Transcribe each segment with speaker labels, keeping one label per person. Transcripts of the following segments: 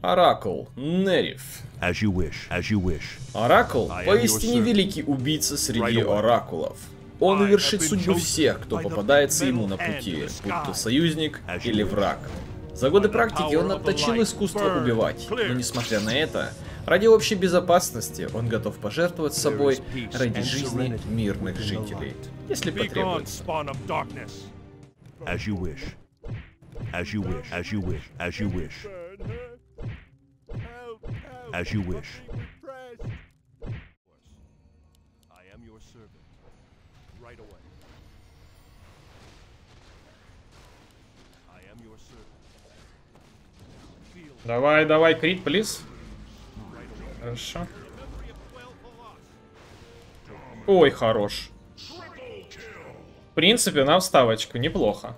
Speaker 1: Оракул, Нериф.
Speaker 2: As you wish, as you wish.
Speaker 1: Оракул поистине великий убийца среди оракулов. Он вершит судьбу всех, кто попадается ему на пути, будь то союзник или враг. За годы практики он отточил искусство убивать, но несмотря на это, ради общей безопасности он готов пожертвовать собой ради жизни мирных жителей, если потребуется.
Speaker 2: As you wish. As you wish, as you wish, as you wish. As you wish. I am your servant. Right away. I am your servant.
Speaker 1: Давай, давай, крит, плиз. Хорошо. Ой, хорош. В принципе, на вставочку, неплохо.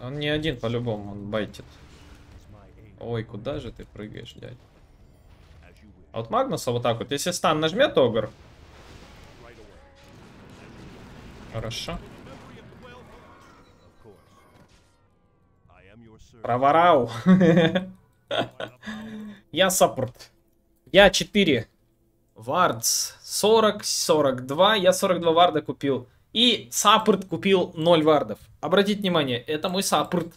Speaker 1: Он не один по-любому, он байтит. Ой, куда же ты прыгаешь, дядь? А вот Магнуса вот так вот, если стан нажмет Огр. Хорошо. Проворал. Я support. Я 4. Wards 40, 42. Я 42 варда купил. И support купил 0 вардов. Обратите внимание, это мой support.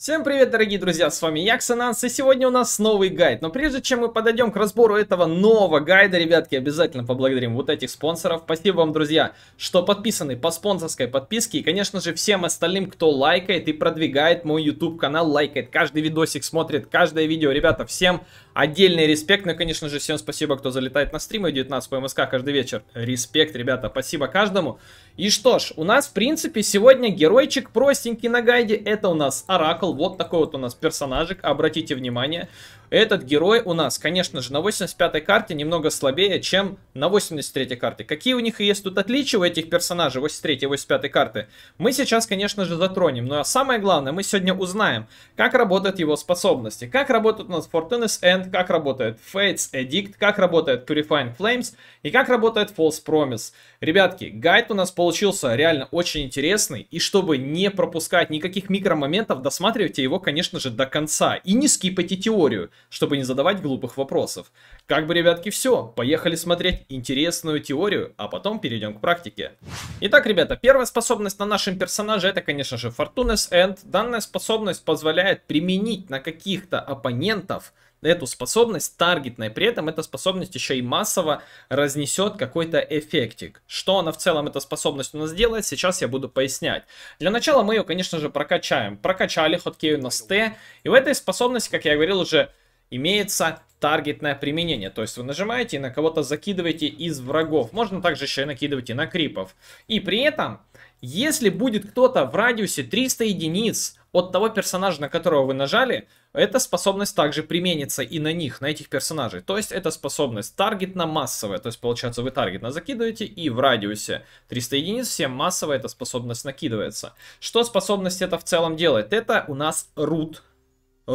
Speaker 1: Всем привет, дорогие друзья, с вами я, Ксенанс, и сегодня у нас новый гайд. Но прежде чем мы подойдем к разбору этого нового гайда, ребятки, обязательно поблагодарим вот этих спонсоров. Спасибо вам, друзья, что подписаны по спонсорской подписке. И, конечно же, всем остальным, кто лайкает и продвигает мой YouTube канал, лайкает каждый видосик, смотрит каждое видео. Ребята, всем отдельный респект. Ну и, конечно же, всем спасибо, кто залетает на стримы 19 по МСК каждый вечер. Респект, ребята, спасибо каждому. И что ж, у нас, в принципе, сегодня геройчик простенький на гайде. Это у нас Оракл. Вот такой вот у нас персонажик. Обратите внимание. Этот герой у нас, конечно же, на 85-й карте немного слабее, чем на 83-й карте. Какие у них есть тут отличия у этих персонажей 83 и 85 карты? Мы сейчас, конечно же, затронем. А самое главное, мы сегодня узнаем, как работают его способности. Как работает у нас Fortuna's End, как работает Fates Edict, как работает Purifying Flames и как работает False Promise. Ребятки, гайд у нас получился реально очень интересный. И чтобы не пропускать никаких микромоментов, досматривайте его, конечно же, до конца. И не скипайте теорию, чтобы не задавать глупых вопросов. Как бы, ребятки, все. Поехали смотреть интересную теорию, а потом перейдем к практике. Итак, ребята, первая способность на нашем персонаже это, конечно же, Fortuna's End. Данная способность позволяет применить на каких-то оппонентов эту способность таргетной. При этом эта способность еще и массово разнесет какой-то эффектик. Что она в целом, эта способность у нас делает, сейчас я буду пояснять. Для начала мы ее, конечно же, прокачаем. Прокачали, хоткей у нас Т. И в этой способности, как я говорил уже, имеется таргетное применение. То есть вы нажимаете и на кого-то закидываете из врагов. Можно также еще и накидывать и на крипов. И при этом, если будет кто-то в радиусе 300 единиц от того персонажа, на которого вы нажали, эта способность также применится и на них, на этих персонажей. То есть эта способность таргетно-массовая. То есть получается вы таргетно закидываете и в радиусе 300 единиц всем массово эта способность накидывается. Что способность это в целом делает? Это у нас рут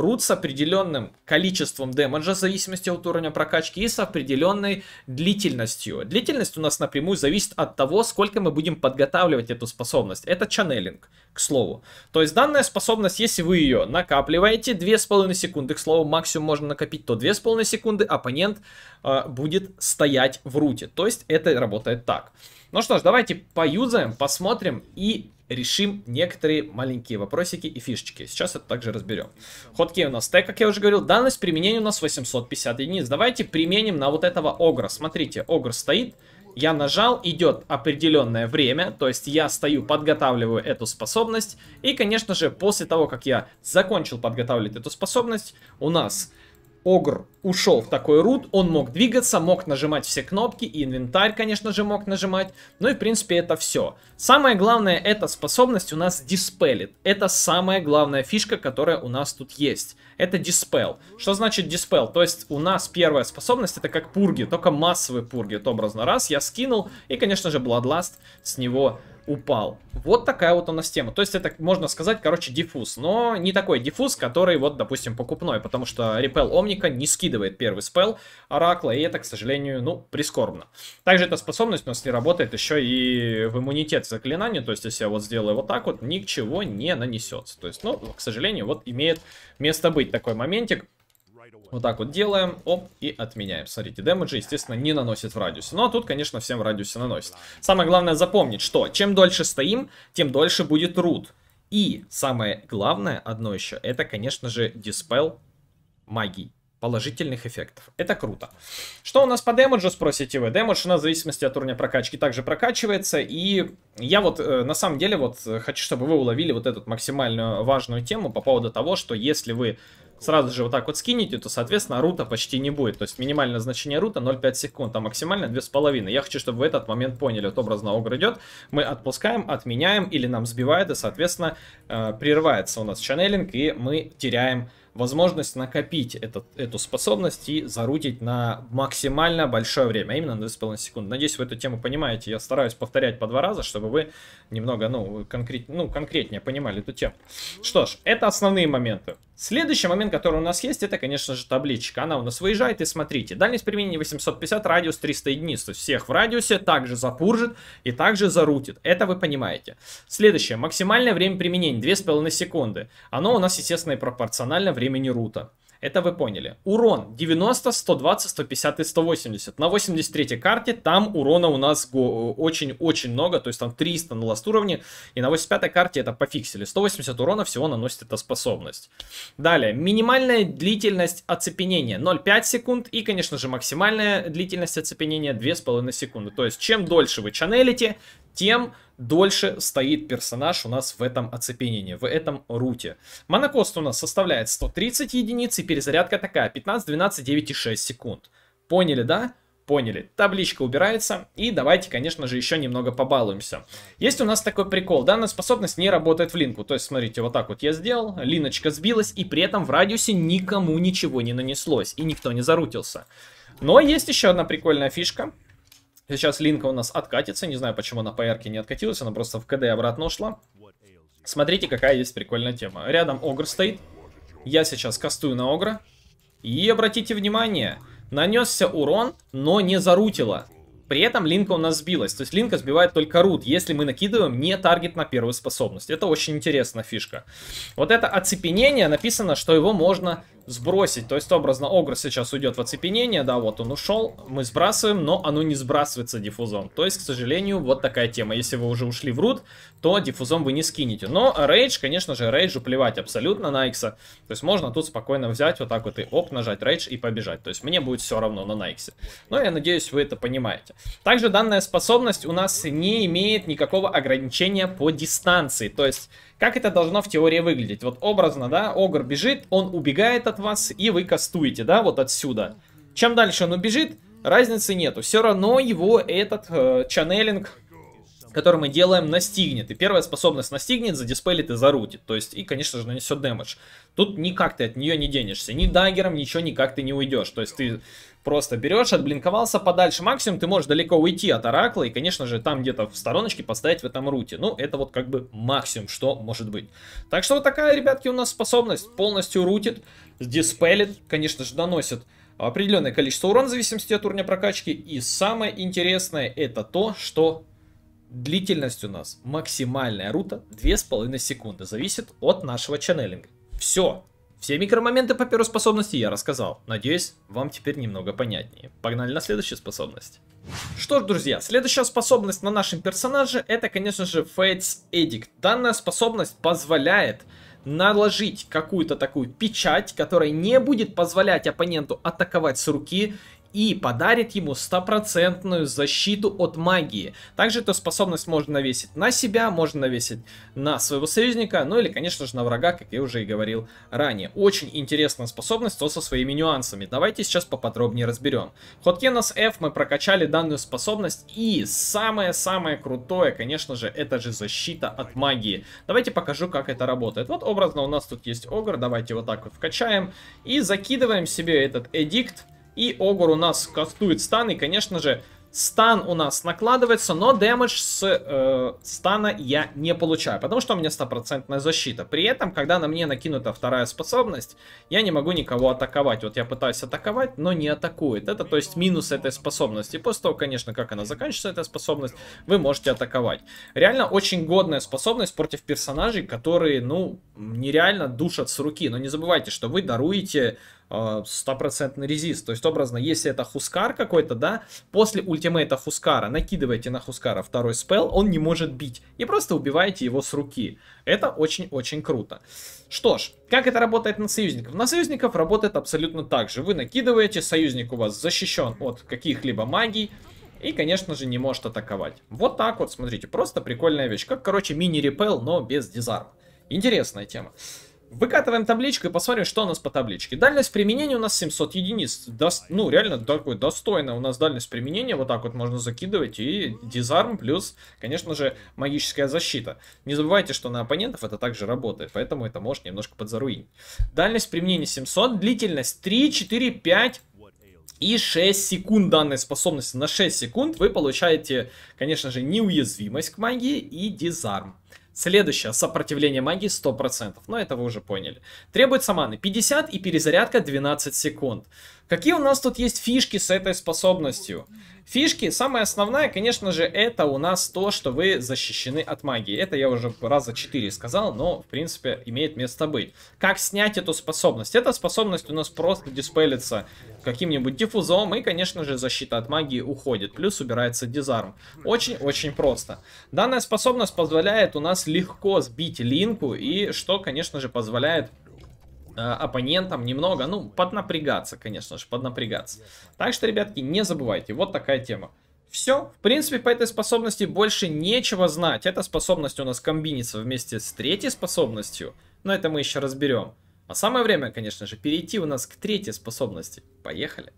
Speaker 1: рут с определенным количеством дэмэджа в зависимости от уровня прокачки и с определенной длительностью. Длительность у нас напрямую зависит от того, сколько мы будем подготавливать эту способность. Это чаннелинг, к слову. То есть данная способность, если вы ее накапливаете 2,5 секунды, к слову, максимум можно накопить, то 2,5 секунды оппонент э, будет стоять в руте. То есть это работает так. Ну что ж, давайте поюзаем, посмотрим и решим некоторые маленькие вопросики и фишечки. Сейчас это также разберем. Хоткей у нас тег, как я уже говорил. Дальность применения у нас 850 единиц. Давайте применим на вот этого огра. Смотрите, огр стоит. Я нажал, идет определенное время, то есть я стою, подготавливаю эту способность. И, конечно же, после того, как я закончил подготавливать эту способность, у нас Огр ушел в такой рут, он мог двигаться, мог нажимать все кнопки, и инвентарь, конечно же, мог нажимать. Ну и, в принципе, это все. Самое главное, эта способность у нас диспелит. Это самая главная фишка, которая у нас тут есть. Это диспел. Что значит диспел? То есть у нас первая способность, это как пурги, только массовые пурги. Это образно раз, я скинул, и, конечно же, Bloodlust с него упал. Вот такая вот у нас тема. То есть это, можно сказать, короче, диффуз. Но не такой диффуз, который вот, допустим, покупной. Потому что Repel Омника не скидывает первый спел Оракла. И это, к сожалению, ну, прискорбно. Также эта способность у нас не работает еще и в иммунитет заклинания. То есть если я вот сделаю вот так вот, ничего не нанесется. То есть, ну, к сожалению, вот имеет место быть такой моментик. Вот так вот делаем, оп, и отменяем. Смотрите, дэмэджи, естественно, не наносит в радиусе. Но тут, конечно, всем в радиусе наносит. Самое главное запомнить, что чем дольше стоим, тем дольше будет рут. И самое главное, одно еще, это, конечно же, диспел магии положительных эффектов. Это круто. Что у нас по демеджу, спросите вы? Демедж у нас в зависимости от уровня прокачки также прокачивается. И я вот э, на самом деле вот хочу, чтобы вы уловили вот эту максимальную важную тему по поводу того, что если вы сразу же вот так вот скинете, то, соответственно, рута почти не будет. То есть минимальное значение рута 0,5 секунд, а максимальное 2,5. Я хочу, чтобы вы этот момент поняли. Вот образно огр идет, мы отпускаем, отменяем, или нам сбивает, и, соответственно, э, прерывается у нас чаннелинг, и мы теряем возможность накопить этот, эту способность и зарутить на максимально большое время, а именно на 2,5 секунды. Надеюсь, вы эту тему понимаете. Я стараюсь повторять по два раза, чтобы вы немного, ну, конкрет, ну конкретнее понимали эту тему. Что ж, это основные моменты. Следующий момент, который у нас есть, это, конечно же, табличка. Она у нас выезжает, и смотрите. Дальность применения 850, радиус 300 единиц. То есть всех в радиусе также запуржит и также зарутит. Это вы понимаете. Следующее. Максимальное время применения 2,5 секунды. Оно у нас, естественно, и пропорционально времени рута. Это вы поняли. Урон 90, 120, 150 и 180. На 83 карте там урона у нас очень-очень много, то есть там 300 на ласт уровне. И на 85 карте это пофиксили. 180 урона всего наносит эта способность. Далее, минимальная длительность оцепенения 0,5 секунд. И, конечно же, максимальная длительность оцепенения 2,5 секунды. То есть, чем дольше вы чанелите, тем дольше стоит персонаж у нас в этом оцепенении, в этом руте. Монокост у нас составляет 130 единиц и перезарядка такая 15, 12, 9 и 6 секунд. Поняли, да? Поняли. Табличка убирается. И давайте, конечно же, еще немного побалуемся. Есть у нас такой прикол. Данная способность не работает в линку. То есть, смотрите, вот так вот я сделал. Линочка сбилась. И при этом в радиусе никому ничего не нанеслось. И никто не зарутился. Но есть еще одна прикольная фишка. Сейчас линка у нас откатится. Не знаю, почему она по ярке не откатилась. Она просто в КД обратно ушла. Смотрите, какая есть прикольная тема. Рядом Огр стоит. Я сейчас кастую на Огра. И обратите внимание, нанесся урон, но не зарутило. При этом линка у нас сбилась. То есть линка сбивает только рут, если мы накидываем не таргет на первую способность. Это очень интересная фишка. Вот это оцепенение, написано, что его можно сбросить. То есть, образно, Огр сейчас уйдет в оцепенение, да, вот он ушел, мы сбрасываем, но оно не сбрасывается диффузом. То есть, к сожалению, вот такая тема. Если вы уже ушли в рут, то диффузом вы не скинете. Но рейдж, конечно же, рейджу плевать абсолютно на Найкса. То есть, можно тут спокойно взять вот так вот и оп, нажать рейдж и побежать. То есть, мне будет все равно на Найксе. Но я надеюсь, вы это понимаете. Также данная способность у нас не имеет никакого ограничения по дистанции. То есть, как это должно в теории выглядеть? Вот образно, да, Огр бежит, он убегает от вас, и вы кастуете, да, вот отсюда. Чем дальше он убежит, разницы нету. Все равно его этот э, чаннелинг который мы делаем, настигнет. И первая способность настигнет, задиспелит и зарутит. То есть, и, конечно же, нанесет дэмэдж. Тут никак ты от нее не денешься. Ни даггером, ничего никак ты не уйдешь. То есть, ты просто берешь, отблинковался подальше. Максимум ты можешь далеко уйти от Оракла. И, конечно же, там где-то в стороночке поставить в этом руте. Ну, это вот как бы максимум, что может быть. Так что вот такая, ребятки, у нас способность. Полностью рутит, диспелит, конечно же, доносит определенное количество урона в зависимости от уровня прокачки. И самое интересное это то, что Длительность у нас максимальная рута 2,5 секунды. Зависит от нашего чаннелинга. Все. Все микромоменты по первой способности я рассказал. Надеюсь, вам теперь немного понятнее. Погнали на следующую способность. Что ж, друзья, следующая способность на нашем персонаже это, конечно же, Fates Edict. Данная способность позволяет наложить какую-то такую печать, которая не будет позволять оппоненту атаковать с руки и подарит ему стопроцентную защиту от магии. Также эту способность можно навесить на себя, можно навесить на своего союзника, ну или, конечно же, на врага, как я уже и говорил ранее. Очень интересная способность, то со своими нюансами. Давайте сейчас поподробнее разберем. Ходкена с F мы прокачали данную способность, и самое-самое крутое, конечно же, это же защита от магии. Давайте покажу, как это работает. Вот образно у нас тут есть Огр, давайте вот так вот вкачаем, и закидываем себе этот Эдикт, и Огур у нас кастует стан, и, конечно же, Стан у нас накладывается, но дэмэдж с э, стана я не получаю, потому что у меня стопроцентная защита. При этом, когда на мне накинута вторая способность, я не могу никого атаковать. Вот я пытаюсь атаковать, но не атакует. Это, то есть, минус этой способности. После того, конечно, как она заканчивается, эта способность, вы можете атаковать. Реально очень годная способность против персонажей, которые, ну, нереально душат с руки. Но не забывайте, что вы даруете стопроцентный резист. То есть, образно, если это Хускар какой-то, да, после ультимейта Хускара накидываете на Хускара второй спел, он не может бить. И просто убиваете его с руки. Это очень-очень круто. Что ж, как это работает на союзников? На союзников работает абсолютно так же. Вы накидываете, союзник у вас защищен от каких-либо магий. И, конечно же, не может атаковать. Вот так вот, смотрите, просто прикольная вещь. Как, короче, мини-репел, но без дизарма. Интересная тема. Выкатываем табличку и посмотрим, что у нас по табличке. Дальность применения у нас 700 единиц. До, ну, реально такой достойно у нас дальность применения. Вот так вот можно закидывать. И дизарм плюс, конечно же, магическая защита. Не забывайте, что на оппонентов это также работает. Поэтому это может немножко подзаруинить. Дальность применения 700. Длительность 3, 4, 5 и 6 секунд данной способности. На 6 секунд вы получаете, конечно же, неуязвимость к магии и дизарм. Следующее, сопротивление магии 100%, но это вы уже поняли. Требуется маны 50 и перезарядка 12 секунд. Какие у нас тут есть фишки с этой способностью? Фишки, самая основная, конечно же, это у нас то, что вы защищены от магии. Это я уже раза 4 сказал, но, в принципе, имеет место быть. Как снять эту способность? Эта способность у нас просто диспелится каким-нибудь диффузом, и, конечно же, защита от магии уходит. Плюс убирается дизарм. Очень-очень просто. Данная способность позволяет у нас легко сбить линку, и что, конечно же, позволяет оппонентам немного, ну, поднапрягаться, конечно же, поднапрягаться. Так что, ребятки, не забывайте, вот такая тема. Все, в принципе, по этой способности больше нечего знать. Эта способность у нас комбинится вместе с третьей способностью, но это мы еще разберем. А самое время, конечно же, перейти у нас к третьей способности. Поехали.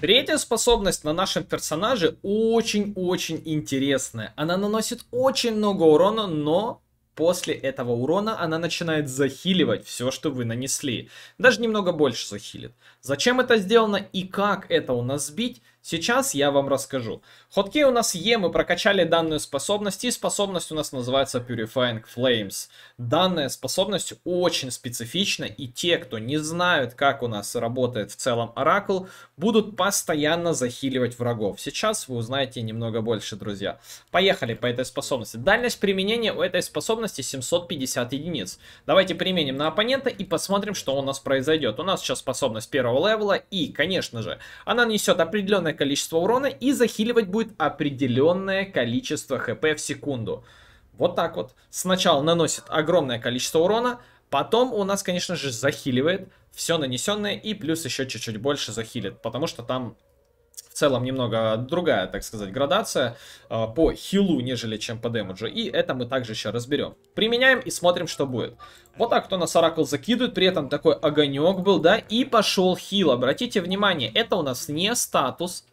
Speaker 1: Третья способность на нашем персонаже очень-очень интересная. Она наносит очень много урона, но После этого урона она начинает захиливать все, что вы нанесли. Даже немного больше захилит. Зачем это сделано и как это у нас сбить, сейчас я вам расскажу. Ходки у нас Е, мы прокачали данную способность, и способность у нас называется Purifying Flames. Данная способность очень специфична, и те, кто не знают, как у нас работает в целом Оракул, будут постоянно захиливать врагов. Сейчас вы узнаете немного больше, друзья. Поехали по этой способности. Дальность применения у этой способности 750 единиц. Давайте применим на оппонента и посмотрим, что у нас произойдет. У нас сейчас способность первого левела, и, конечно же, она несет определенное количество урона и захиливать будет определенное количество хп в секунду. Вот так вот. Сначала наносит огромное количество урона, потом у нас, конечно же, захиливает все нанесенное и плюс еще чуть-чуть больше захилит, потому что там в целом немного другая, так сказать, градация э, по хилу, нежели чем по дэмэджу. И это мы также еще разберем. Применяем и смотрим, что будет. Вот так кто нас Оракул закидывает, при этом такой огонек был, да, и пошел хил. Обратите внимание, это у нас не статус,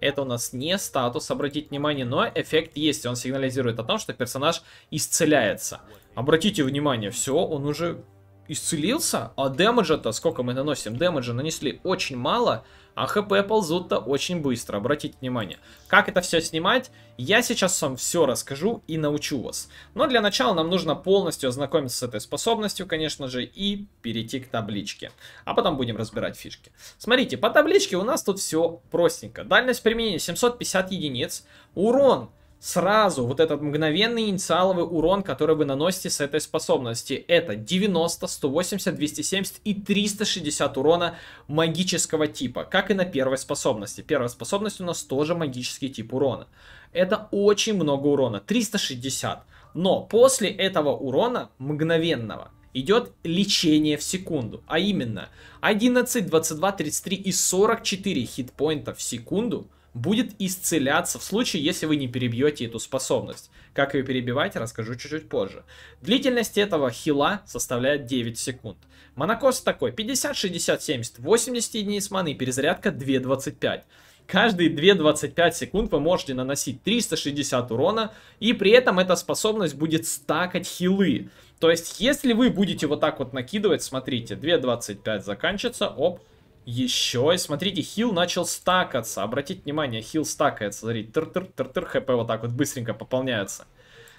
Speaker 1: это у нас не статус, обратите внимание, но эффект есть. Он сигнализирует о том, что персонаж исцеляется. Обратите внимание, все, он уже исцелился, а дэмэджа-то, сколько мы наносим? Дэмэджа нанесли очень мало, а хп ползут-то очень быстро, обратите внимание. Как это все снимать, я сейчас вам все расскажу и научу вас. Но для начала нам нужно полностью ознакомиться с этой способностью, конечно же, и перейти к табличке. А потом будем разбирать фишки. Смотрите, по табличке у нас тут все простенько. Дальность применения 750 единиц, урон сразу вот этот мгновенный инициаловый урон, который вы наносите с этой способности. Это 90, 180, 270 и 360 урона магического типа, как и на первой способности. Первая способность у нас тоже магический тип урона. Это очень много урона, 360. Но после этого урона мгновенного идет лечение в секунду. А именно 11, 22, 33 и 44 хитпоинта в секунду – будет исцеляться в случае, если вы не перебьете эту способность. Как ее перебивать, расскажу чуть-чуть позже. Длительность этого хила составляет 9 секунд. Монокос такой, 50, 60, 70, 80 единиц маны, перезарядка 2.25. Каждые 2.25 секунд вы можете наносить 360 урона, и при этом эта способность будет стакать хилы. То есть, если вы будете вот так вот накидывать, смотрите, 2.25 заканчивается, оп, Еще, и смотрите, хил начал стакаться. Обратите внимание, хил стакается. Смотрите, тыр-тыр-тыр-тыр, хп вот так вот быстренько пополняется.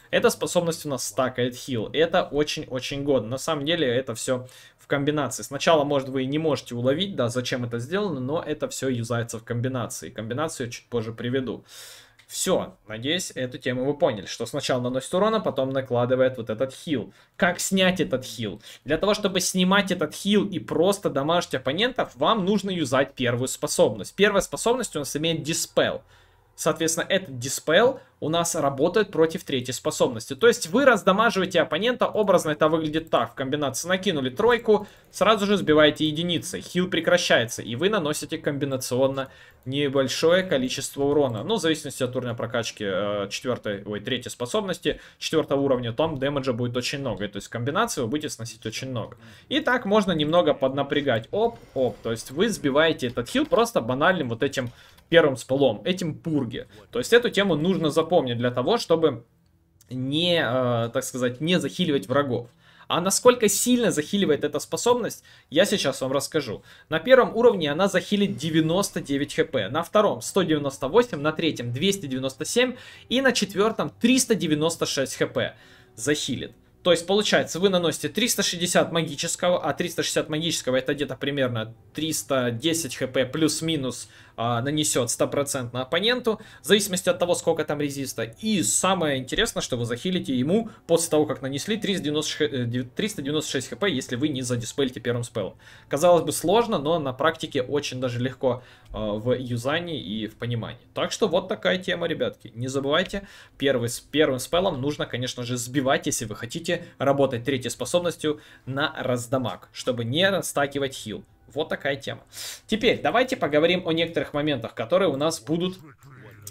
Speaker 1: Эта способность у нас стакает хил. Это очень-очень годно. На самом деле это все в комбинации. Сначала, может, вы не можете уловить, да, зачем это сделано, но это все юзается в комбинации. Комбинацию чуть позже приведу. Все, надеюсь, эту тему вы поняли, что сначала наносит урона, потом накладывает вот этот хил. Как снять этот хил? Для того, чтобы снимать этот хил и просто дамажить оппонентов, вам нужно юзать первую способность. Первая способность у нас имеет Dispel. Соответственно, этот диспел у нас работает против третьей способности. То есть вы раздамаживаете оппонента, образно это выглядит так. В комбинации накинули тройку, сразу же сбиваете единицы, хил прекращается, и вы наносите комбинационно небольшое количество урона. Ну, в зависимости от уровня прокачки э, четвертой, ой, третьей способности, четвертого уровня, там дэмэджа будет очень много. То есть комбинации вы будете сносить очень много. И так можно немного поднапрягать. Оп, оп, то есть вы сбиваете этот хил просто банальным вот этим первым спалом, этим пурги. То есть эту тему нужно запомнить для того, чтобы не, э, так сказать, не захиливать врагов. А насколько сильно захиливает эта способность, я сейчас вам расскажу. На первом уровне она захилит 99 хп, на втором 198, на третьем 297 и на четвертом 396 хп захилит. То есть, получается, вы наносите 360 магического, а 360 магического это где-то примерно 310 хп плюс-минус а, нанесет 100% на оппоненту, в зависимости от того, сколько там резиста. И самое интересное, что вы захилите ему после того, как нанесли 396, 396 хп, если вы не задиспелите первым спеллом. Казалось бы сложно, но на практике очень даже легко а, в юзании и в понимании. Так что вот такая тема, ребятки. Не забывайте, первый, первым спеллом нужно, конечно же, сбивать, если вы хотите работать третьей способностью на раздамаг, чтобы не растакивать хил. Вот такая тема. Теперь давайте поговорим о некоторых моментах, которые у нас будут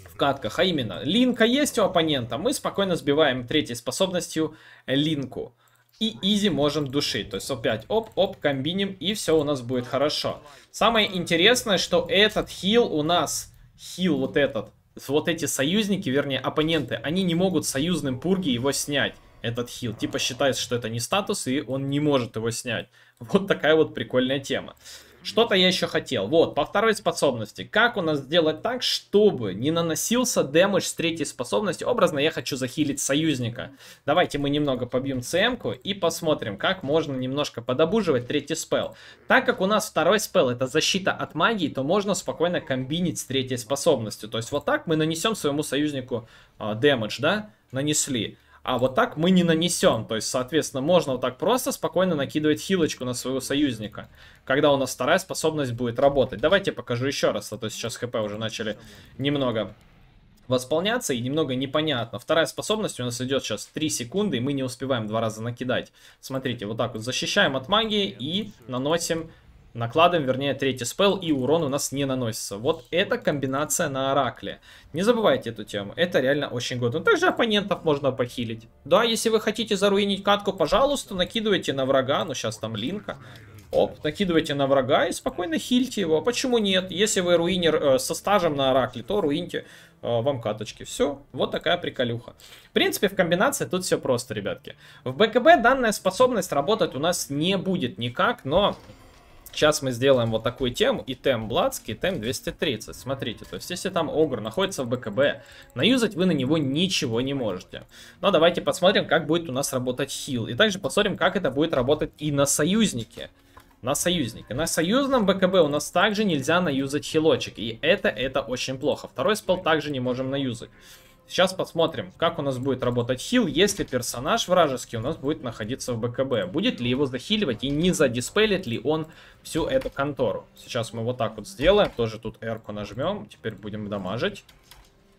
Speaker 1: в катках. А именно, линка есть у оппонента, мы спокойно сбиваем третьей способностью линку. И изи можем душить. То есть опять оп-оп, комбиним, и все у нас будет хорошо. Самое интересное, что этот хил у нас, хил вот этот, вот эти союзники, вернее оппоненты, они не могут союзным пурги его снять этот хил. Типа считается, что это не статус, и он не может его снять. Вот такая вот прикольная тема. Что-то я еще хотел. Вот, по второй способности. Как у нас сделать так, чтобы не наносился дэмэдж с третьей способности? Образно я хочу захилить союзника. Давайте мы немного побьем ЦМ-ку и посмотрим, как можно немножко подобуживать третий спел. Так как у нас второй спел это защита от магии, то можно спокойно комбинить с третьей способностью. То есть вот так мы нанесем своему союзнику э, дэмэдж, да? Нанесли. А вот так мы не нанесем. То есть, соответственно, можно вот так просто спокойно накидывать хилочку на своего союзника. Когда у нас вторая способность будет работать. Давайте покажу еще раз, а то сейчас хп уже начали немного восполняться и немного непонятно. Вторая способность у нас идет сейчас 3 секунды, и мы не успеваем два раза накидать. Смотрите, вот так вот защищаем от магии и наносим Накладываем, вернее, третий спел, и урон у нас не наносится. Вот эта комбинация на Оракле. Не забывайте эту тему, это реально очень годно. Ну, также оппонентов можно похилить. Да, если вы хотите заруинить катку, пожалуйста, накидывайте на врага, ну сейчас там линка. Оп, накидывайте на врага и спокойно хильте его. А почему нет? Если вы руинер э, со стажем на Оракле, то руиньте э, вам каточки. Все, вот такая приколюха. В принципе, в комбинации тут все просто, ребятки. В БКБ данная способность работать у нас не будет никак, но Сейчас мы сделаем вот такую тему, и тем Бладский, и тем 230. Смотрите, то есть если там Огр находится в БКБ, наюзать вы на него ничего не можете. Но давайте посмотрим, как будет у нас работать хил. И также посмотрим, как это будет работать и на союзнике. На союзнике. На союзном БКБ у нас также нельзя наюзать хилочек. И это, это очень плохо. Второй спел также не можем наюзать. Сейчас посмотрим, как у нас будет работать хил, если персонаж вражеский у нас будет находиться в БКБ. Будет ли его захиливать и не задиспелит ли он всю эту контору. Сейчас мы вот так вот сделаем. Тоже тут R-ку нажмем. Теперь будем дамажить.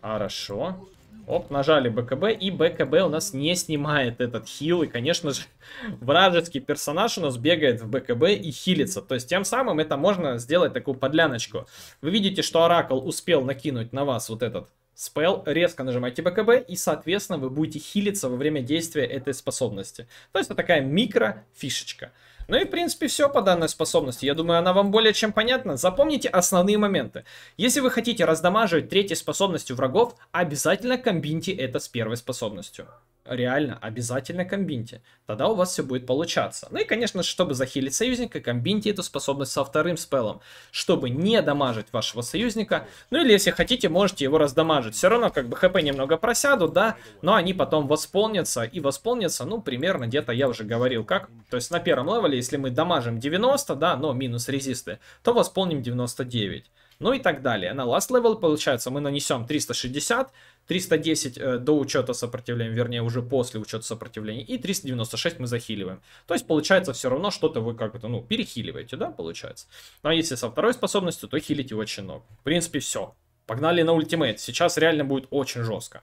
Speaker 1: Хорошо. Оп, нажали БКБ, и БКБ у нас не снимает этот хил. И, конечно же, вражеский персонаж у нас бегает в БКБ и хилится. То есть, тем самым это можно сделать такую подляночку. Вы видите, что Оракл успел накинуть на вас вот этот спел, резко нажимаете БКБ, и, соответственно, вы будете хилиться во время действия этой способности. То есть, это такая микро-фишечка. Ну и, в принципе, все по данной способности. Я думаю, она вам более чем понятна. Запомните основные моменты. Если вы хотите раздамаживать третьей способностью врагов, обязательно комбиньте это с первой способностью. Реально обязательно комбиньте. Тогда у вас все будет получаться. Ну и, конечно, чтобы захилить союзника, комбиньте эту способность со вторым спеллом, чтобы не дамажить вашего союзника. Ну или, если хотите, можете его раздамажить. Все равно, как бы, хп немного просядут, да, но они потом восполнятся. И восполнятся, ну, примерно где-то, я уже говорил, как. То есть на первом левеле, если мы дамажим 90, да, но минус резисты, то восполним 99 ну и так далее. На last level, получается, мы нанесем 360, 310 э, до учета сопротивления, вернее, уже после учета сопротивления, и 396 мы захиливаем. То есть, получается, все равно что-то вы как-то, ну, перехиливаете, да, получается. Ну, а если со второй способностью, то хилите очень много. В принципе, все. Погнали на ультимейт. Сейчас реально будет очень жестко.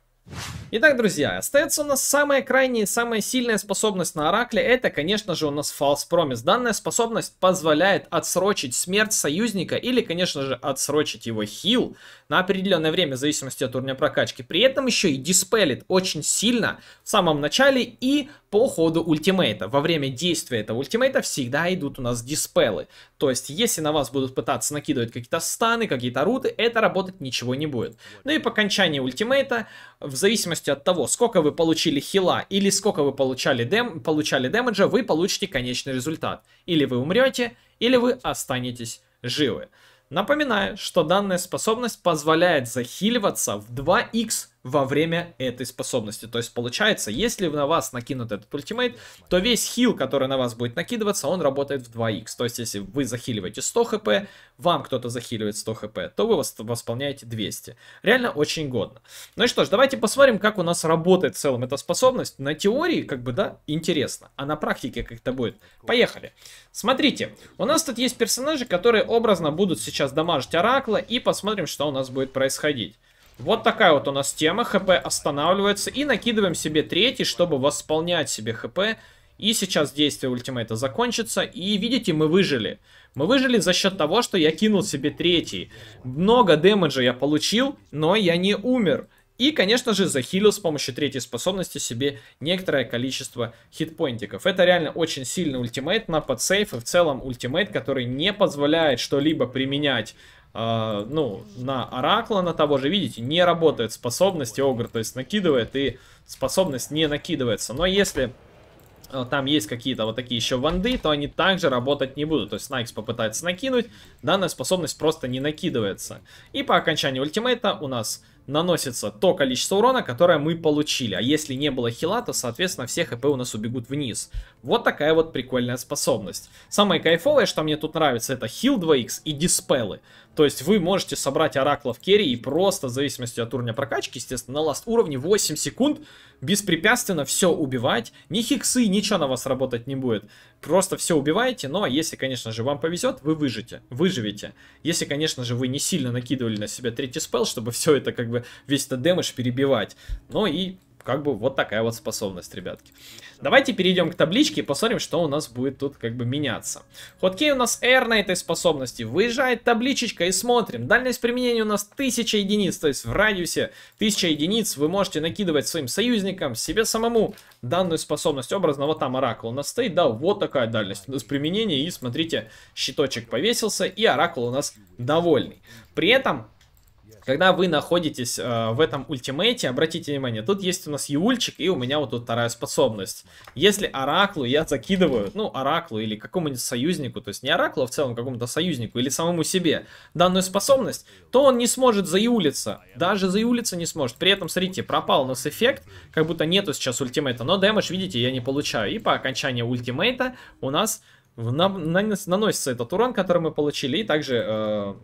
Speaker 1: Итак, друзья, остается у нас самая крайняя, самая сильная способность на Оракле. Это, конечно же, у нас False Promise. Данная способность позволяет отсрочить смерть союзника или, конечно же, отсрочить его хил на определенное время, в зависимости от уровня прокачки. При этом еще и диспелит очень сильно в самом начале и по ходу ультимейта. Во время действия этого ультимейта всегда идут у нас диспелы. То есть, если на вас будут пытаться накидывать какие-то станы, какие-то руты, это работать ничего не будет. Ну и по окончании ультимейта, в зависимости от того, сколько вы получили хила или сколько вы получали, дем получали дэмэджа, вы получите конечный результат. Или вы умрете, или вы останетесь живы. Напоминаю, что данная способность позволяет захиливаться в 2х во время этой способности. То есть получается, если на вас накинут этот ультимейт, то весь хил, который на вас будет накидываться, он работает в 2х. То есть если вы захиливаете 100 хп, вам кто-то захиливает 100 хп, то вы восполняете 200. Реально очень годно. Ну и что ж, давайте посмотрим, как у нас работает в целом эта способность. На теории, как бы, да, интересно. А на практике как это будет? Поехали. Смотрите, у нас тут есть персонажи, которые образно будут сейчас дамажить Оракла, и посмотрим, что у нас будет происходить. Вот такая вот у нас тема. ХП останавливается. И накидываем себе третий, чтобы восполнять себе ХП. И сейчас действие ультимейта закончится. И видите, мы выжили. Мы выжили за счет того, что я кинул себе третий. Много дэмэджа я получил, но я не умер. И, конечно же, захилил с помощью третьей способности себе некоторое количество хитпоинтиков. Это реально очень сильный ультимейт на подсейф и в целом ультимейт, который не позволяет что-либо применять Uh, ну, на Оракла, на того же, видите, не работает способность, Огр, то есть накидывает, и способность не накидывается. Но если uh, там есть какие-то вот такие еще ванды, то они также работать не будут. То есть Снайкс попытается накинуть, данная способность просто не накидывается. И по окончании ультимейта у нас наносится то количество урона, которое мы получили. А если не было хила, то, соответственно, все хп у нас убегут вниз. Вот такая вот прикольная способность. Самое кайфовое, что мне тут нравится, это хил 2х и диспелы. То есть вы можете собрать оракла в carry и просто, в зависимости от уровня прокачки, естественно, на last уровне 8 секунд беспрепятственно все убивать. Ни хексы, ничего на вас работать не будет. Просто все убиваете, но если, конечно же, вам повезет, вы выживете. Выживете. Если, конечно же, вы не сильно накидывали на себя третий spell, чтобы все это, как бы, весь этот damage перебивать. Ну и как бы вот такая вот способность, ребятки. Давайте перейдем к табличке и посмотрим, что у нас будет тут как бы меняться. Хоткей у нас R на этой способности. Выезжает табличечка и смотрим. Дальность применения у нас 1000 единиц, то есть в радиусе 1000 единиц вы можете накидывать своим союзникам, себе самому данную способность. Образно вот там Оракул у нас стоит, да, вот такая дальность у нас применения. И смотрите, щиточек повесился и Оракул у нас довольный. При этом когда вы находитесь э, в этом ультимейте, обратите внимание, тут есть у нас Юльчик, и у меня вот тут вторая способность. Если Ораклу я закидываю, ну, Ораклу или какому-нибудь союзнику, то есть не Ораклу, а в целом какому-то союзнику или самому себе данную способность, то он не сможет заюлиться. Даже заюлиться не сможет. При этом, смотрите, пропал у нас эффект, как будто нету сейчас ультимейта, но дэмэдж, видите, я не получаю. И по окончании ультимейта у нас наносится этот урон, который мы получили, и также... Э,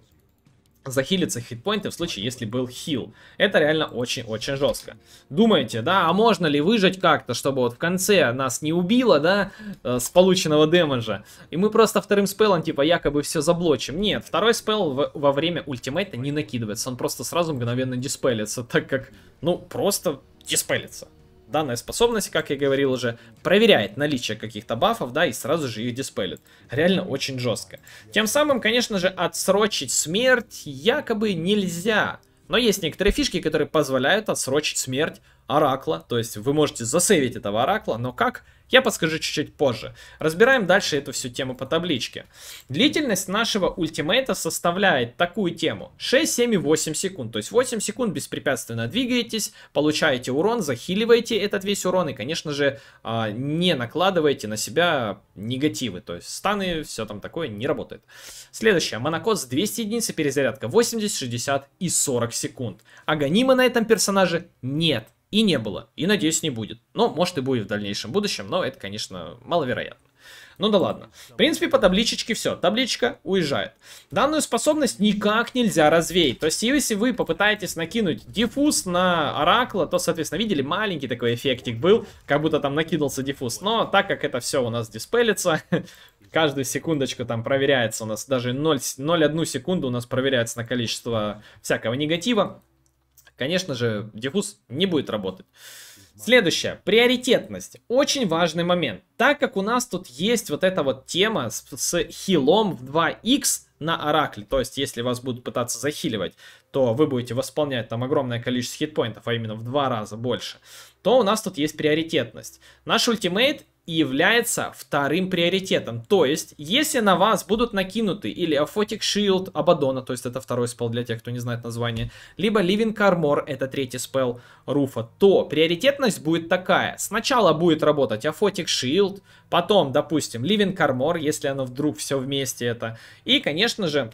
Speaker 1: захилиться хитпоинты в случае, если был хил. Это реально очень-очень жестко. Думаете, да, а можно ли выжить как-то, чтобы вот в конце нас не убило, да, э, с полученного дэмэджа, и мы просто вторым спеллом, типа, якобы все заблочим. Нет, второй спелл во время ультимейта не накидывается, он просто сразу мгновенно диспелится, так как, ну, просто диспелится данная способность, как я говорил уже, проверяет наличие каких-то бафов, да, и сразу же их диспелит. Реально очень жестко. Тем самым, конечно же, отсрочить смерть якобы нельзя. Но есть некоторые фишки, которые позволяют отсрочить смерть оракла, то есть вы можете засейвить этого оракла, но как? Я подскажу чуть-чуть позже. Разбираем дальше эту всю тему по табличке. Длительность нашего ультимейта составляет такую тему. 6, 7 и 8 секунд. То есть 8 секунд беспрепятственно двигаетесь, получаете урон, захиливаете этот весь урон и, конечно же, а, не накладываете на себя негативы. То есть станы, все там такое не работает. Следующее. Монокос 200 единиц перезарядка 80, 60 и 40 секунд. Аганима на этом персонаже нет. И не было. И надеюсь, не будет. Но, может и будет в дальнейшем будущем, но это, конечно, маловероятно. Ну да ладно. В принципе, по табличечке все. Табличка уезжает. Данную способность никак нельзя развеять. То есть, если вы попытаетесь накинуть диффуз на Оракла, то, соответственно, видели, маленький такой эффектик был, как будто там накидался диффуз. Но так как это все у нас диспелится, каждую секундочку там проверяется у нас, даже 0,1 секунду у нас проверяется на количество всякого негатива конечно же, диффуз не будет работать. Следующее, приоритетность. Очень важный момент. Так как у нас тут есть вот эта вот тема с, с хилом в 2х на Оракле, то есть если вас будут пытаться захиливать, то вы будете восполнять там огромное количество хитпоинтов, а именно в два раза больше, то у нас тут есть приоритетность. Наш ультимейт и является вторым приоритетом. То есть, если на вас будут накинуты или Aphotic Shield Абадона, то есть это второй спел для тех, кто не знает название, либо Living Armor, это третий спел Руфа, то приоритетность будет такая. Сначала будет работать Aphotic Shield, потом, допустим, Living Armor, если оно вдруг все вместе это, и, конечно же,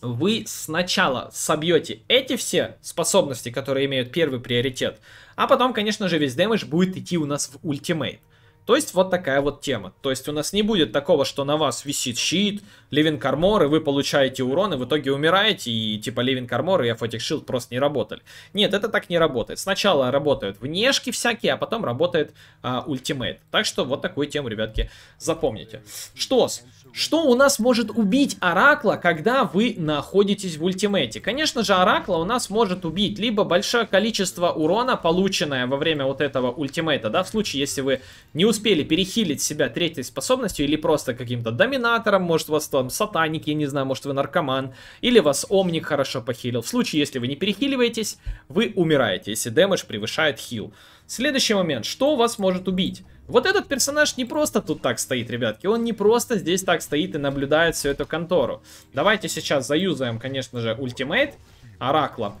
Speaker 1: вы сначала собьете эти все способности, которые имеют первый приоритет, а потом, конечно же, весь дэмэдж будет идти у нас в ультимейт. То есть вот такая вот тема. То есть у нас не будет такого, что на вас висит щит, Ливен Кармор, и вы получаете урон, и в итоге умираете, и типа Ливен Кармор и Афотик Шилд просто не работали. Нет, это так не работает. Сначала работают внешки всякие, а потом работает а, ультимейт. Так что вот такую тему, ребятки, запомните. Что с? Что у нас может убить Оракла, когда вы находитесь в ультимейте? Конечно же, Оракла у нас может убить либо большое количество урона, полученное во время вот этого ультимейта, да, в случае, если вы не успели перехилить себя третьей способностью или просто каким-то доминатором, может, вас там сатаник, я не знаю, может, вы наркоман, или вас омник хорошо похилил. В случае, если вы не перехиливаетесь, вы умираете, если дэмэдж превышает хил. Следующий момент. Что вас может убить? Вот этот персонаж не просто тут так стоит, ребятки. Он не просто здесь так стоит и наблюдает всю эту контору. Давайте сейчас заюзаем, конечно же, ультимейт Оракла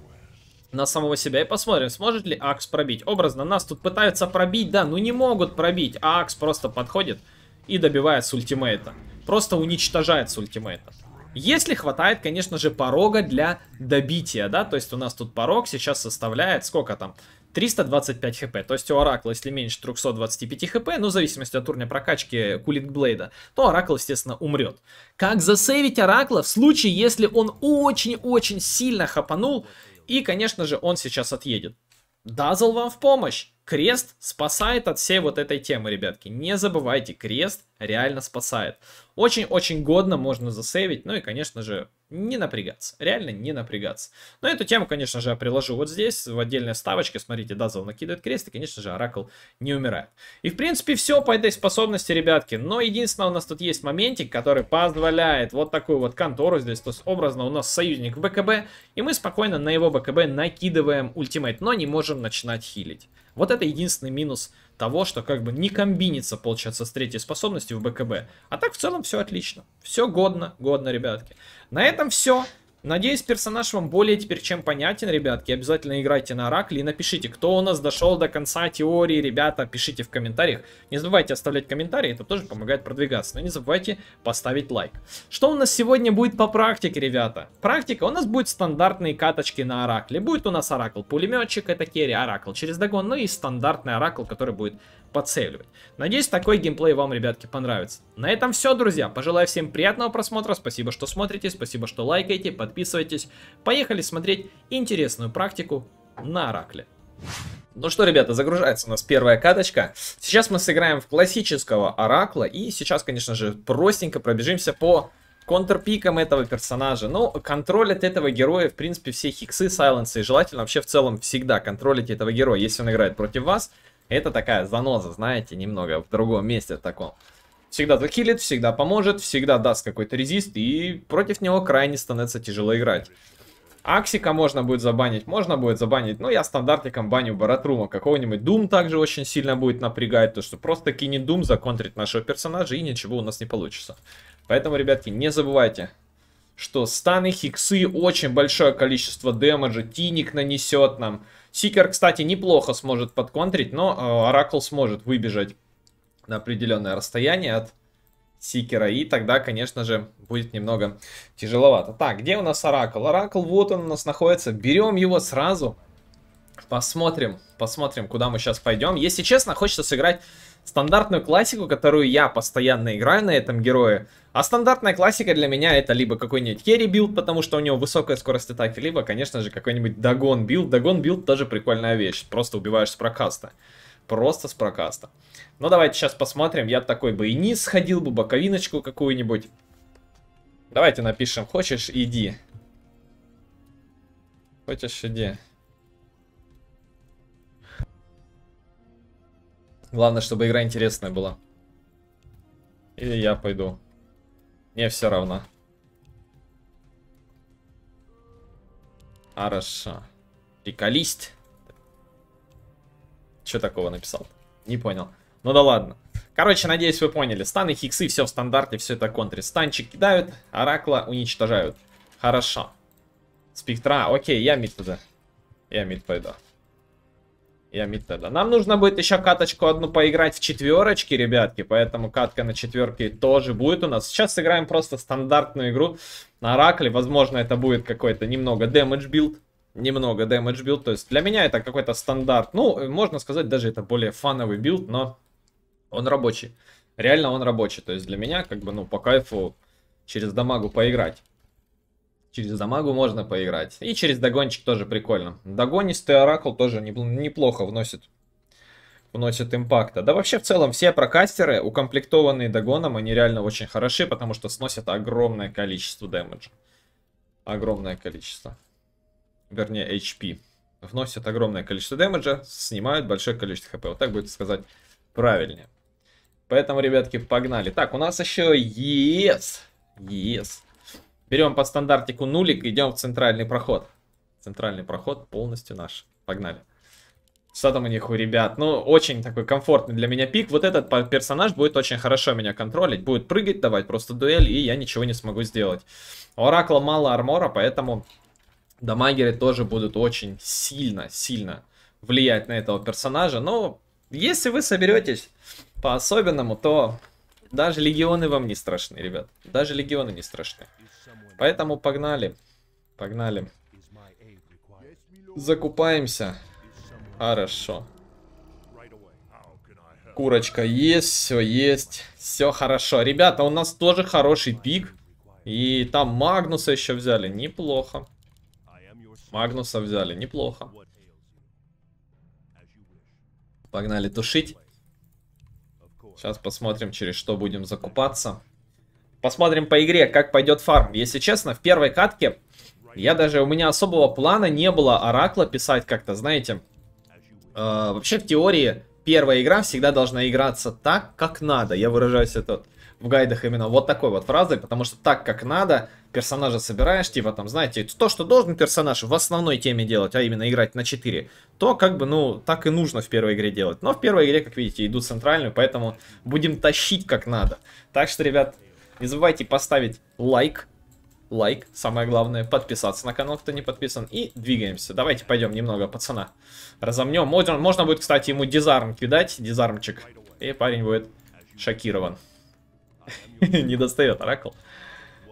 Speaker 1: на самого себя и посмотрим, сможет ли Акс пробить. Образно, нас тут пытаются пробить, да, ну не могут пробить, а Акс просто подходит и добивает с ультимейта. Просто уничтожает с ультимейта. Если хватает, конечно же, порога для добития, да, то есть у нас тут порог сейчас составляет, сколько там, 325 хп. То есть у Оракла, если меньше 325 хп, ну, в зависимости от уровня прокачки Кулик Блейда, то Оракл, естественно, умрет. Как засейвить Оракла в случае, если он очень-очень сильно хапанул, и, конечно же, он сейчас отъедет. Дазл вам в помощь. Крест спасает от всей вот этой темы, ребятки. Не забывайте, крест реально спасает. Очень-очень годно можно засейвить, ну и, конечно же, не напрягаться. Реально не напрягаться. Но эту тему, конечно же, я приложу вот здесь, в отдельной ставочке. Смотрите, Дазл накидывает крест, и, конечно же, Оракл не умирает. И, в принципе, все по этой способности, ребятки. Но единственное, у нас тут есть моментик, который позволяет вот такую вот контору здесь. То есть, образно, у нас союзник в БКБ, и мы спокойно на его БКБ накидываем ультимейт, но не можем начинать хилить. Вот это единственный минус того, что как бы не комбинится, получается, с третьей способностью в БКБ. А так в целом все отлично. Все годно, годно, ребятки. На этом все. Надеюсь, персонаж вам более теперь чем понятен, ребятки. Обязательно играйте на Оракле и напишите, кто у нас дошел до конца теории, ребята. Пишите в комментариях. Не забывайте оставлять комментарии, это тоже помогает продвигаться. Но не забывайте поставить лайк. Что у нас сегодня будет по практике, ребята? Практика у нас будет стандартные каточки на Оракле. Будет у нас Оракл пулеметчик, это керри, Оракл через догон, ну и стандартный Оракл, который будет подцеливать. Надеюсь, такой геймплей вам, ребятки, понравится. На этом все, друзья. Пожелаю всем приятного просмотра. Спасибо, что смотрите, спасибо, что лайкаете, подписывайтесь. Поехали смотреть интересную практику на Оракле. Ну что, ребята, загружается у нас первая каточка. Сейчас мы сыграем в классического Оракла. И сейчас, конечно же, простенько пробежимся по контрпикам этого персонажа. Ну, контролят этого героя, в принципе, все хиксы, сайленсы. И желательно вообще в целом всегда контролить этого героя. Если он играет против вас, это такая заноза, знаете, немного в другом месте таком. Всегда захилит, всегда поможет, всегда даст какой-то резист, и против него крайне становится тяжело играть. Аксика можно будет забанить, можно будет забанить. Но я стандартиком баню Баратрума. Какого-нибудь Дум также очень сильно будет напрягать. То, что просто кинет Дум, законтрить нашего персонажа и ничего у нас не получится. Поэтому, ребятки, не забывайте, что станы, хиксы, очень большое количество дэмэджа, Тиник нанесет нам. Сикер, кстати, неплохо сможет подконтрить, но э, Оракл сможет выбежать на определенное расстояние от Сикера. И тогда, конечно же, будет немного тяжеловато. Так, где у нас Оракл? Оракл, вот он у нас находится. Берем его сразу. Посмотрим, посмотрим, куда мы сейчас пойдем. Если честно, хочется сыграть стандартную классику, которую я постоянно играю на этом герое. А стандартная классика для меня это либо какой-нибудь carry build, потому что у него высокая скорость атаки, либо, конечно же, какой-нибудь Dagon build. Dagon build тоже прикольная вещь, просто убиваешь с прокаста. Просто с прокаста. Ну, давайте сейчас посмотрим. Я такой бы и низ сходил бы, боковиночку какую-нибудь. Давайте напишем. Хочешь, иди. Хочешь, иди. Главное, чтобы игра интересная была. Или я пойду. Мне все равно. Хорошо. Приколист. Что такого написал? Не понял. Ну да ладно. Короче, надеюсь, вы поняли. Станы, хиксы, все в стандарте, все это контре. Станчик кидают, оракла уничтожают. Хорошо. Спектра, окей, я мид туда. Я мид пойду. Я мид тогда. Нам нужно будет еще каточку одну поиграть в четверочке, ребятки. Поэтому катка на четверке тоже будет у нас. Сейчас сыграем просто стандартную игру на Оракле. Возможно, это будет какой-то немного damage build. Немного damage build. То есть для меня это какой-то стандарт. Ну, можно сказать, даже это более фановый build, но он рабочий. Реально он рабочий. То есть для меня, как бы, ну, по кайфу через дамагу поиграть. Через дамагу можно поиграть. И через догончик тоже прикольно. Догонистый оракул тоже неплохо вносит вносит импакта. Да вообще в целом все прокастеры, укомплектованные догоном, они реально очень хороши, потому что сносят огромное количество дэмэджа. Огромное количество. Вернее, HP. Вносят огромное количество дэмэджа, снимают большое количество хп. Вот так будет сказать правильнее. Поэтому, ребятки, погнали. Так, у нас еще ЕС. ЕС. Берем по стандартику нулик, идем в центральный проход. Центральный проход полностью наш. Погнали. Что там у них у ребят? Ну, очень такой комфортный для меня пик. Вот этот персонаж будет очень хорошо меня контролить. Будет прыгать, давать просто дуэль, и я ничего не смогу сделать. У Оракла мало армора, поэтому дамагеры тоже будут очень сильно, сильно влиять на этого персонажа. Но если вы соберетесь по-особенному, то даже легионы вам не страшны, ребят. Даже легионы не страшны. Поэтому погнали. Погнали. Закупаемся. Хорошо. Курочка есть, все есть. Все хорошо. Ребята, у нас тоже хороший пик. И там Магнуса еще взяли. Неплохо. Магнуса взяли. Неплохо. Погнали тушить. Сейчас посмотрим, через что будем закупаться. Посмотрим по игре, как пойдет фарм. Если честно, в первой катке я даже, у меня особого плана не было Оракла писать как-то, знаете. Э, вообще, в теории, первая игра всегда должна играться так, как надо. Я выражаюсь это в гайдах именно вот такой вот фразой, потому что так, как надо, персонажа собираешь, типа там, знаете, то, что должен персонаж в основной теме делать, а именно играть на 4, то как бы, ну, так и нужно в первой игре делать. Но в первой игре, как видите, идут центральную, поэтому будем тащить как надо. Так что, ребят, не забывайте поставить лайк. Лайк, самое главное, подписаться на канал, кто не подписан. И двигаемся. Давайте пойдем немного пацана разомнем. Можно, можно будет, кстати, ему дизарм кидать, дизармчик. И парень будет шокирован. Не достает оракл.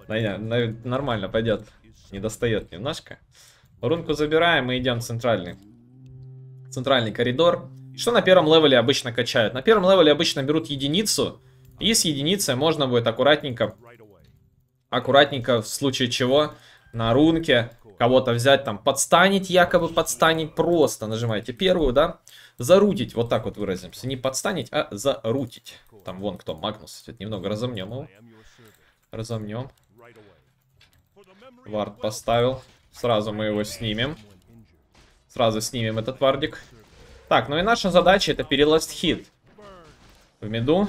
Speaker 1: Нормально пойдет. Не достает немножко. Рунку забираем и идем в центральный. Центральный коридор. Что на первом левеле обычно качают? На первом левеле обычно берут единицу. И с единицей можно будет аккуратненько, аккуратненько в случае чего на рунке кого-то взять, там, подстанить, якобы подстанить, просто нажимаете первую, да, зарутить, вот так вот выразимся, не подстанить, а зарутить. Там вон кто, Магнус, немного разомнем его, разомнем. Вард поставил, сразу мы его снимем, сразу снимем этот вардик. Так, ну и наша задача это пере last hit в миду.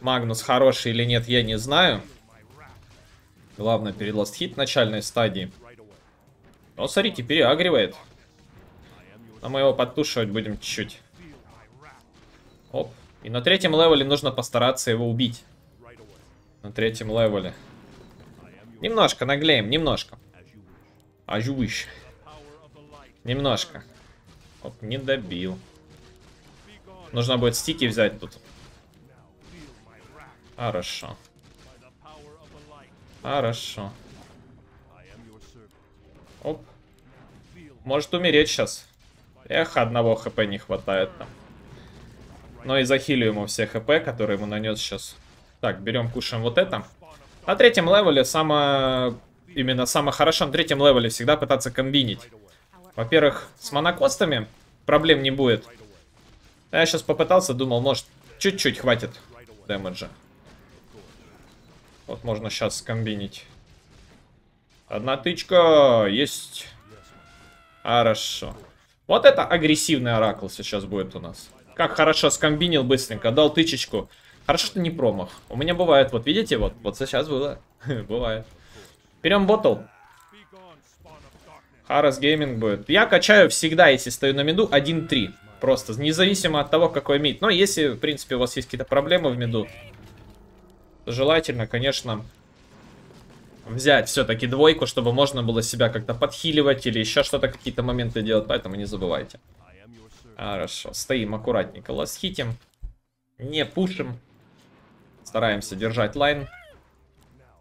Speaker 1: Магнус хороший или нет, я не знаю. Главное, пере last hit начальной стадии. О, смотрите, переагривает. Но мы его подтушивать будем чуть-чуть. Оп. И на третьем левеле нужно постараться его убить. На третьем левеле. Немножко наглеем, немножко. Ажувиш. Немножко. Оп, не добил. Нужно будет стики взять тут. Хорошо. Хорошо. Оп. Может умереть сейчас. Эх, одного хп не хватает там. Но и захилю ему все хп, которые ему нанес сейчас. Так, берем, кушаем вот это. На третьем левеле самое... Именно самое хорошо на третьем левеле всегда пытаться комбинить. Во-первых, с манакостами проблем не будет. Я сейчас попытался, думал, может, чуть-чуть хватит дэмэджа. Вот можно сейчас скомбинить. Одна тычка есть. Хорошо. Вот это агрессивный оракул сейчас будет у нас. Как хорошо скомбинил быстренько, дал тычечку. Хорошо, что не промах. У меня бывает, вот видите, вот, вот сейчас было. бывает. Берем ботл. Харас гейминг будет. Я качаю всегда, если стою на миду, 1-3. Просто, независимо от того, какой мид. Но если, в принципе, у вас есть какие-то проблемы в миду, желательно, конечно, взять все-таки двойку, чтобы можно было себя как-то подхиливать или еще что-то, какие-то моменты делать. Поэтому не забывайте. Хорошо, стоим аккуратненько, ласхитим. Не пушим. Стараемся держать лайн.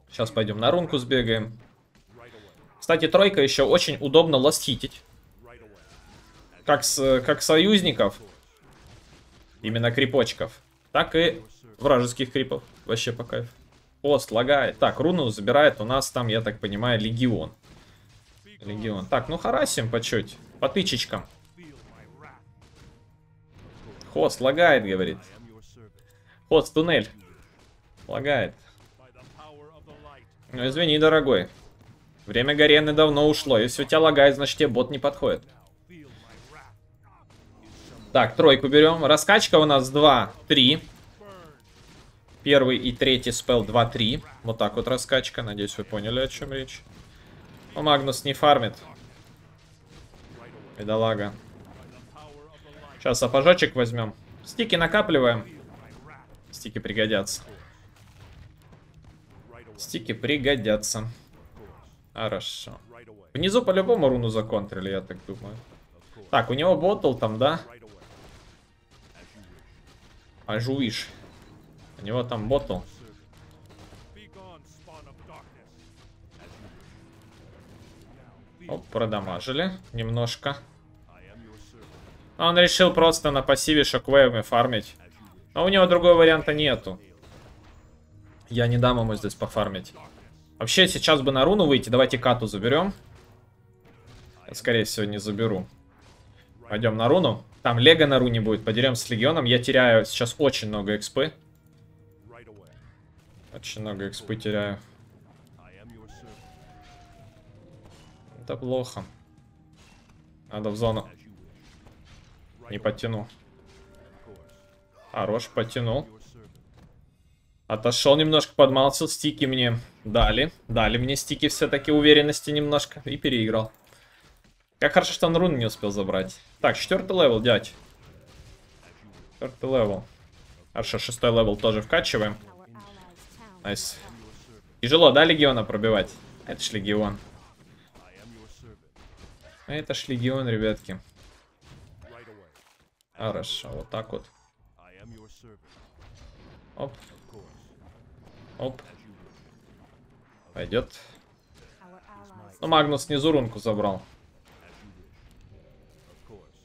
Speaker 1: Сейчас пойдем на рунку сбегаем. Кстати, тройка еще очень удобно ластхитить. Как, с, как союзников. Именно крипочков. Так и вражеских крипов. Вообще по кайфу. Пост лагает. Так, руну забирает у нас там, я так понимаю, легион. Легион. Так, ну харасим по чуть. По тычечкам. Хост лагает, говорит. Хост, туннель. Лагает. Ну, извини, дорогой. Время Горены давно ушло. Если у тебя лагает, значит тебе бот не подходит. Так, тройку берем. Раскачка у нас 2, 3. Первый и третий спел 2-3. Вот так вот раскачка. Надеюсь, вы поняли, о чем речь. Но Магнус не фармит. Бедолага. Сейчас сапожочек возьмем. Стики накапливаем. Стики пригодятся. Стики пригодятся. Хорошо. Внизу по-любому руну законтрили, я так думаю. Так, у него ботл там, да? Ажуиш. У него там ботл. Оп, продамажили немножко. Он решил просто на пассиве шоквейвами фармить. Но у него другого варианта нету. Я не дам ему здесь пофармить. Вообще, сейчас бы на руну выйти. Давайте кату заберем. Я, скорее всего, не заберу. Пойдем на руну. Там лего на руне будет. Подеремся с легионом. Я теряю сейчас очень много экспы. Очень много экспы теряю. Это плохо. Надо в зону. Не подтяну. Хорош, подтянул. Отошел немножко, подмался, стики мне дали. Дали мне стики все-таки уверенности немножко. И переиграл. Как хорошо, что он рун не успел забрать. Так, четвертый левел, дядь. Четвертый левел. Хорошо, шестой level тоже вкачиваем. Nice. Тяжело, да, легиона пробивать? Это ж легион. Это ж легион, ребятки. Хорошо, вот так вот. Оп. Оп. Пойдет. Ну, Магнус снизу рунку забрал.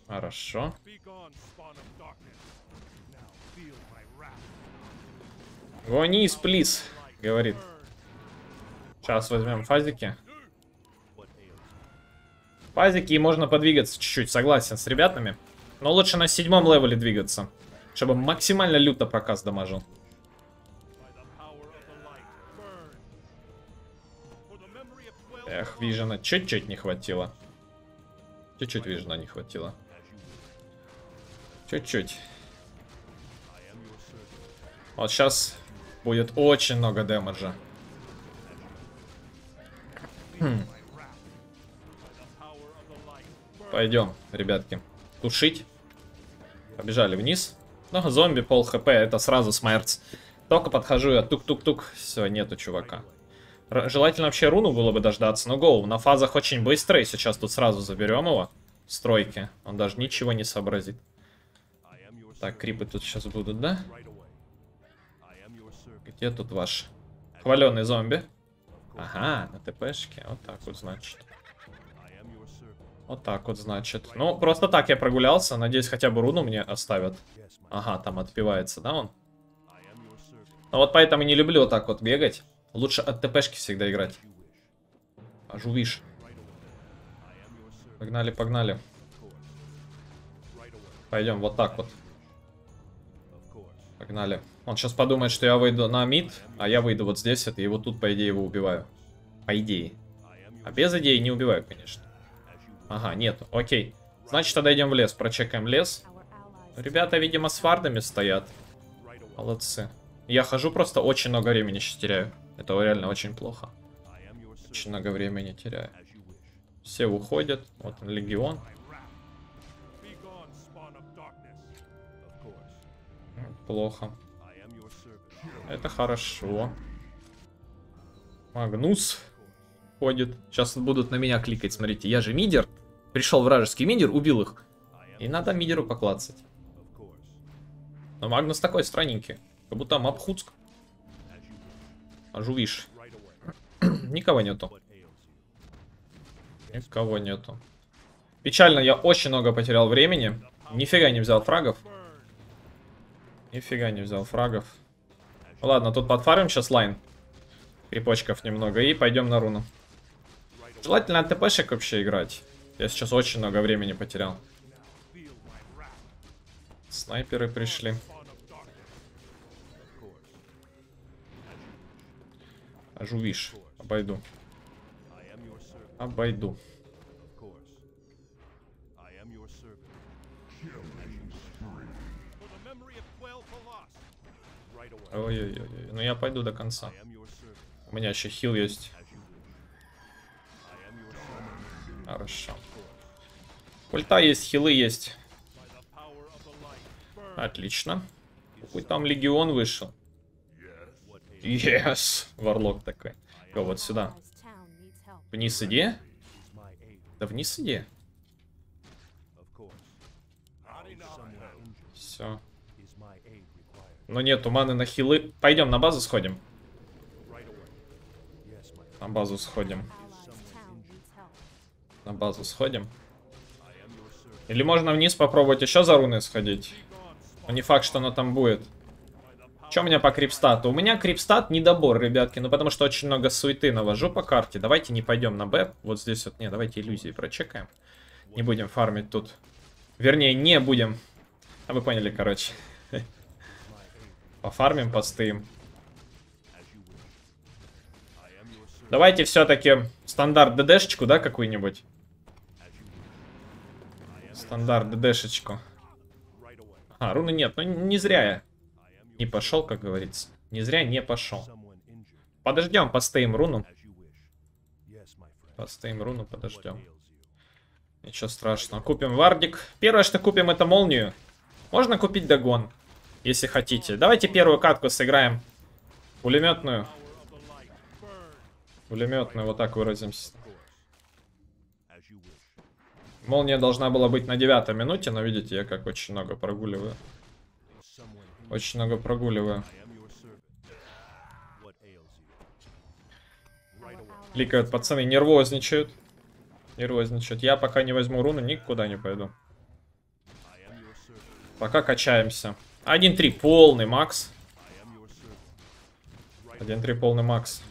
Speaker 1: Хорошо. Гонись, плиз, говорит. Сейчас возьмем фазики. Фазики и можно подвигаться чуть-чуть, согласен с ребятами. Но лучше на седьмом левеле двигаться. Чтобы максимально люто проказ дамажил. Эх, вижена чуть-чуть не хватило. Чуть-чуть вижена не хватило. Чуть-чуть. Вот сейчас будет очень много дэмэджа. Хм. Пойдем, ребятки. Тушить. Побежали вниз. Ну, зомби пол хп, это сразу смерть. Только подхожу я, тук-тук-тук. Все, нету чувака. Р желательно вообще руну было бы дождаться. Но гоу, на фазах очень быстрый. Сейчас тут сразу заберем его. Стройки. Он даже ничего не сообразит. Так, крипы тут сейчас будут, да? Где тут ваш хваленый зомби? Ага, на ТПшке. Вот так вот, значит. Вот так вот, значит. Ну, просто так я прогулялся. Надеюсь, хотя бы руну мне оставят. Ага, там отпивается, да, он? Ну вот поэтому не люблю вот так вот бегать. Лучше от ТПшки всегда играть. Аж увидишь. Погнали, погнали. Пойдем вот так вот. Погнали. Он сейчас подумает, что я выйду на мид, а я выйду вот здесь, это и вот тут, по идее, его убиваю. По идее. А без идеи не убиваю, конечно. Ага, нету. Окей. Значит, тогда идем в лес. Прочекаем лес. Ребята, видимо, с фардами стоят. Молодцы. Я хожу просто очень много времени сейчас теряю. Это реально очень плохо. Очень много времени теряю. Все уходят. Вот он, легион. Плохо. Это хорошо. Магнус ходит. Сейчас будут на меня кликать, смотрите. Я же мидер. Пришел вражеский мидер, убил их. И надо мидеру поклацать. Но Магнус такой странненький. Как будто Мапхуцк. А жувиш. Никого нету. Никого нету. Печально, я очень много потерял времени. Нифига не взял фрагов. Нифига не взял фрагов. Ладно, тут подфармим сейчас лайн. Крипочков немного. И пойдем на руну. Желательно от ТПшек вообще играть. Я сейчас очень много времени потерял. Снайперы пришли. Ажувиш. Обойду. Обойду. Ой-ой-ой. Ну я пойду до конца. У меня еще хил есть. Хорошо. Ульта есть, хилы есть. Отлично. Какой там легион вышел. Yes! Варлок такой. Го, вот сюда. Вниз иди. Да вниз иди. Все. Но нету маны на хилы. Пойдем на базу сходим. На базу сходим. На базу сходим. Или можно вниз попробовать еще за руны сходить. Но не факт, что оно там будет. Что у меня по крипстату? У меня крипстат недобор, ребятки. Ну, потому что очень много суеты навожу по карте. Давайте не пойдем на Б. Вот здесь вот. Не, давайте иллюзии прочекаем. Не будем фармить тут. Вернее, не будем. А вы поняли, короче. Пофармим, постоим. Давайте все-таки стандарт ДДшечку, да, какую-нибудь? Стандарт ДДшечку. А, руны нет. Ну, не зря я не пошел, как говорится. Не зря не пошел. Подождем, постоим руну. Постоим руну, подождем. Ничего страшного. Купим вардик. Первое, что купим, это молнию. Можно купить догон если хотите. Давайте первую катку сыграем. Пулеметную. Пулеметную, вот так выразимся. Молния должна была быть на девятой минуте, но видите, я как очень много прогуливаю. Очень много прогуливаю. Ликают пацаны, нервозничают. Нервозничают. Я пока не возьму руну, никуда не пойду. Пока качаемся. 1-3 полный макс. 1-3 полный макс.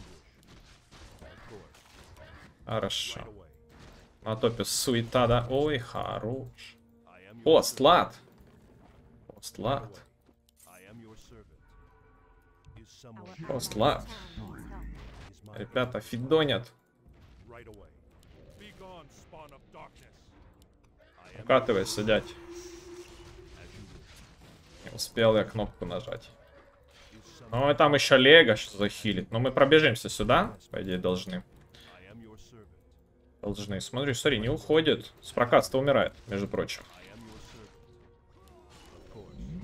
Speaker 1: Хорошо. На топе суета, да? Ой, хорош. Постлад. Постлад. Постлад. Ребята, фидонят. Укатывай, сидять. Успел я кнопку нажать. Ну и там еще Лего что захилит. Но мы пробежимся сюда, по идее, должны. Должны. Смотри, смотри, не уходит. С прокатства умирает, между прочим.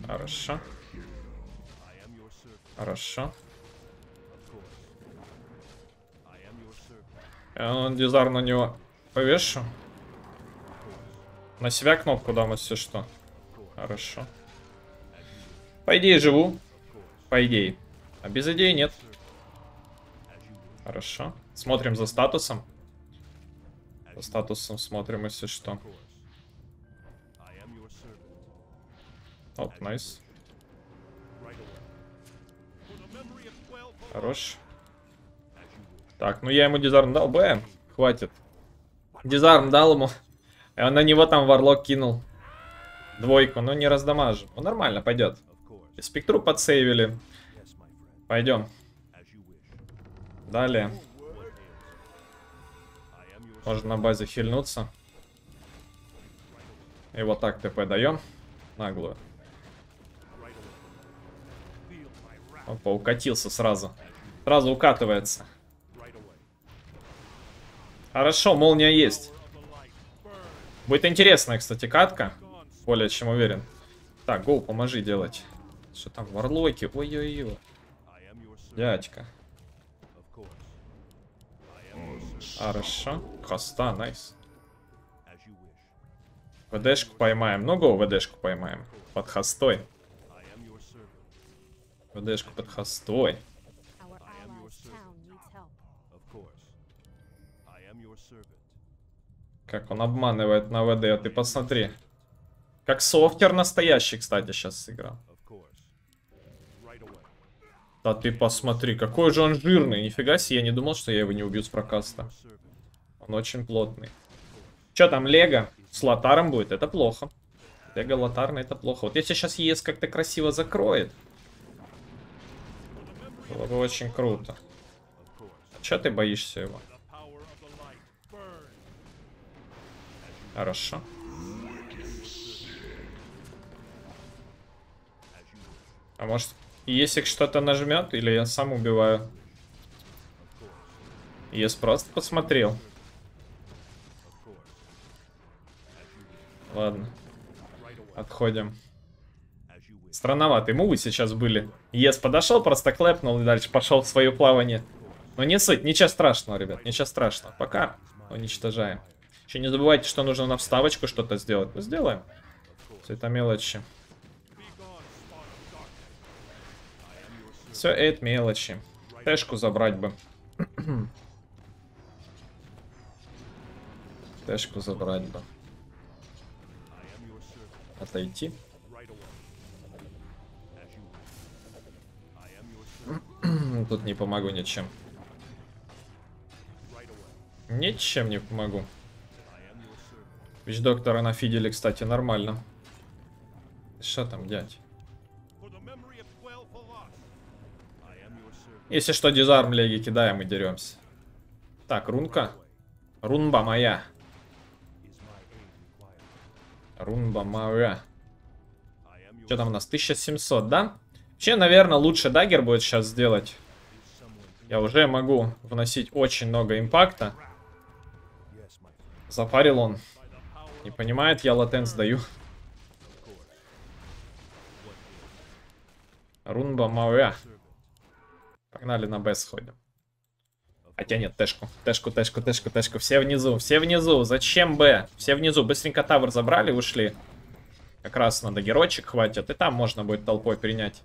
Speaker 1: Хорошо. Хорошо. Я ну, дизар на него повешу. На себя кнопку дам, если что. Хорошо. По идее живу. По идее. А без идеи нет. Хорошо. Смотрим за статусом. За статусом смотрим, если что. Оп, найс. Хорош. Так, ну я ему дизарм дал. Бэм. Хватит. Дизарм дал ему. И он на него там варлок кинул. Двойку. Ну не раздамажим. Ну нормально, пойдет. Спектру подсейвили. Пойдем. Далее. Можно на базе хильнуться. И вот так ТП даем. Наглую. Опа, укатился сразу. Сразу укатывается. Хорошо, молния есть. Будет интересная, кстати, катка. Более чем уверен. Так, гоу, поможи делать. Что там, варлоки? Ой-ой-ой. Дядька. Хорошо. Хоста, найс. ВДшку поймаем. Ну, го, ВДшку поймаем. Под хостой. ВДшку под хостой. Как он обманывает на ВД, ты посмотри. Как софтер настоящий, кстати, сейчас сыграл. Да ты посмотри, какой же он жирный. Нифига себе, я не думал, что я его не убью с прокаста. Он очень плотный. Че там, Лего? С Лотаром будет? Это плохо. Лего Лотарный, это плохо. Вот если сейчас ЕС как-то красиво закроет. Было бы очень круто. Че ты боишься его? Хорошо. А может, если что-то нажмет, или я сам убиваю? Ес просто посмотрел. Ладно. Отходим. Странноватые мувы сейчас были. Ес подошел, просто клепнул и дальше пошел в свое плавание. Но не суть, ничего страшного, ребят, ничего страшного. Пока уничтожаем. Еще не забывайте, что нужно на вставочку что-то сделать. Мы сделаем. Все это мелочи. Все это мелочи. Тэшку забрать бы. Тэшку забрать бы. Отойти. Тут не помогу ничем. Ничем не помогу. Вич доктора на фиделе, кстати, нормально. Что там, дядь? Если что, дизарм леги кидаем и деремся. Так, рунка. Рунба моя. Рунба моя. Что там у нас? 1700, да? Вообще, наверное, лучше дагер будет сейчас сделать. Я уже могу вносить очень много импакта. Запарил он. Не понимает, я латент сдаю. Рунба Мауя. Погнали на Б сходим. Хотя нет, Тэшку. Тэшку, Тэшку, Тэшку, Тэшку. Все внизу, все внизу. Зачем Б? Все внизу. Быстренько тавер забрали, ушли. Как раз надо геройчик хватит. И там можно будет толпой принять.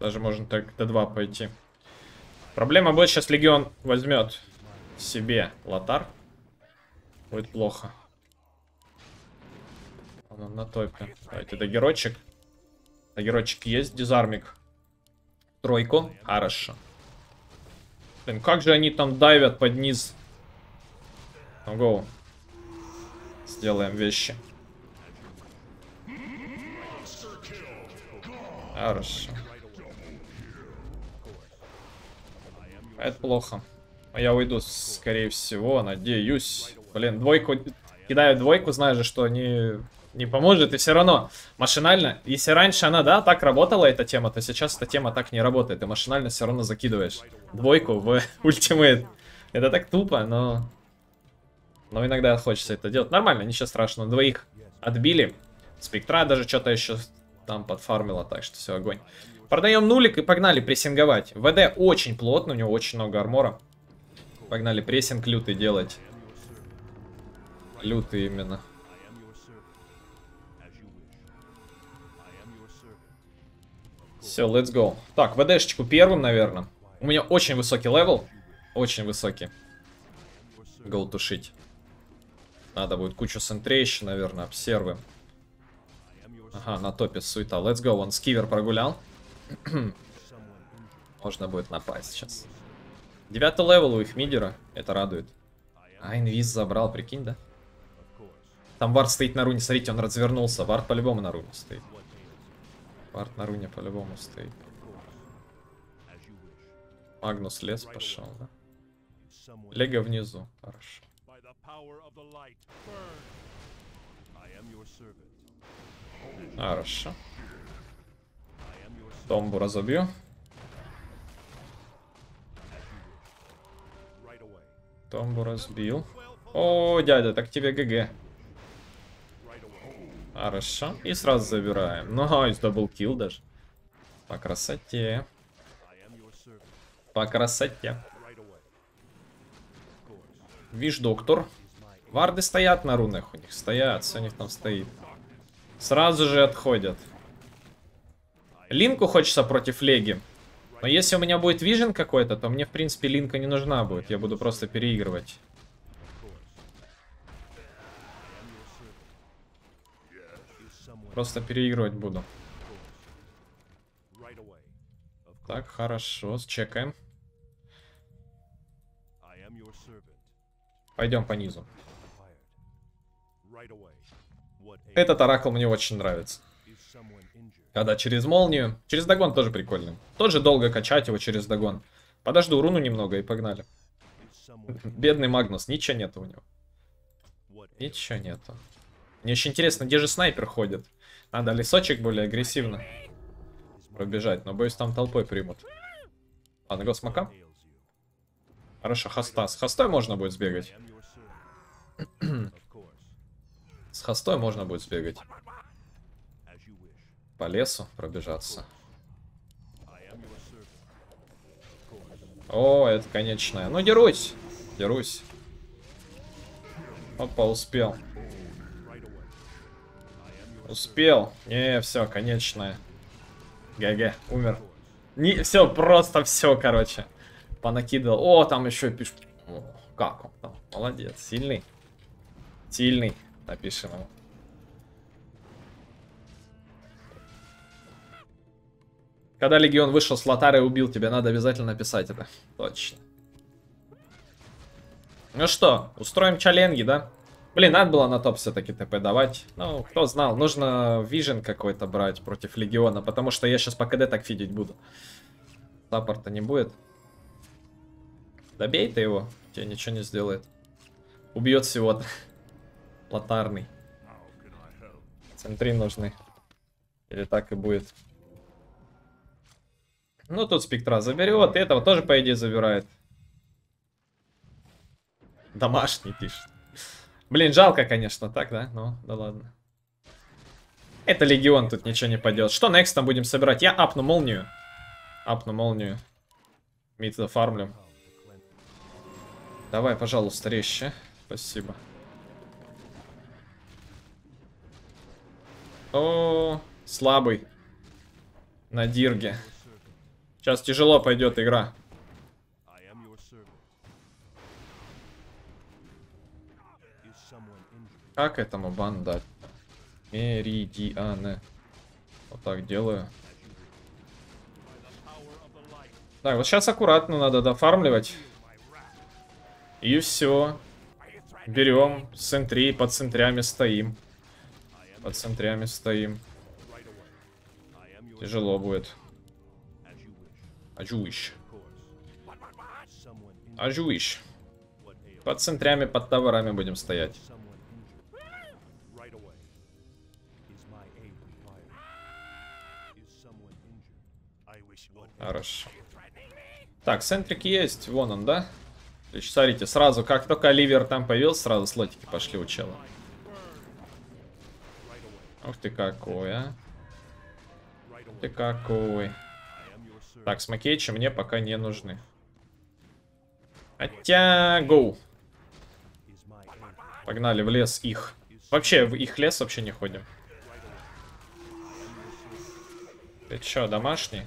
Speaker 1: Даже можно так Д2 пойти. Проблема будет, сейчас Легион возьмет себе лотар. Будет плохо. Он на топе. Давайте, это геройчик. А геройчик есть, дизармик. Тройку. Хорошо. Блин, как же они там дайвят под низ. Ну. Сделаем вещи. Хорошо. Это плохо. Я уйду, скорее всего, надеюсь. Блин, двойку... Кидаю двойку, знаю же, что они не поможет. И все равно машинально, если раньше она, да, так работала эта тема, то сейчас эта тема так не работает. Ты машинально все равно закидываешь двойку в ультимейт. Это так тупо, но... Но иногда хочется это делать. Нормально, ничего страшного. Двоих отбили. Спектра даже что-то еще там подфармила, так что все, огонь. Продаем нулик и погнали прессинговать. ВД очень плотно, у него очень много армора. Погнали прессинг лютый делать. Лютый именно. Все, let's go. Так, ВДшечку первым, наверное. У меня очень высокий level. Очень высокий. Гол тушить. Надо будет кучу сентрейшн, наверное, обсервы. Ага, на топе суета. Let's go. Он skewer прогулял. Можно будет напасть сейчас. Девятый level у их мидера. Это радует. А, инвиз забрал, прикинь, да? Там вард стоит на руне. Смотрите, он развернулся. Вард по-любому на руне стоит. Вард на руне по-любому стоит. Магнус лес пошел, да? Лего внизу. Хорошо. Хорошо. Томбу разобью. Томбу разбил. О, дядя, так тебе ГГ. Хорошо. И сразу забираем. Nice, double kill даже. По красоте. По красоте. Witch Doctor. Варды стоят на рунах у них. Стоят, все у них там стоит. Сразу же отходят. Линку хочется против Леги. Но если у меня будет vision какой-то, то мне, в принципе, линка не нужна будет. Я буду просто переигрывать. Просто переигрывать буду. Так, хорошо, чекаем. Пойдем по низу. Этот оракул мне очень нравится. Когда через молнию. Через догон тоже прикольно. Тоже долго качать его через догон. Подожду руну немного и погнали. Бедный Магнус, ничего нету у него. Ничего нету. Мне очень интересно, где же снайпер ходит. Надо лесочек более агрессивно пробежать, но боюсь там толпой примут. Ладно, го смока. Хорошо, хоста. С хостой можно будет сбегать. С хостой можно будет сбегать. По лесу пробежаться. О, это конечная. Ну, дерусь. Дерусь. Опа, успел. Успел. Не, все, конечная. ГГ, умер. Не, все, просто все, короче. Понакидывал. О, там еще пишут. как он там? Молодец, сильный. Сильный. Напишем ему. Когда Легион вышел с Лотара и убил тебя, надо обязательно написать это. Точно. Ну что, устроим челленги, да? Блин, надо было на топ все-таки ТП давать. Ну, кто знал, нужно вижен какой-то брать против Легиона, потому что я сейчас по КД так фидить буду. Саппорта не будет. Добей ты его, тебе ничего не сделает. Убьет всего-то. Лотарный. Центри нужны. Или так и будет. Ну, тут спектра заберет. И этого тоже, по идее, забирает. Домашний пишет. Блин, жалко, конечно, так, да? Ну, да ладно. Это легион, тут ничего не пойдет. Что next там будем собирать? Я апну молнию. Апну молнию. Мид зафармлю. Давай, пожалуйста, резче. Спасибо. О, слабый. На дирге. Сейчас тяжело пойдет игра. Как этому бан дать? Меридианы. Вот так делаю. Так, вот сейчас аккуратно надо дофармливать. И все. Берем sentry, под центрями стоим. Под центрями стоим. Тяжело будет. Ажувиш. Ажувиш. Под центрями, под таверами будем стоять. Хорошо. Так, центрик есть. Вон он, да? То есть, смотрите, сразу, как только Оливер там появился, сразу слотики пошли у чела. Ух ты какой, а. Ты какой. Так, смокейчи мне пока не нужны. Хотя, гоу. Погнали в лес их. Вообще, в их лес вообще не ходим. Ты чё, домашний?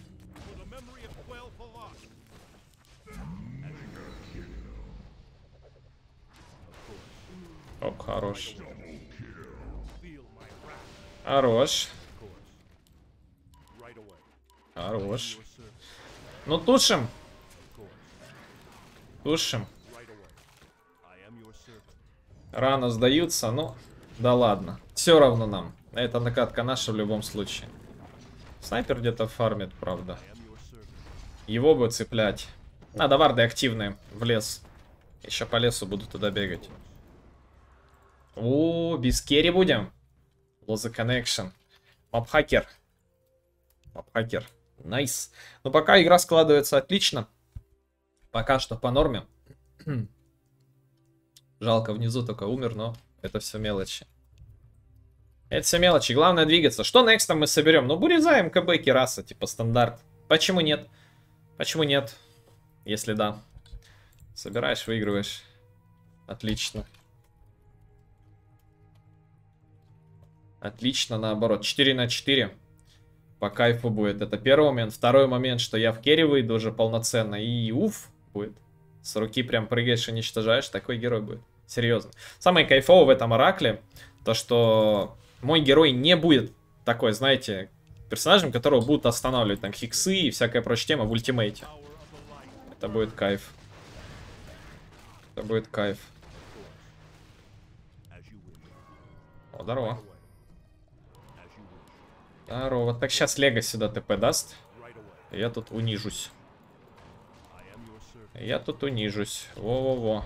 Speaker 1: Оп, хорош. Хорош. Хорош. Ну, тушим. Тушим. Рано сдаются, но... Да ладно. Все равно нам. Это накатка наша в любом случае. Снайпер где-то фармит, правда. Его бы цеплять. Надо варды активные в лес. Еще по лесу буду туда бегать. О, без carry будем. Lost connection. Maphacker. Maphacker. Nice. Ну, пока игра складывается отлично. Пока что по норме. Жалко, внизу только умер, но это все мелочи. Это все мелочи. Главное двигаться. Что next мы соберем? Ну, бурезаем КБ Кираса, типа стандарт. Почему нет? Почему нет? Если да. Собираешь, выигрываешь. Отлично. Отлично, наоборот. 4 на 4. По кайфу будет. Это первый момент. Второй момент, что я в керри выйду уже полноценно. И уф, будет. С руки прям прыгаешь и уничтожаешь. Такой герой будет. Серьезно. Самое кайфовое в этом Оракле, то что мой герой не будет такой, знаете, персонажем, которого будут останавливать там хиксы и всякая прочая тема в ультимейте. Это будет кайф. Это будет кайф. О, здорово. Здорово. Так сейчас Лего сюда ТП даст. Я тут унижусь. Я тут унижусь. Во-во-во.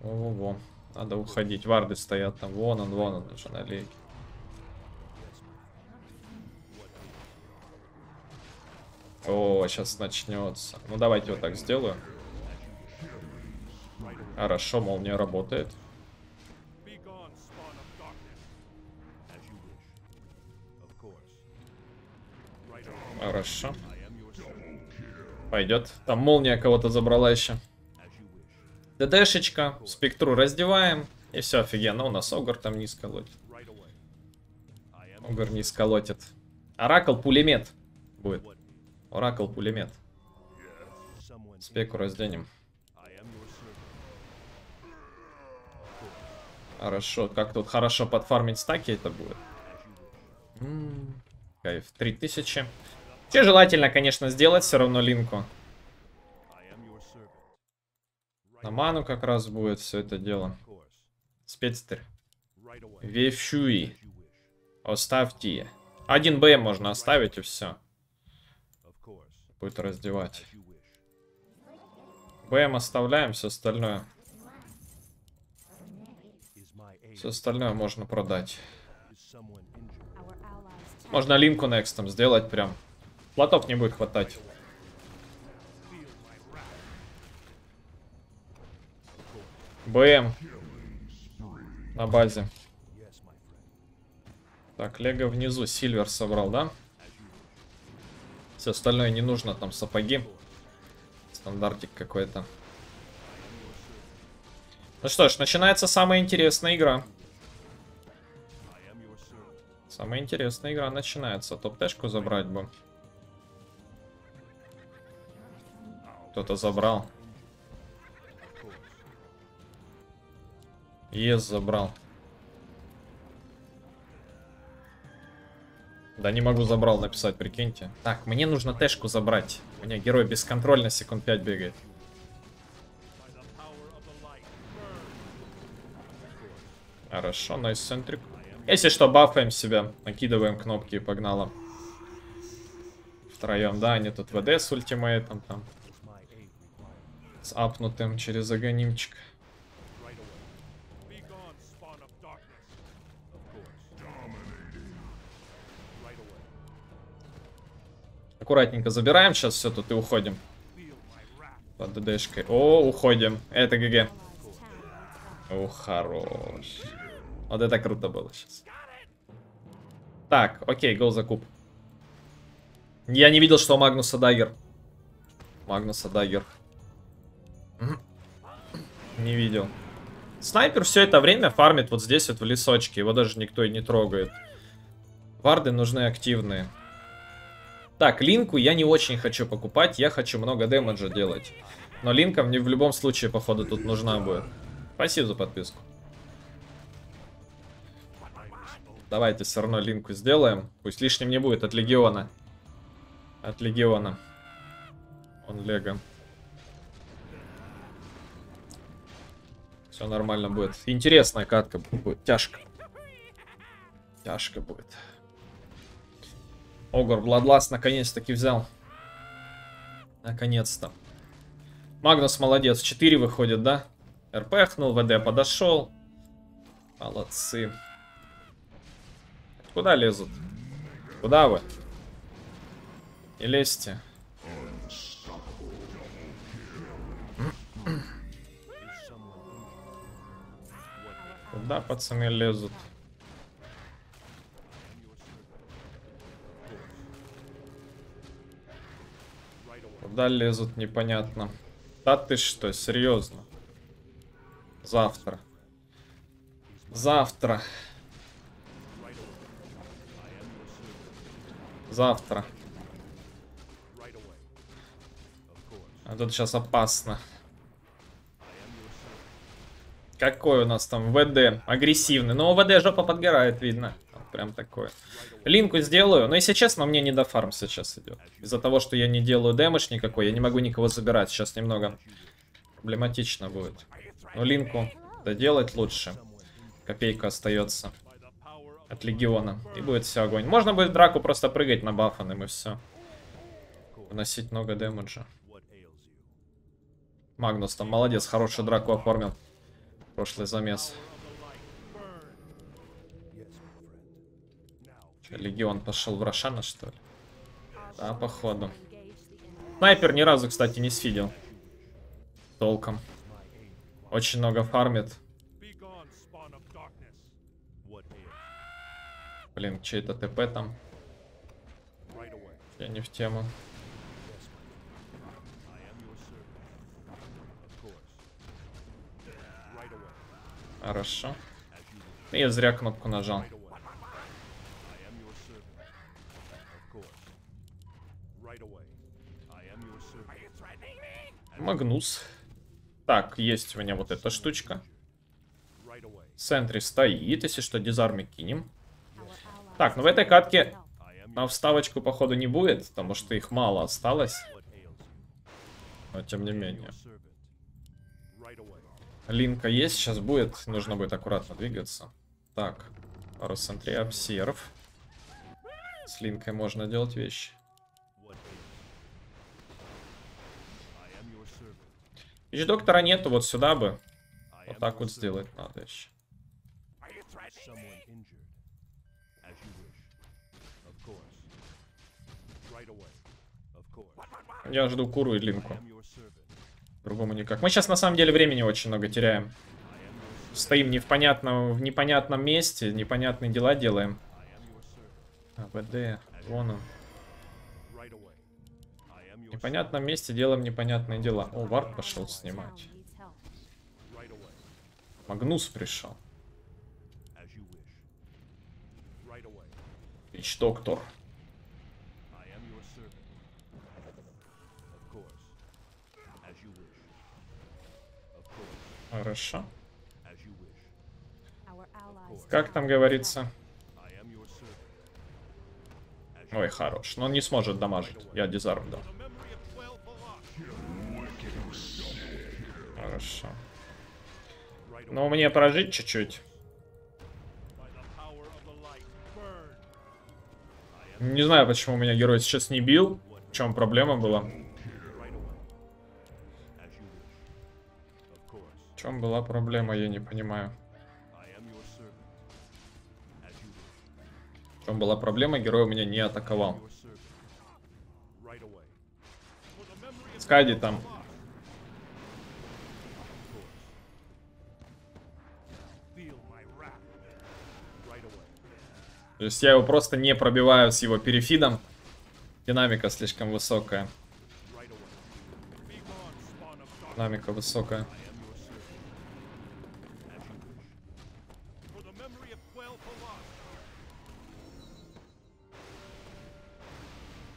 Speaker 1: Во-во-во. Надо уходить. Варды стоят там. Вон он, вон он уже на Леге. О, сейчас начнется. Ну давайте вот так сделаю. Хорошо, молния работает. Хорошо. Пойдет. Там молния кого-то забрала еще. ДДшечка. Спектру раздеваем. И все офигенно. У нас Огар там не сколотит. Огар не сколотит. Оракл пулемет будет. Оракл пулемет. Спеку разденем. Хорошо. Как тут хорошо подфармить стаки это будет. -м -м. Кайф. 3000. Че желательно, конечно, сделать все равно линку. На ману как раз будет все это дело. Спецтер. Вевшуи. Оставьте. Один БМ можно оставить и все. Будет раздевать. БМ оставляем, все остальное. Все остальное можно продать. Можно линку некстом сделать прям. Платов не будет хватать. БМ. На базе. Так, Лего внизу. Сильвер собрал, да? Все остальное не нужно. Там сапоги. Стандартик какой-то. Ну что ж, начинается самая интересная игра. Самая интересная игра начинается. Топ-тэшку забрать бы. Кто-то забрал. Ес забрал. Да не могу забрал написать, прикиньте. Так, мне нужно тэшку забрать. У меня герой бесконтрольно секунд 5 бегает. Хорошо, найс-центрик. Если что, бафаем себя. Накидываем кнопки и погнало. Втроем, да, они тут ВД с ультимейтом там. С апнутым через агонимчик. Аккуратненько забираем сейчас все тут и уходим. Под ДДшкой. О, уходим. Это ГГ. О, хорош. Вот это круто было сейчас. Так, окей, гол за куб. Я не видел, что у Магнуса дагер. Магнуса дагер. Не видел. Снайпер все это время фармит вот здесь вот в лесочке. Его даже никто и не трогает. Варды нужны активные. Так, линку я не очень хочу покупать. Я хочу много дэмэджа делать. Но линка мне в любом случае, походу, тут нужна будет. Спасибо за подписку. Давайте все равно линку сделаем. Пусть лишним не будет от легиона. От легиона. Он лего. Все нормально будет. Интересная катка будет. Тяжко. Тяжко будет. Огр Бладлас наконец-таки взял. Наконец-то. Магнус молодец. 4 выходит, да? РПхнул, ВД подошел. Молодцы. Куда лезут? Куда вы? Не лезьте. Куда пацаны лезут? Куда лезут, непонятно. Да ты что, серьезно? Завтра. Завтра. Завтра. А тут сейчас опасно. Какой у нас там ВД? Агрессивный. Но ну, ВД жопа подгорает, видно. Прям такое. Линку сделаю. Но если честно, мне не до фарм сейчас идет. Из-за того, что я не делаю дэмэдж никакой, я не могу никого забирать. Сейчас немного проблематично будет. Но линку доделать лучше. Копейка остается от легиона. И будет все огонь. Можно будет драку просто прыгать на бафаным и все. Вносить много дэмэджа. Магнус там молодец, хорошую драку оформил. Прошлый замес. Легион пошел в Рошана, что ли? Да, походу. Снайпер ни разу, кстати, не сфидел. Толком. Очень много фармит. Блин, чей-то ТП там. Я не в тему. Хорошо. Я зря кнопку нажал. Магнус. Так, есть у меня вот эта штучка. В центре стоит, если что, дизарми кинем. Так, ну в этой катке на вставочку, походу, не будет, потому что их мало осталось. Но тем не менее. Линка есть, сейчас будет. Нужно будет аккуратно двигаться. Так, Росцентре обсерв. С линкой можно делать вещи. Ищ доктора нету, вот сюда бы. Вот так вот сделать надо еще. Я жду Куру и Линку. Другому никак. Мы сейчас на самом деле времени очень много теряем. Стоим не в, понятном, в непонятном месте, непонятные дела делаем. АВД, вон он. В непонятном месте делаем непонятные дела. О, варп пошел снимать. Магнус пришел. Ич доктор. Хорошо. Как там говорится? Ой, хорош. Но он не сможет дамажить. Я дизарм дал. Хорошо. Но мне прожить чуть-чуть. Не знаю, почему меня герой сейчас не бил. В чем проблема была. Чем была проблема, я не понимаю. В чем была проблема, герой у меня не атаковал. Скади там. То есть я его просто не пробиваю с его перефидом. Динамика слишком высокая. Динамика высокая.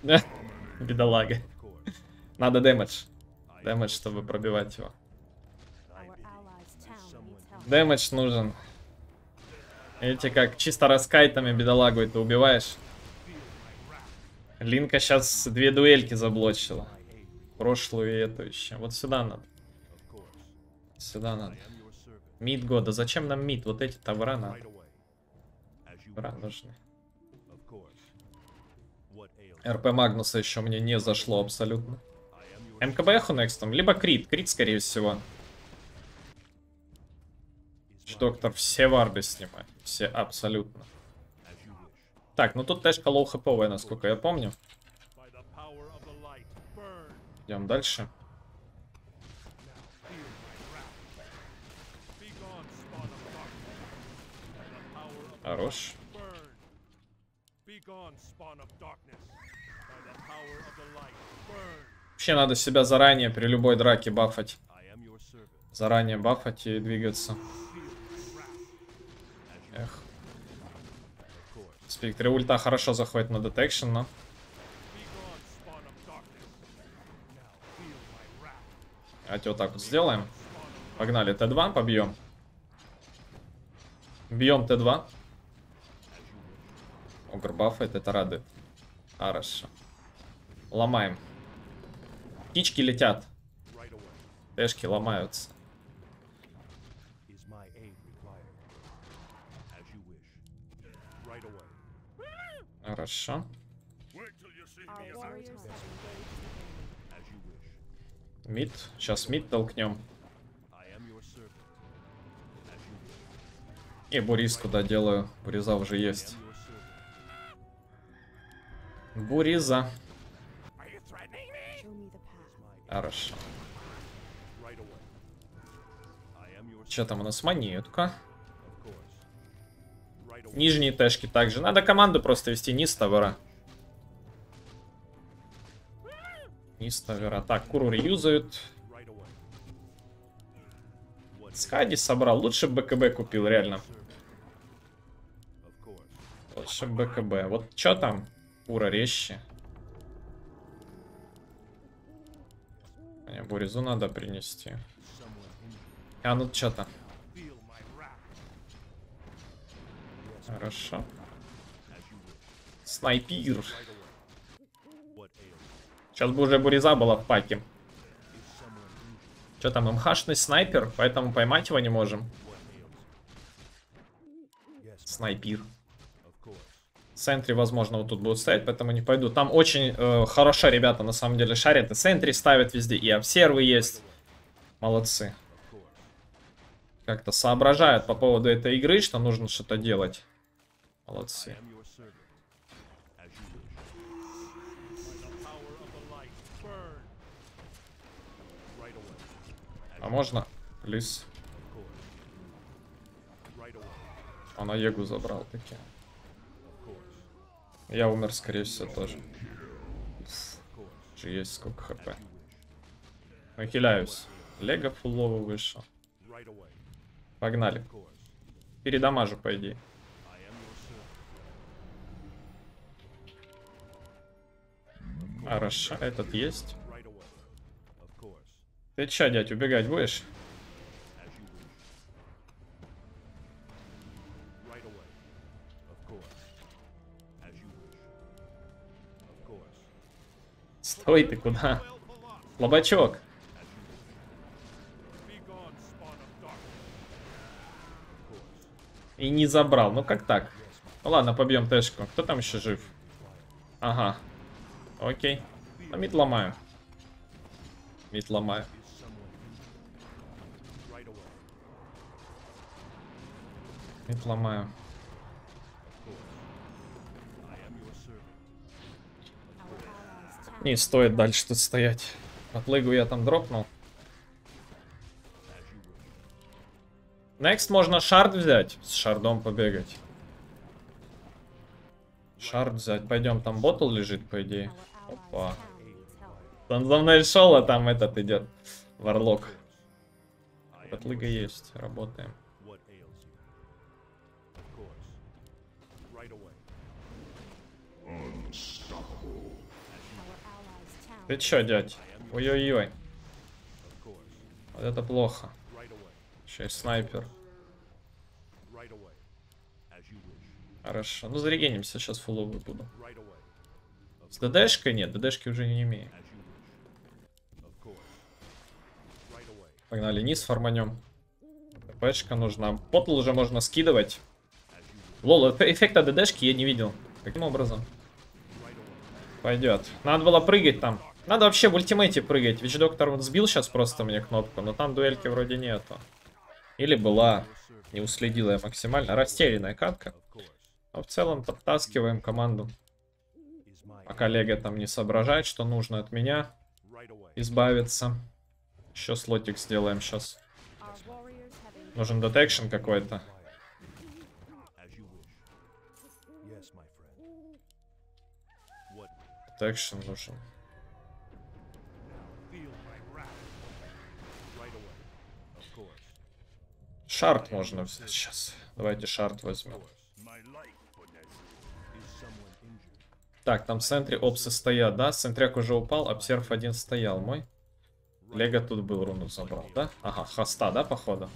Speaker 2: Philosophy.
Speaker 1: Бедолага. Надо дэмэдж. Дэмэдж, чтобы пробивать его. Дэмэдж нужен. Эти как чисто раскайтами бедолагу это убиваешь. Линка сейчас две дуэльки заблочила. Прошлую и эту еще. Вот сюда надо. Сюда надо. Мид года. Зачем нам мид? Вот эти тавра
Speaker 2: Right
Speaker 1: надо.
Speaker 2: away. As you
Speaker 1: Тавра
Speaker 2: wish.
Speaker 1: нужны. РП Магнуса еще мне не зашло абсолютно.
Speaker 2: I am your
Speaker 1: МКБХу некстом, либо Крит. Крит, скорее всего. Доктор все варды снимает. Все абсолютно. Так, ну тут тэшка low хэповая, насколько я помню. Идем дальше. Хорош. Вообще надо себя заранее при любой драке бафать. Заранее бафать и двигаться. Эх. Спектре ульта хорошо заходит на детекшн, но... Давайте вот так вот сделаем. Погнали, Т2 побьем. Бьем Т2. Огр бафает, это радует. Хорошо. Ломаем. Птички летят. Тэшки ломаются. Хорошо. Мид. Сейчас мид толкнем. И Бурис куда делаю. Буриза уже есть. Буриза. Хорошо. Че там у нас? Монетка. Нижние тэшки также. Надо команду просто вести низ тавера. Низ тавера. Так, куру реюзают. Скади собрал. Лучше БКБ купил, реально. Лучше БКБ. Вот что там? Кура резче. Не, Буризу надо принести. А, ну что-то. Хорошо. Снайпир. Сейчас бы уже Буриза была в паке. Что там, МХшный снайпер, поэтому поймать его не можем. Снайпир. Центре, возможно, вот тут будут стоять, поэтому не пойду. Там очень э, хорошо ребята на самом деле шарят. И в центре ставят везде, и обсервы есть. Молодцы. Как-то соображают по поводу этой игры, что нужно что-то делать. Молодцы. А можно? Плюс.
Speaker 2: Of course. Right away.
Speaker 1: Он Аегу забрал таки. Я умер, скорее всего, тоже. Же есть сколько хп. Нахиляюсь. Лего фуллово вышел. Погнали. Передамажу, по идее. Хорошо, этот есть. Ты чё, дядь, убегать будешь?
Speaker 2: Of darkness. Of course.
Speaker 1: И не забрал. Ну как так? Ну ладно, побьем тэшку. Кто там еще жив? Ага. Окей. А мид ломаю. Мид ломаю. Мид ломаю. Не стоит дальше тут стоять. Отлыгу я там дропнул. Next можно шард взять. С шардом побегать. Шард взять. Пойдем, там ботл лежит, по идее. Опа. Он за мной шел, а там этот идет. Варлок. Отлыга есть. Работаем. Ты чё, дядь? Ой-ой-ой. Вот это плохо. Еще и снайпер. Хорошо. Ну, зарегенимся, сейчас фуловый буду. С ДДшкой нет, ДДшки уже не имею. Погнали, низ фарманем. ТПшка нужна. Потл уже можно скидывать. Лол, эф- эффекта ДДшки я не видел. Каким образом? Пойдет. Надо было прыгать там. Надо вообще в ультимейте прыгать. Ведь доктор вот сбил сейчас просто мне кнопку, но там дуэльки вроде нету. Или была. Не уследила я максимально. Растерянная катка. Но в целом подтаскиваем команду. А коллега там не соображает, что нужно от меня избавиться. Еще слотик сделаем сейчас. Нужен detection какой-то. Detection нужен.
Speaker 2: feel my wrath? Right away. Of course.
Speaker 1: Шарт можно взять сейчас. Давайте шарт возьмем. Так, там в центре опсы стоят, да? Центряк уже упал, обсерв один стоял мой. Лего тут был, руну забрал, да? Ага, хоста, да, походу?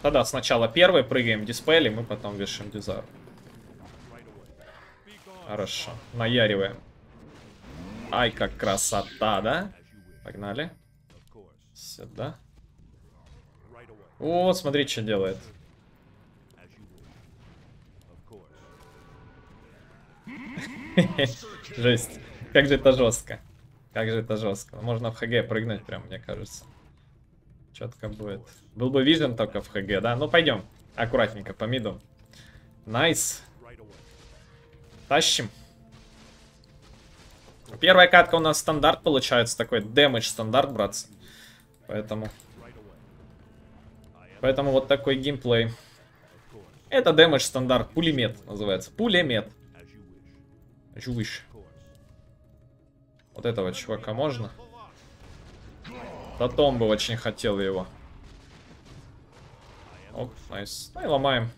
Speaker 1: Тогда сначала первый прыгаем диспели, мы потом вешаем дизайр. Хорошо, наяриваем. Ай, как красота, да? Погнали. Сюда. Вот, смотри, что делает. Жесть. Как же это жестко. Как же это жестко. Можно в HG прыгнуть прям, мне кажется. Четко будет. Был бы vision только в HG, да? Ну, пойдем. Аккуратненько, по миду.
Speaker 2: Nice.
Speaker 1: Тащим. Первая катка у нас стандарт получается. Такой дэмэдж стандарт, братцы. Поэтому... Поэтому вот такой геймплей. Это дэмэдж стандарт. Пулемет называется. Пулемет.
Speaker 2: Course.
Speaker 1: Вот этого чувака можно? Да Том бы очень хотел его. Оп, найс. Ну и ломаем.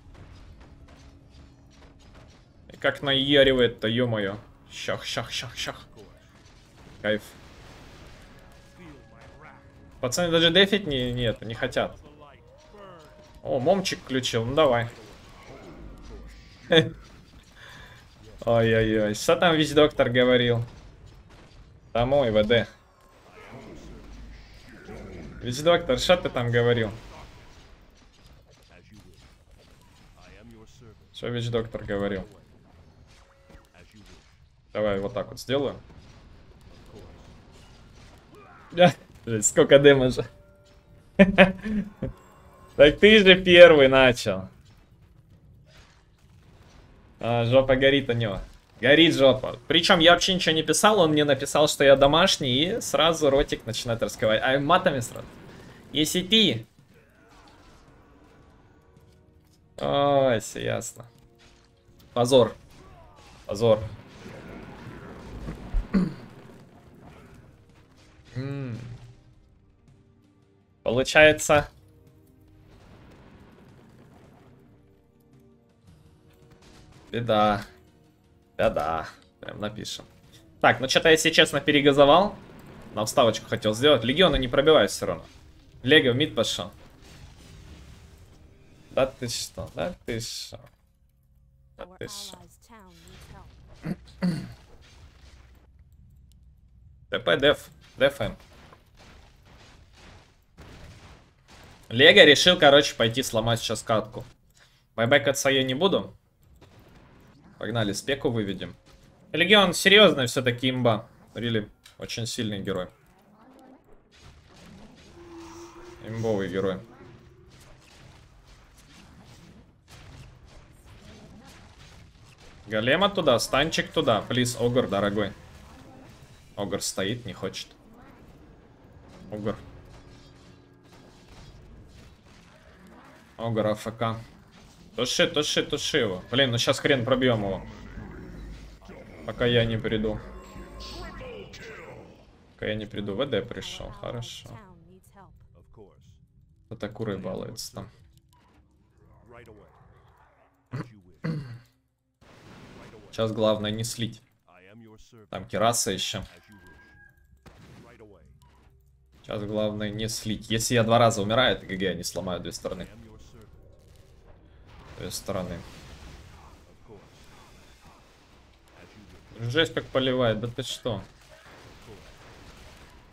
Speaker 1: И как наяривает-то, ё-моё. Щах, щах, щах, щах. Кайф. Пацаны даже дефить не, не, не хотят. О, момчик включил, ну давай. Ой-ой-ой, что там вич-доктор говорил? Домой, ВД. Вич-доктор, что ты там говорил? Что вич-доктор говорил?
Speaker 2: As you wish.
Speaker 1: Давай вот так вот сделаю. Блядь, сколько дэмэджа. Так ты же первый начал. А, жопа горит у него. Горит жопа. Причем я вообще ничего не писал, он мне написал, что я домашний, и сразу ротик начинает разговаривать. А матами сразу. Если ты... Ой, все ясно. Позор. Позор. Получается... Беда. Беда. Прям напишем. Так, ну что-то я, если честно, перегазовал. На вставочку хотел сделать. Легиона не пробивает все равно. Лего в мид пошел. Да ты что, да ты что. Да ты что. ТП деф. Дефаем. Лего решил, короче, пойти сломать сейчас катку. Байбекаться я не буду. Погнали, спеку выведем. Легион серьезный все-таки имба. Рили, очень сильный герой. Имбовый герой. Голема туда, станчик туда. Плиз, Огр, дорогой. Огр стоит, не хочет. Огр. Огр АФК. Туши, туши, туши его. Блин, ну сейчас хрен пробьем его. Пока я не приду. Пока я не приду. ВД пришел. Хорошо. Атакурой балуется там. Сейчас главное не слить. Там Кераса еще. Сейчас главное не слить. Если я два раза умираю, это ГГ, они сломают две стороны.
Speaker 2: I am your servant.
Speaker 1: Две стороны.
Speaker 2: You wish.
Speaker 1: Жесть как поливает, да ты что?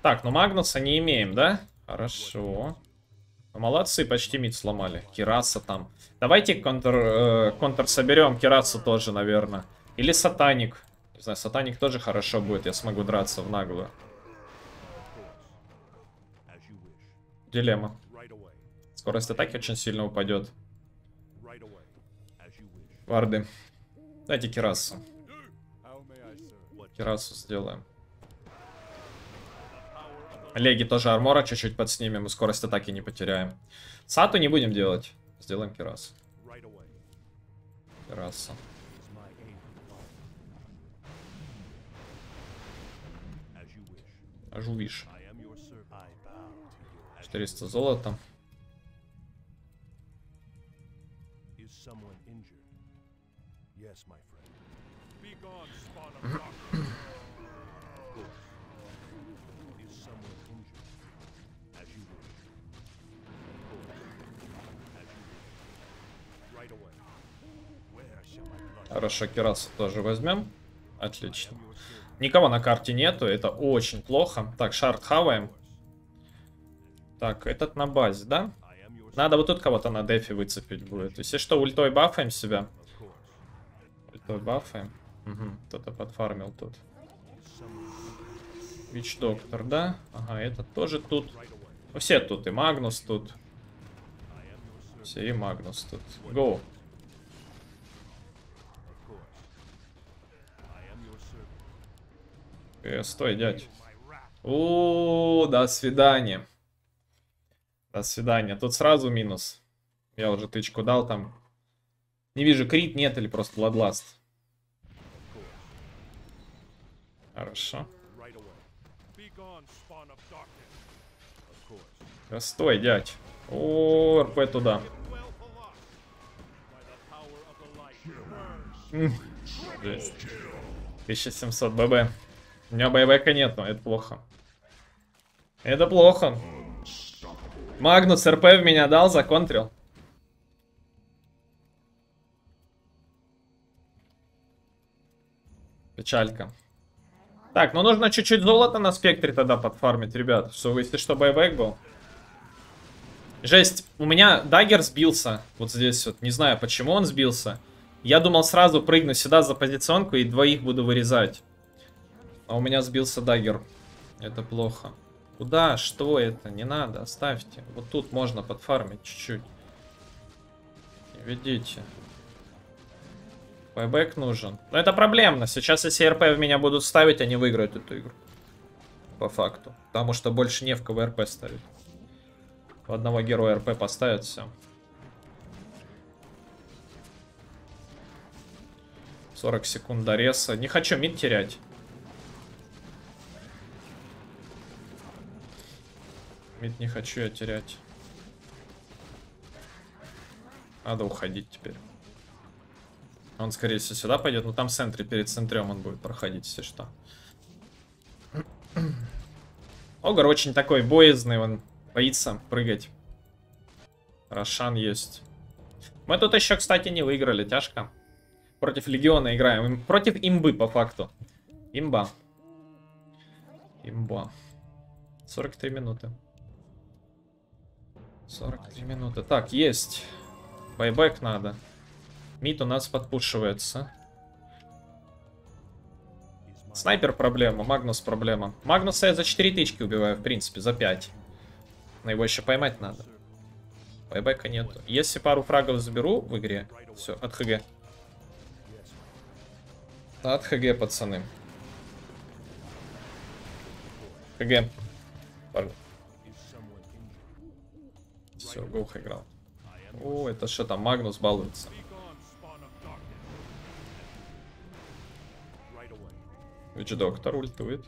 Speaker 1: Так, ну Магнуса не имеем, да? Хорошо. Ну, Молодцы, почти мид сломали. Кираса там. Давайте контр, э, контр соберем. Кирасу тоже, наверное. Или Сатаник. Не знаю, Сатаник тоже хорошо будет. Я смогу драться в наглую. Дилемма. Скорость атаки очень сильно упадет. Варды. Дайте Кирасу. Кирасу сделаем. Леги тоже армора чуть-чуть подснимем и скорость атаки не потеряем. Сату не будем делать. Сделаем Кирасу.
Speaker 2: right away
Speaker 1: Кирасу.
Speaker 2: is
Speaker 1: Хорошо, Кирасу тоже возьмем. Отлично. Никого на карте нету, это очень плохо. Так, шарт хаваем. Так, этот на базе, да? Надо вот тут кого-то на дефе выцепить будет. Если что, ультой бафаем себя. Ультой бафаем. Угу, кто-то подфармил тут. Вич доктор, да? Ага, этот тоже тут. Ну, Все тут, и Магнус тут. Все, и Магнус тут. Гоу.
Speaker 2: Of course. I am your servant.
Speaker 1: Э, стой, дядь. О, до свидания. До свидания. Тут сразу минус. Я уже тычку дал там. Не вижу, крит нет или просто бладласт. Хорошо. Да стой, дядь. О, РП туда. Жесть. 1700 BB. У меня байбека нету, это плохо. Это плохо. Магнус RP в меня дал, законтрил. Печалька. Так, ну нужно чуть-чуть золота на спектре тогда подфармить, ребят. Чтобы, если что, buyback был. Жесть, у меня dagger сбился. Вот здесь вот. Не знаю, почему он сбился. Я думал сразу прыгну сюда за позиционку и двоих буду вырезать. А у меня сбился dagger. Это плохо. Куда? Что это? Не надо, оставьте. Вот тут можно подфармить чуть-чуть. Ведите. Buyback нужен. Но это проблемно. Сейчас, если RP в меня будут ставить, они выиграют эту игру. По факту. Потому что больше не в кого RP ставить. У одного героя RP поставят, все. 40 секунд до. Не хочу мид терять. Мид не хочу я терять. Надо уходить теперь. Он, скорее всего, сюда пойдет. Но там в центре, перед центрем он будет проходить, если что. Огар очень такой боязный, он боится прыгать. Рошан есть. Мы тут еще, кстати, не выиграли, тяжко. Против Легиона играем. Против имбы, по факту. Имба. Имба. 43 минуты. 43 минуты. Так, есть. Байбек надо. Мид у нас подпушивается. Снайпер проблема, Магнус проблема. Магнуса я за 4 тычки убиваю, в принципе, за 5. Но его еще поймать надо. Байбека нету. Если пару фрагов заберу в игре, все, от ХГ. От ХГ, пацаны. ХГ.
Speaker 2: Someone
Speaker 1: Все, Гух играл. О, это что там, Магнус балуется. Вич доктор ультует.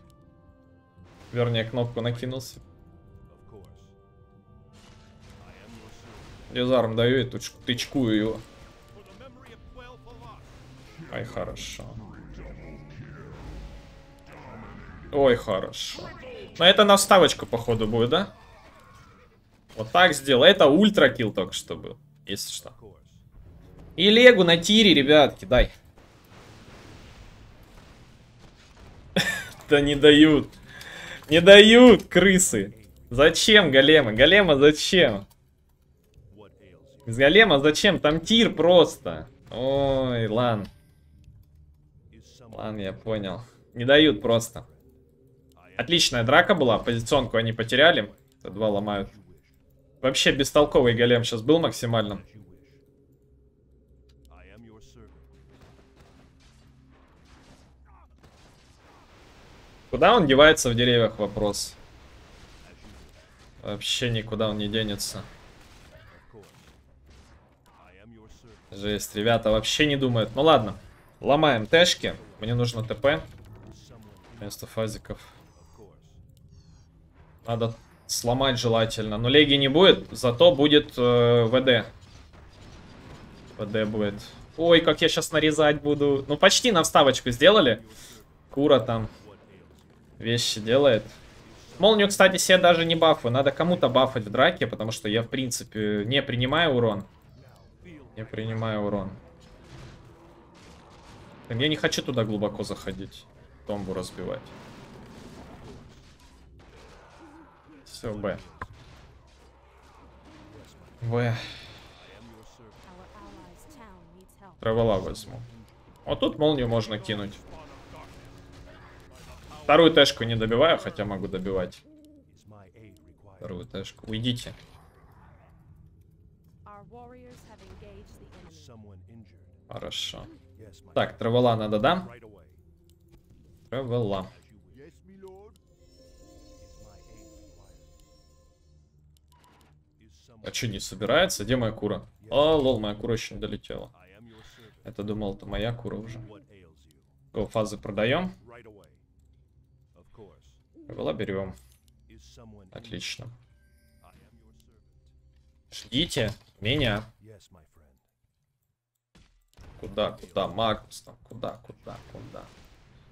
Speaker 1: Вернее, кнопку накинулся. Дизарм даю и туч- тычкую его. Ай, хорошо. Ой, хорошо. Но это на вставочку, походу, будет, да? Вот так сделал. Это ультра килл только что был, если что. И Легу на тире, ребятки, дай. Да не дают. Не дают, крысы. Зачем големы? Голема зачем? Из голема зачем? Там тир просто. Ой, лан. Ладно, я понял. Не дают просто. Отличная драка была, позиционку они потеряли. Т2 ломают. Вообще бестолковый голем сейчас был максимально. Куда он девается в деревьях, вопрос. Вообще никуда он не денется. Жесть, ребята вообще не думают. Ну ладно, ломаем тэшки. Мне нужно ТП вместо фазиков. Надо сломать желательно. Но леги не будет, зато будет э, ВД. ВД будет. Ой, как я сейчас нарезать буду. Ну, почти на вставочку сделали. Кура там вещи делает. Молнию, кстати, себе даже не бафаю. Надо кому-то бафать в драке, потому что я, в принципе, не принимаю урон. Не принимаю урон. Я не хочу туда глубоко заходить. Томбу разбивать. Все, Б. В. Травела возьму. Вот тут молнию можно кинуть. Вторую тэшку не добиваю, хотя могу добивать. Вторую тэшку. Уйдите. Хорошо. Так, травела надо, да? Травела. А что, не собирается? Где моя кура? А, лол, моя кура еще не долетела. Это думал, это моя кура уже. Го, фазы продаем. Травела берем. Отлично. Ждите меня. Куда, куда? Магнус там. Куда, куда, куда?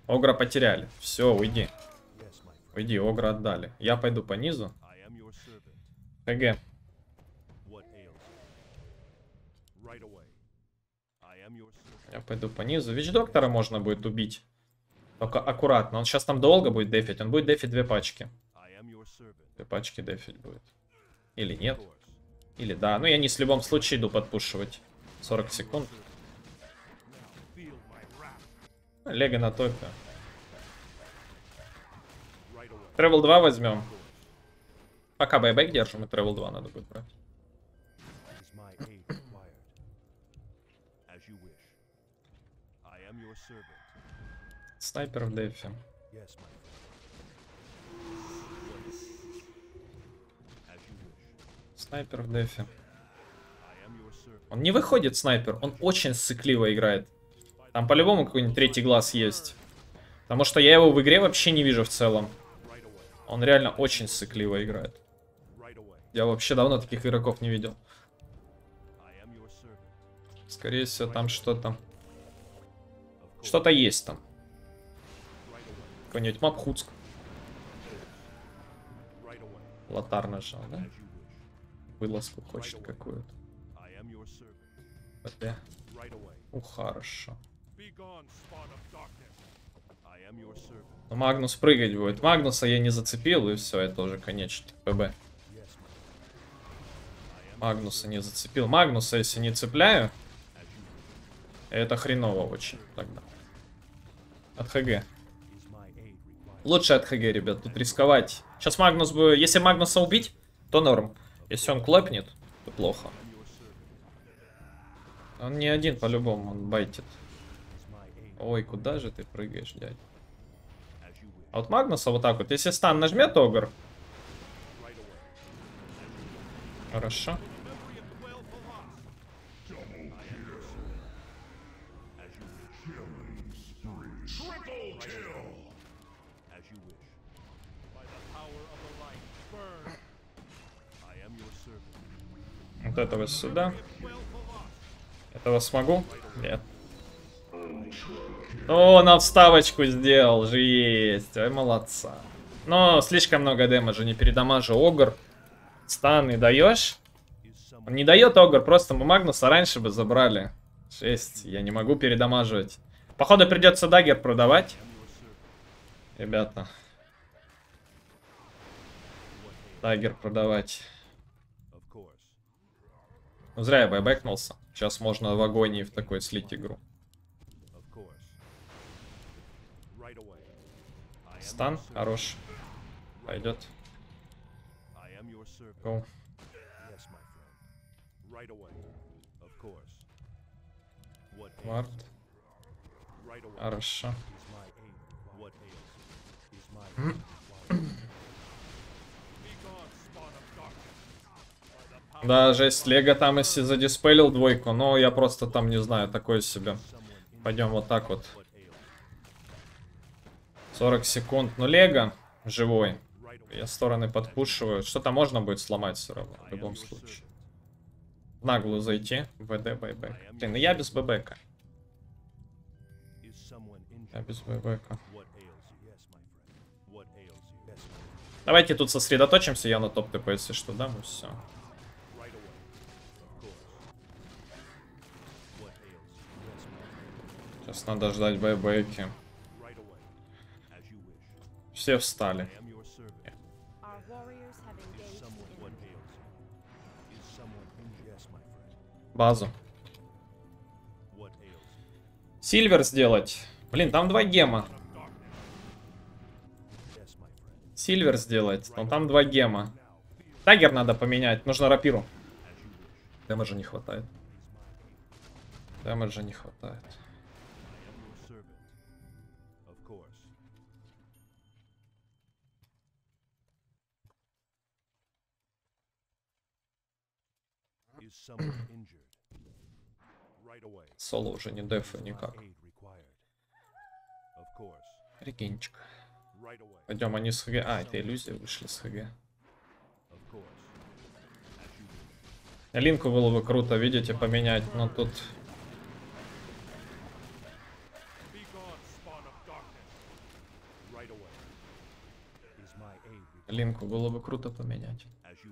Speaker 1: Огра потеряли. Все, уйди. Уйди, Огра отдали. Я пойду по низу. ХГ.
Speaker 2: What ails you? Right away. I am your servant.
Speaker 1: Я пойду по низу. Вич доктора можно будет убить. Только аккуратно. Он сейчас там долго будет дефить. Он будет дефить две пачки. Две пачки дефить будет. Или нет. Или да. Ну я не с любом случае иду подпушивать. 40 секунд.
Speaker 2: Wrath.
Speaker 1: Лего на топе. Тревел 2 возьмем. Пока байбек держим, и Тревел 2 надо будет брать. Снайпер в дефе. Снайпер в дефе. Он не выходит, снайпер. Он очень сыкливо играет. Там по-любому какой-нибудь третий глаз есть. Потому что я его в игре вообще не вижу в целом. Он реально очень сыкливо играет. Я вообще давно таких игроков не видел. Скорее всего, там что-то... Что-то есть там. Какой-нибудь Мапхуцк. Лотар нажал, да? Вылазку хочет какую-то.
Speaker 2: Away.
Speaker 1: Ну, хорошо.
Speaker 2: Servant.
Speaker 1: Ну, Магнус прыгать будет. Магнуса я не зацепил, и все, это уже конечный ПБ. Магнуса не зацепил. Магнуса, если не цепляю, это хреново очень тогда. От ХГ. Лучше от ХГ, ребят, тут рисковать. Сейчас Магнус бы... Если Магнуса убить, то норм. Если он клэпнет, то плохо. Он не один по-любому, он байтит. Ой, куда же ты прыгаешь, дядь? А вот Магнуса вот так вот. Если стан нажмет Огр. Хорошо. Этого сюда. Этого смогу? Нет. О, он отставочку сделал. Жесть. Ой, молодца. Но слишком много damage а. Не передамажу. Огр. Stun и даешь? Не дает Огр. Просто мы Магнуса раньше бы забрали. Жесть. Я не могу передамаживать. Походу придется dagger продавать. Ребята. Дагер продавать. Ну, зря я байбэкнулся. Сейчас можно в агонии в такой слить игру. Стан, хорош. Пойдет. Go.
Speaker 2: Yes, my friend. Right away. Of course. What ails
Speaker 1: Вард.
Speaker 2: you? Right away.
Speaker 1: Хорошо.
Speaker 2: Is my aid. What ails you? Is my aid required? Be gone, spawn of darkness. By the power
Speaker 1: Да, жесть, Лего там если задиспелил двойку, но я просто там не знаю, такое себе. Пойдем вот так вот.
Speaker 2: what ails
Speaker 1: 40 секунд. Ну, Лего живой. Я стороны подпушиваю. Что-то можно будет сломать все равно, в любом случае. Наглую зайти. ВД, байбек. Блин, ну я без
Speaker 2: someone
Speaker 1: Я без
Speaker 2: friend.
Speaker 1: Давайте тут сосредоточимся. Я на топ ТП, если что, да, мы все.
Speaker 2: Is someone injured? Yes, my friend.
Speaker 1: Базу. Сильвер сделать. Блин, там два гема. Сильвер сделать. Но там два гема. Тагер надо поменять. Нужно рапиру. Дэмэджа не хватает. Дэмэджа не хватает. Соло уже не дефа никак. Регенчик. Пойдем, они с ХГ. А, это иллюзия вышли с ХГ. Линку было бы круто, видите, поменять, но тут... Линку было бы круто поменять.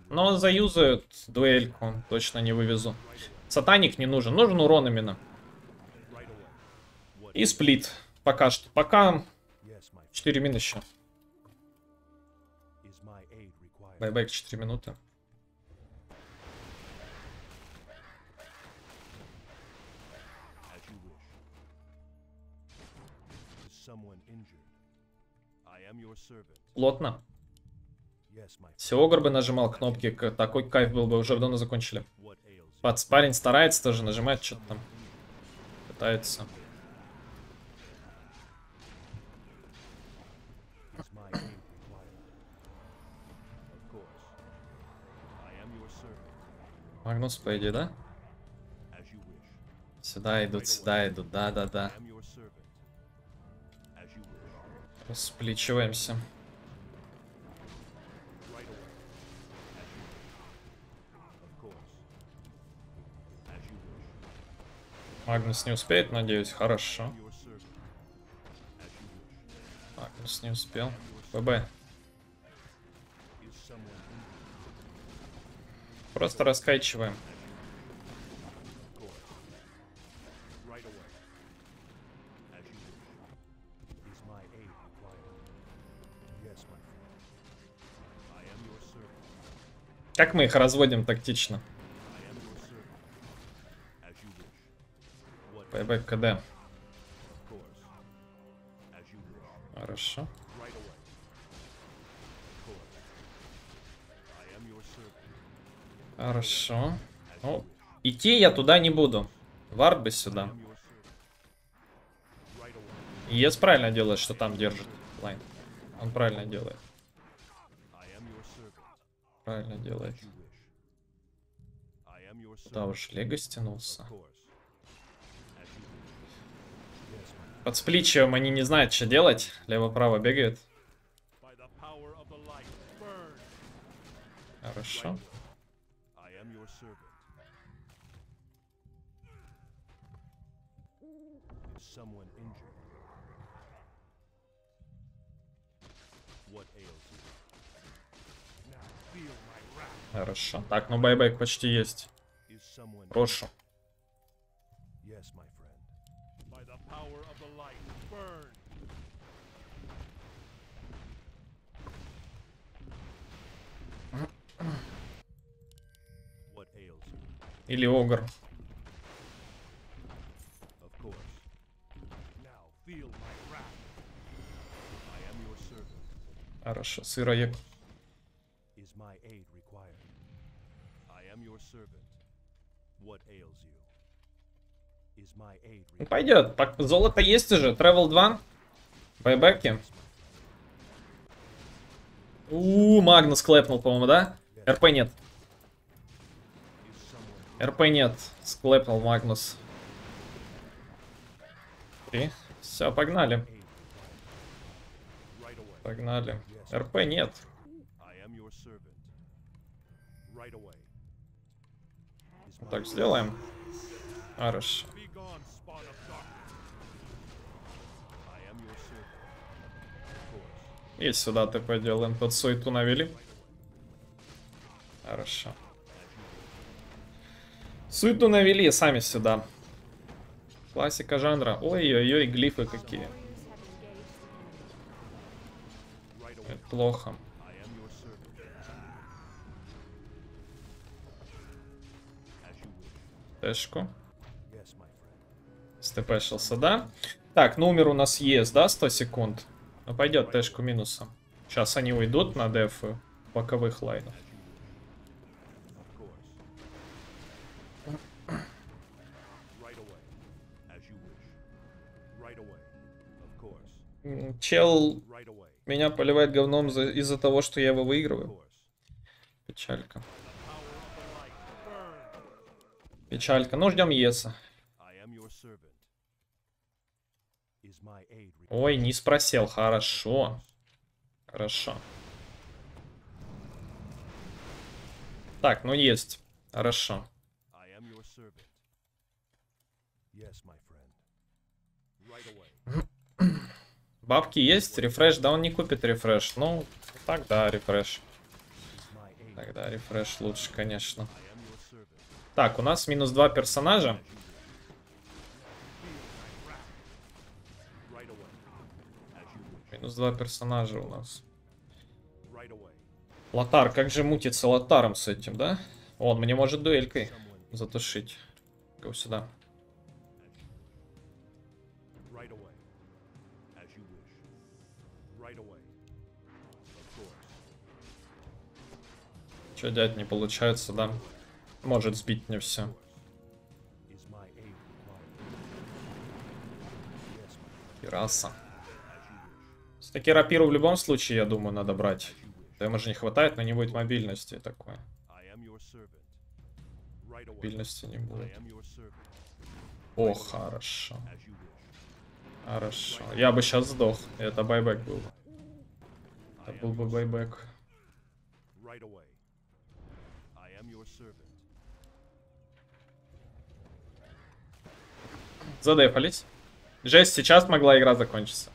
Speaker 1: Но заюзают дуэльку, точно не вывезу. Сатаник не нужен, нужен урон именно. И сплит. Пока что. Пока
Speaker 2: Yes, my
Speaker 1: 4 мин еще. Байбек 4 минуты. Плотно. Все, Огр бы нажимал кнопки, такой кайф был бы, уже давно закончили. Пац, парень старается тоже, нажимает что-то там. Пытается. Магнус, по идее, да? Сюда идут, сюда идут, да-да-да.
Speaker 2: I am your
Speaker 1: Магнус не успеет, надеюсь, хорошо. Магнус не успел. ББ. Просто раскачиваем. Как мы их разводим тактично?
Speaker 2: Am your servant.
Speaker 1: Хорошо.
Speaker 2: You
Speaker 1: Ну, идти я туда не буду. Вард бы сюда. ЕС правильно делает, что там держит лайн. Он правильно делает. Правильно делает.
Speaker 2: Servant.
Speaker 1: уж Лего стянулся.
Speaker 2: Of course. As you wish. Yes, my
Speaker 1: Под сплитчем они не знают, что делать. Лево-право бегают. Хорошо. Хорошо. Так, ну байбек почти есть. Прошу.
Speaker 2: You? Is my aid
Speaker 1: Ну, пойдет. Так, золото есть уже. Travel 2. Байбеки. У, Магнус клепнул, по-моему, да? РП нет. РП нет. Склепнул Магнус. И все, погнали. Погнали. РП нет. Так, сделаем.
Speaker 2: Course.
Speaker 1: И сюда ты поделаем. Тут суету навели. Хорошо. Суету навели, сами сюда. Классика жанра. Ой-ой-ой, глифы какие. Это плохо. Тэшку. Степешился, да? Так, номер у нас есть, да, 100 секунд? Ну, пойдет тэшку минусом. Сейчас они уйдут на дефы боковых лайнов. Чел меня поливает говном за- из-за того, что я его выигрываю. Печалька. Печалька. Ну, ждем Еса. Ой, не спросил. Хорошо. Хорошо. Так, ну есть. Хорошо.
Speaker 2: Yes, my friend. Right away.
Speaker 1: Бабки есть? Рефреш? Да он не купит рефреш. Ну, тогда рефреш. Тогда рефреш лучше, конечно. Так, у нас минус два персонажа. Минус два персонажа у нас. Лотар, как же мутится Лотаром с этим, да? Он мне может дуэлькой затушить. Го сюда. Че, дядь, не получается, да? Может сбить мне все.
Speaker 2: Wish.
Speaker 1: Все-таки рапиру в любом случае, я думаю, надо брать. Же не хватает, но не будет мобильности такой. Мобильности не будет. О, хорошо. Хорошо. Я бы сейчас сдох. Это байбек был. Это был бы байбек.
Speaker 2: I am your servant.
Speaker 1: Задефались. Жесть, сейчас могла игра закончиться.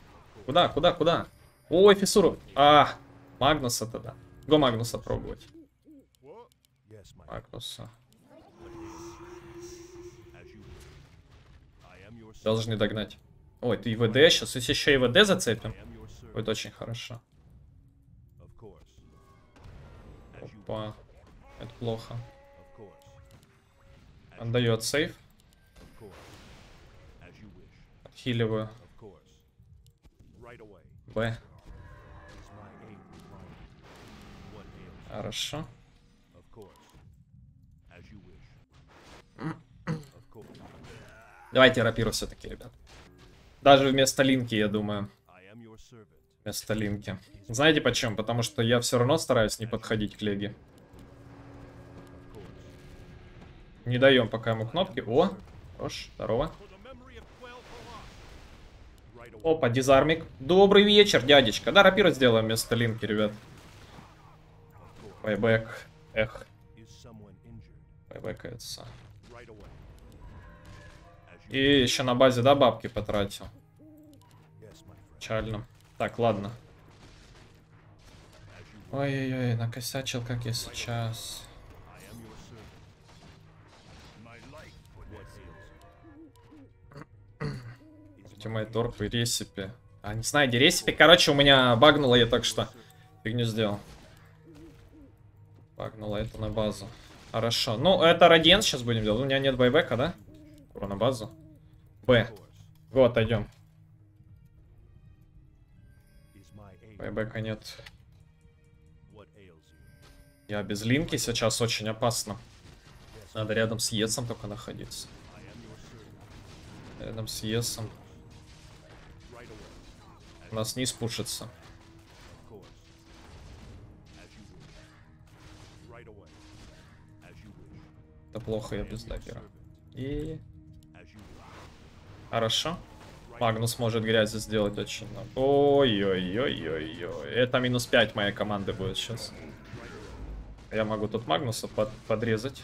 Speaker 1: Куда, куда, куда? Ой, фиссуру. А, Магнуса тогда. Го Магнуса пробовать. Магнуса. Должны догнать. Ой, ты ИВД сейчас. Если еще ИВД
Speaker 2: I
Speaker 1: зацепим, будет очень хорошо. Опа. Это плохо. Отдает сейф.
Speaker 2: Away.
Speaker 1: Б. Хорошо. Давайте рапиру все-таки, ребят. Даже вместо линки, я думаю. Вместо линки. Знаете почему? Потому что я все равно стараюсь не подходить к леге. Не даем пока ему кнопки. О, хорош, здорово. Опа, дизармик. Добрый вечер, дядечка. Да, рапира сделаем вместо линки, ребят. Байбек. Эх,
Speaker 2: you
Speaker 1: И еще на базе, да, бабки потратил. Печально. Так, ладно. Ой-ой-ой, накосячил, как я сейчас. Ultimate торп и ресипи. А, не знаю, где ресипи. Короче, у меня багнуло, я так что фигню сделал. Багнуло это на базу. Хорошо. Ну, это радиент сейчас будем делать. У меня нет байбека, да? Кура на базу. Б. Вот,
Speaker 2: aid
Speaker 1: Байбека нет. Я без линки сейчас очень опасно. Надо рядом с Есом только находиться. Рядом с Есом.
Speaker 2: Away. As you wish.
Speaker 1: Это плохо, я без
Speaker 2: servant.
Speaker 1: И... Хорошо. Магнус может грязи сделать очень много. Ой-ой-ой-ой-ой. Это минус 5 моей команды будет сейчас. Я могу тут Магнуса под- подрезать.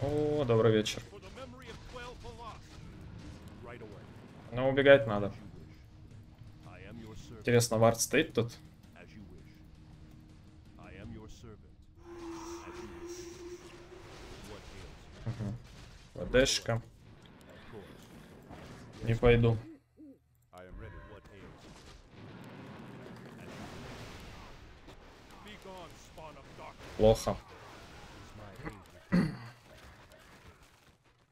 Speaker 1: О, добрый вечер. Но убегать надо. Интересно, вард стоит тут?
Speaker 2: You?
Speaker 1: ВДшка. Не пойду. Плохо.
Speaker 2: Is my aid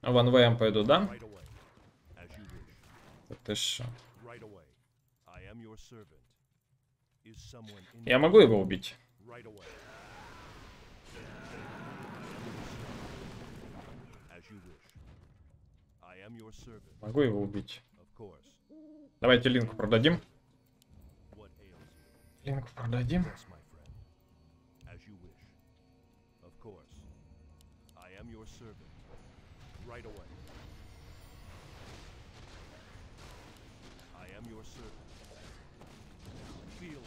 Speaker 2: required?
Speaker 1: В НВМ пойду, да?
Speaker 2: Right away. As you wish.
Speaker 1: Да ты шо? Я могу его убить. Могу его убить. Давайте линку продадим. Линку продадим.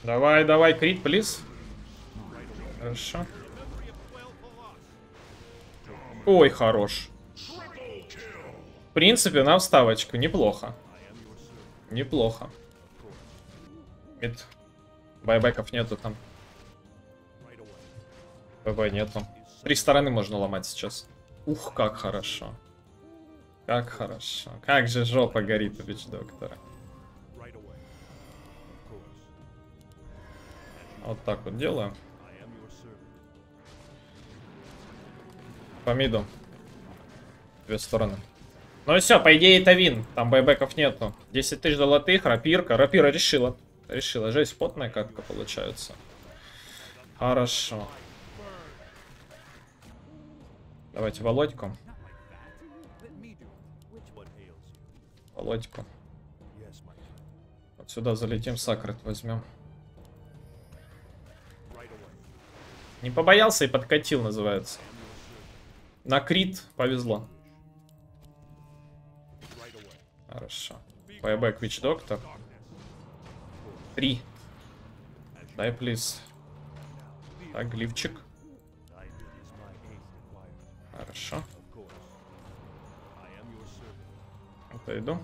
Speaker 1: Давай, давай, крит, плиз. Хорошо. Ой, хорош. В принципе, на вставочку. Неплохо. Неплохо. Мид. Байбеков нету там. ББ нету. Три стороны можно ломать сейчас. Ух, как хорошо. Как хорошо. Как же жопа горит у бич доктора. Вот так вот
Speaker 2: servant.
Speaker 1: По миду. Две стороны. Ну и все, по идее это вин. Там байбеков нету. 10 тысяч золотых, рапирка. Рапира решила. Решила. Жесть, потная катка получается. Хорошо. Давайте Володьку. Володьку. Вот сюда залетим, сакрет возьмем. Не побоялся и подкатил, называется. На крит повезло. Хорошо. Байбек Вич Доктор. Три. Дай, плиз. Так, гливчик. Хорошо. Отойду.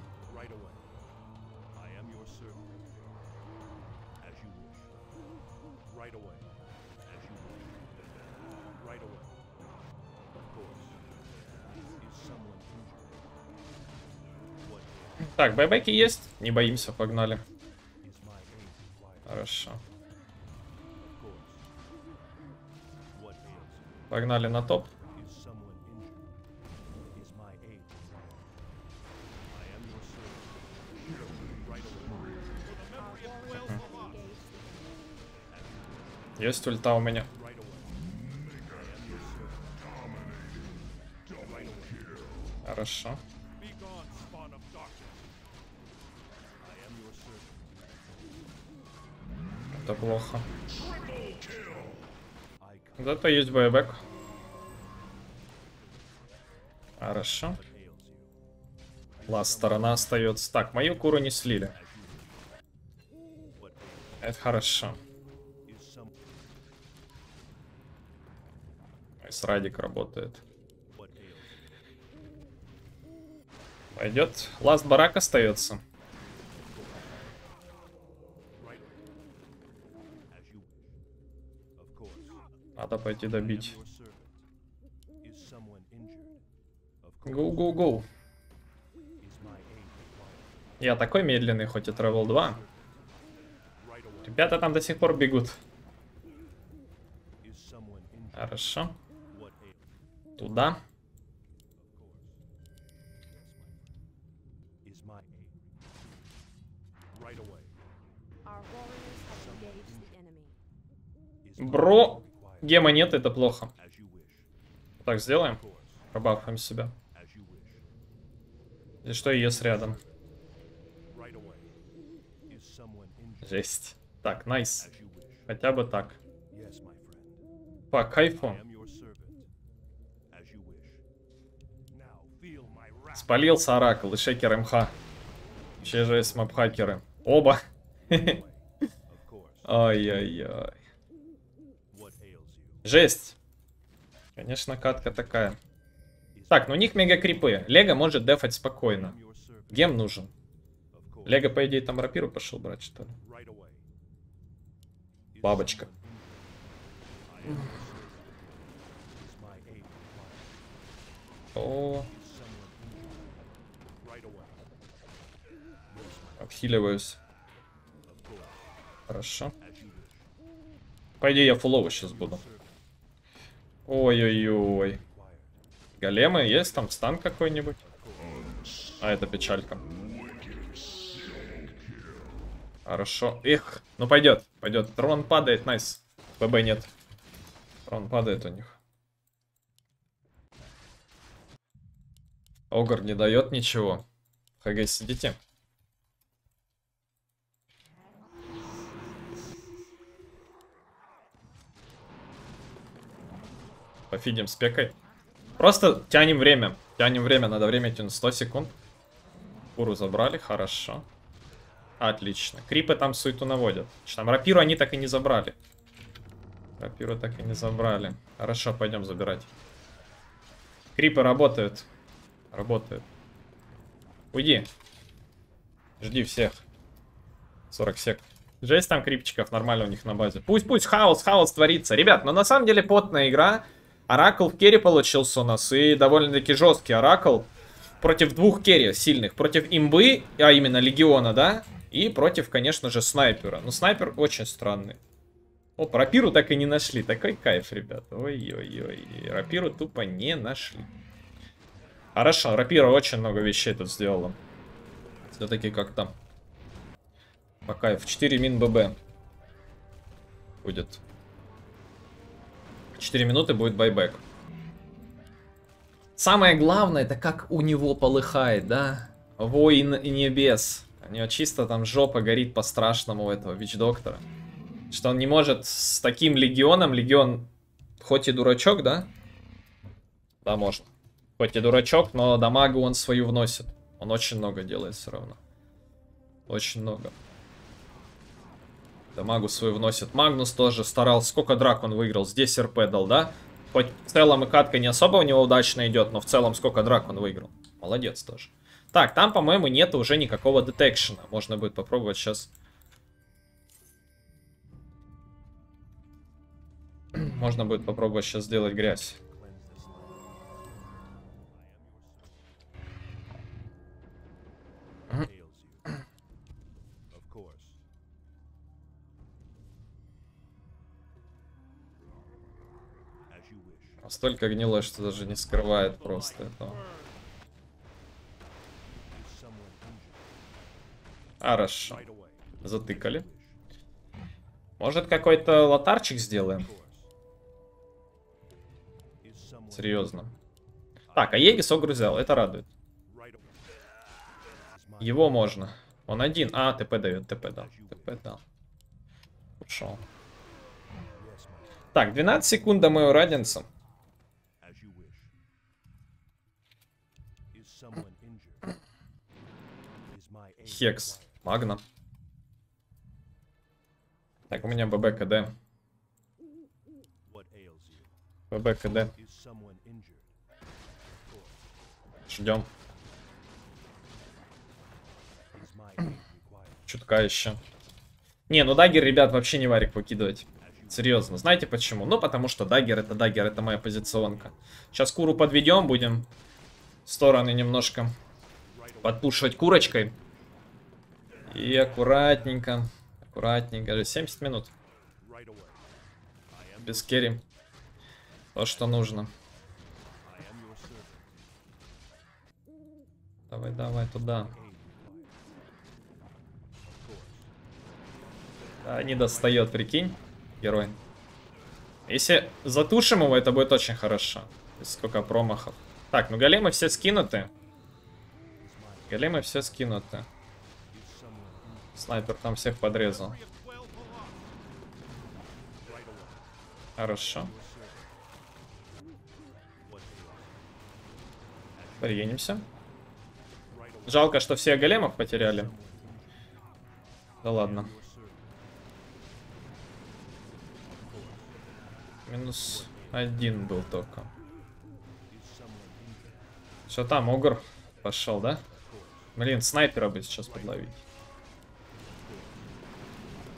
Speaker 1: Так, байбеки есть. Не боимся, погнали. Хорошо. Погнали на топ.
Speaker 2: Is someone injured? Is my aid required? I am your servant. Right away. For the memory of Quell Falas.
Speaker 3: Engage the
Speaker 1: Есть ульта у меня.
Speaker 2: Right away. I am your servant. Right away.
Speaker 1: Хорошо.
Speaker 2: Be gone, spawn of darkness. I am your servant.
Speaker 1: Это плохо. Зато есть байбек. Хорошо. Ласт сторона остается. Так, мою куру не слили. Это хорошо. С Радик работает. Пойдет. Ласт барак остается.
Speaker 2: Right. As you wish. Of course.
Speaker 1: Надо пойти
Speaker 2: I am
Speaker 1: добить.
Speaker 2: your servant. Is someone injured? Of course.
Speaker 1: Гоу, гоу, гоу.
Speaker 2: Is my aid required?
Speaker 1: Я такой медленный, хоть и Travel 2.
Speaker 2: Right away.
Speaker 1: Ребята там до сих пор бегут. Хорошо. Туда. Бро. Гема нет, это плохо. Так, сделаем. Пробафаем себя. И что ес рядом? Жесть. Так, найс. Хотя бы так. По кайфу. Спалился Оракл и Шекер МХ. Вообще жесть, мобхакеры. Оба.
Speaker 2: Of course.
Speaker 1: Ай-яй-яй. Жесть. Конечно, катка такая. Так, ну у них мега крипы. Лего может дефать спокойно. Гем нужен. Лего, по идее, там рапиру пошел брать, что ли? Бабочка. О, обхиливаюсь. Хорошо. По идее, я фуловый сейчас буду. Ой-ой-ой. Големы есть? Там стан какой-нибудь? А, это печалька. Хорошо. Эх, ну пойдет, пойдет. Трон падает, найс. ББ нет. Трон падает у них. Огр не дает ничего. ХГ сидите. Пофидим с пекой. Просто тянем время. Тянем время. Надо время тянуть 100 секунд. Куру забрали. Хорошо. Отлично. Крипы там суету наводят. Что Там рапиру они так и не забрали. Рапиру так и не забрали. Хорошо, пойдем забирать. Крипы работают. Работают. Уйди. Жди всех. 40 сек. Жесть там крипчиков нормально у них на базе. Пусть, пусть, хаос, хаос творится. Ребят, но на самом деле потная игра. Оракл в carry получился у нас. И довольно-таки жесткий Оракл. Против двух carry сильных. Против имбы, а именно Легиона, да? И против, конечно же, снайпера. Но снайпер очень странный. О, рапиру так и не нашли. Такой кайф, ребят. Ой-ой-ой. Рапиру тупо не нашли. Хорошо, рапира очень много вещей тут сделала. Все-таки как-то по кайфу. 4 мин BB будет. 4 минуты будет байбек. Самое главное, это как у него полыхает, да? Воин небес. У него чисто там жопа горит по-страшному у этого Вич-доктора. Что он не может с таким легионом, легион хоть и дурачок, да? Да, может. Хоть и дурачок, но дамагу он свою вносит. Он очень много делает все равно. Очень много. Дамагу свою вносит. Магнус тоже старался. Сколько драк он выиграл? Здесь РП дал, да? Хоть в целом и катка не особо у него удачно идет, но в целом сколько драк он выиграл. Молодец тоже. Так, там, по-моему, нет уже никакого детекшена. Можно будет попробовать сейчас. Можно будет попробовать сейчас сделать грязь. Настолько гнилое, что даже не скрывает просто
Speaker 2: injured?
Speaker 1: Хорошо. Затыкали. Может, какой-то лотарчик сделаем? Серьезно. Так, а Егис Огру это радует. Его можно. Он один. А, ТП дает, ТП дал. ТП дал. ушел. Так, 12 секунд до моего радианса. Хекс. Магна. Так, у меня ББ КД. ББ КД. Ждем. Чутка еще. Не, ну dagger, ребят, вообще не варик выкидывать. Серьезно. Знаете почему? Ну, потому что dagger это dagger, это моя позиционка. Сейчас куру подведем, будем стороны немножко подпушивать курочкой. И аккуратненько, аккуратненько. уже 70 минут. Без carry. То, что нужно. Давай, давай, туда.
Speaker 2: Aid required. Of course.
Speaker 1: А, не достает, прикинь, герой. Если затушим его, это будет очень хорошо. Сколько промахов. Так, ну големы все скинуты. Големы все скинуты. Снайпер там всех подрезал. Хорошо. Приедемся. Жалко, что все големов потеряли. Да ладно. Минус один был только. Что там, Огр пошел, да? Блин, снайпера бы сейчас подловить.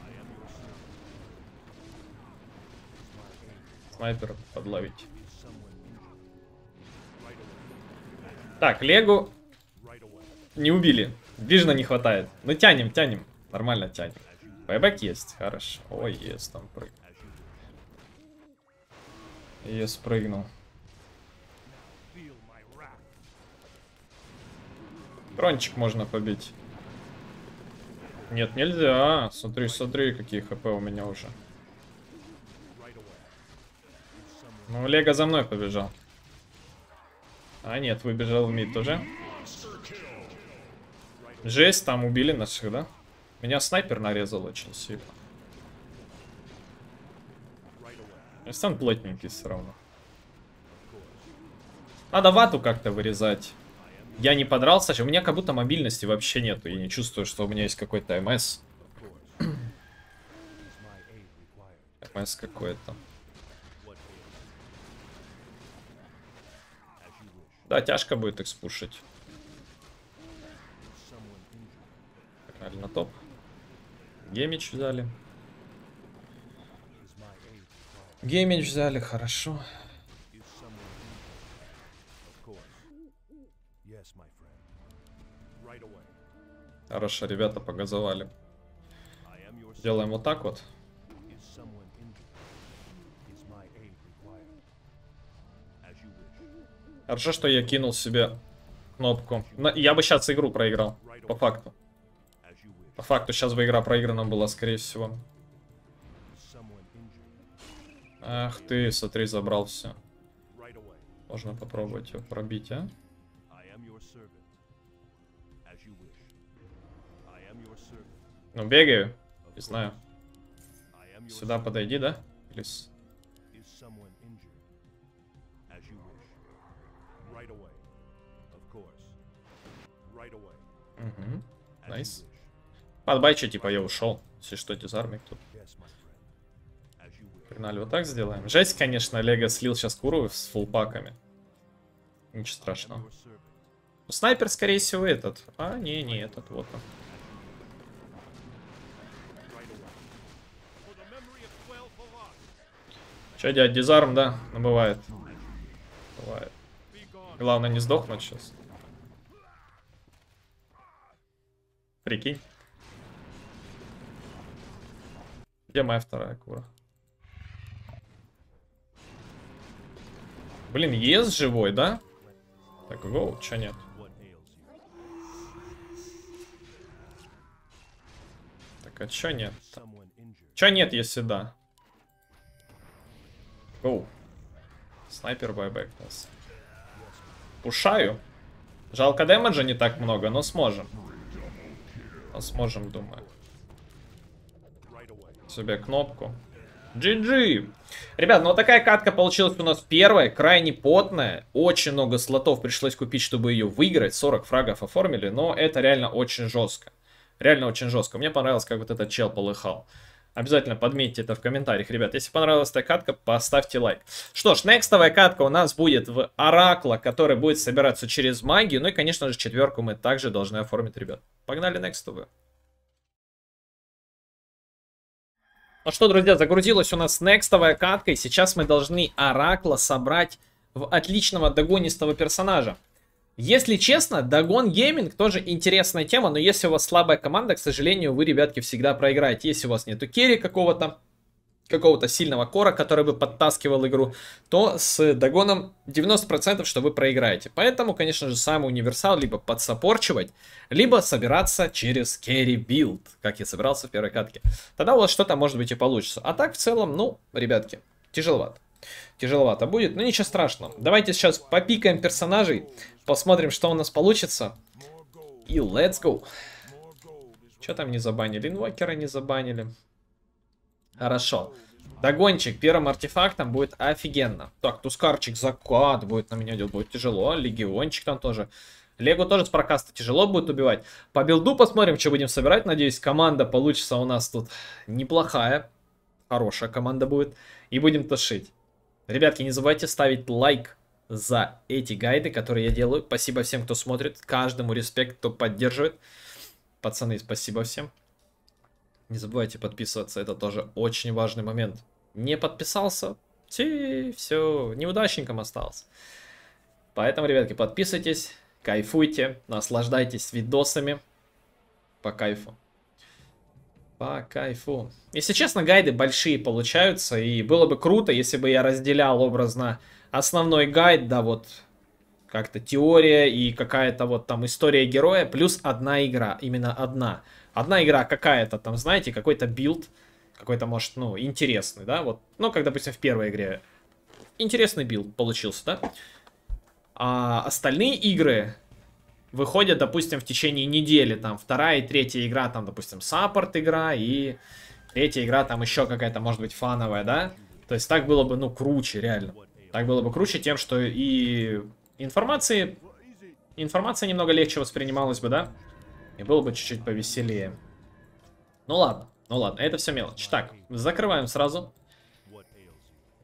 Speaker 2: I am your servant. Is my aid
Speaker 1: Снайпера подловить. Так, Легу не убили. Движно не хватает. Ну тянем, тянем. Нормально тянем. Байбек есть, хорошо. Ой, есть там прыг. Е спрыгнул. Трончик можно побить. Нет, нельзя. Смотри, смотри, какие хп у меня уже.
Speaker 2: Right away. Is someone
Speaker 1: Ну, Лего за мной побежал. А, нет, выбежал в мид уже. Жесть, там убили наших, да? Меня снайпер нарезал очень сильно. он плотненький все равно. Надо вату как-то вырезать. Я не подрался, у меня как будто мобильности вообще нету. Я не чувствую, что у меня есть какой-то МС. МС какой-то.
Speaker 2: What ails you? As you wish.
Speaker 1: Да, тяжко будет их спушить. Погнали на топ. Геймич взяли. Геймич взяли, хорошо. Хорошо, ребята погазовали. Делаем вот так вот. Хорошо, что я кинул себе кнопку. На- Я бы сейчас игру проиграл. По факту. По факту сейчас бы игра проиграна была, скорее всего. Ах ты, смотри, забрал все. Можно попробовать его пробить, а? Ну, бегаю. Не знаю. Сюда подойди, да? Или
Speaker 2: you wish.
Speaker 1: Подбайчу, типа, я ушел. Если что, дизармик тут. Погнали, вот так сделаем. Жесть, конечно, Лего слил сейчас куру с фулпаками. Ничего страшного. Ну, Снайпер, скорее всего, этот. А, не, не этот, вот он. Че, дядь, дизарм, да? Ну, бывает. Бывает. Главное не сдохнуть сейчас. Прикинь. Где моя вторая кура? Блин, ЕС живой, да? Так, гоу, чё нет? Так, а чё нет? Чё нет, если да? Гоу. Снайпер байбек нас. Пушаю. Жалко дэмэджа не так много, но сможем. Сможем, думаю. Себе кнопку. GG. Ребят, ну вот такая катка получилась у нас первая, крайне потная. Очень много слотов пришлось купить, чтобы ее выиграть. 40 фрагов оформили, но это реально очень жестко. Реально очень жестко. Мне понравилось, как вот этот чел полыхал. Обязательно подметьте это в комментариях, ребят. Если понравилась эта катка, поставьте лайк. Что ж, некстовая катка у нас будет в Оракла, который будет собираться через магию. Ну и, конечно же, четверку мы также должны оформить, ребят. Погнали некстовую. Ну что, друзья, загрузилась у нас некстовая катка, и сейчас мы должны Оракла собрать в отличного догонистого персонажа. Если честно, Dagon Gaming тоже интересная тема, но если у вас слабая команда, к сожалению, вы, ребятки, всегда проиграете. Если у вас нету carry какого-то, какого-то сильного кора, который бы подтаскивал игру, то с Дагоном 90% что вы проиграете. Поэтому, конечно же, самый универсал либо подсопорчивать, либо собираться через carry build, как я собирался в первой катке. Тогда у вас что-то может быть и получится. А так, в целом, ну, ребятки, тяжеловато. Тяжеловато будет, но ничего страшного. Давайте сейчас попикаем персонажей, посмотрим, что у нас получится. И let's go. Что там не забанили? Инвокера не забанили. Хорошо. Догончик первым артефактом будет офигенно. Так, Тускарчик закат будет на меня делать, будет тяжело. Легиончик там тоже. Лего тоже с прокаста тяжело будет убивать. По билду посмотрим, что будем собирать. Надеюсь, команда получится у нас тут неплохая. Хорошая команда будет. И будем тушить. Ребятки, не забывайте ставить лайк за эти гайды, которые я делаю. Спасибо всем, кто смотрит. Каждому респект, кто поддерживает. Пацаны, спасибо всем. Не забывайте подписываться, это тоже очень важный момент. Не подписался, все, все, неудачником остался. Поэтому, ребятки, подписывайтесь, кайфуйте, наслаждайтесь видосами. По кайфу. По кайфу. Если честно, гайды большие получаются, и было бы круто, если бы я разделял образно основной гайд, да, вот как-то теория и какая-то вот там история героя, плюс одна игра, именно одна. Одна игра какая-то там, знаете, какой-то build, какой-то, может, ну, интересный, да, вот, ну, как, допустим, в первой игре интересный build получился, да, а остальные игры, выходят, допустим, в течение недели, там, вторая и третья игра, там, допустим, support игра, и третья игра, там, еще какая-то, может быть, фановая, да? То есть так было бы, ну, круче, реально. Так было бы круче тем, что и информации, информация немного легче воспринималась бы, да? И было бы чуть-чуть повеселее. Ну ладно, ну ладно, это все мелочь. Так, закрываем сразу.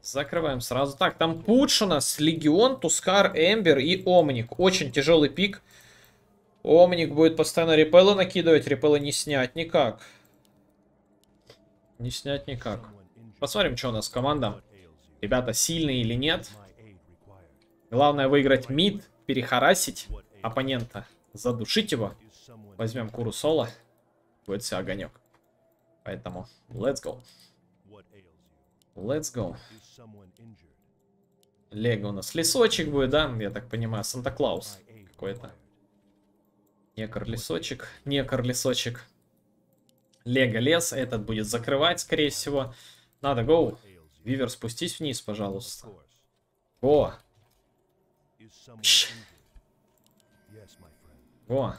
Speaker 1: Закрываем сразу. Так, там Пудж у нас, Легион, Тускар, Эмбер и Омник. Очень тяжелый пик. Омник будет постоянно репеллы накидывать, репеллы не снять никак. Не снять никак. Посмотрим, что у нас команда. Ребята, сильные или нет. Главное выиграть мид, перехарасить оппонента, задушить его. Возьмем Куру Соло. Будет все огонек. Поэтому, let's go. Let's go. Лего у нас лесочек будет, да? Я так понимаю, Санта-Клаус какой-то. Некор лесочек, некор лесочек. Лего лес, этот будет закрывать, скорее всего. Надо, гоу. Вивер, спустись вниз, пожалуйста. О! О!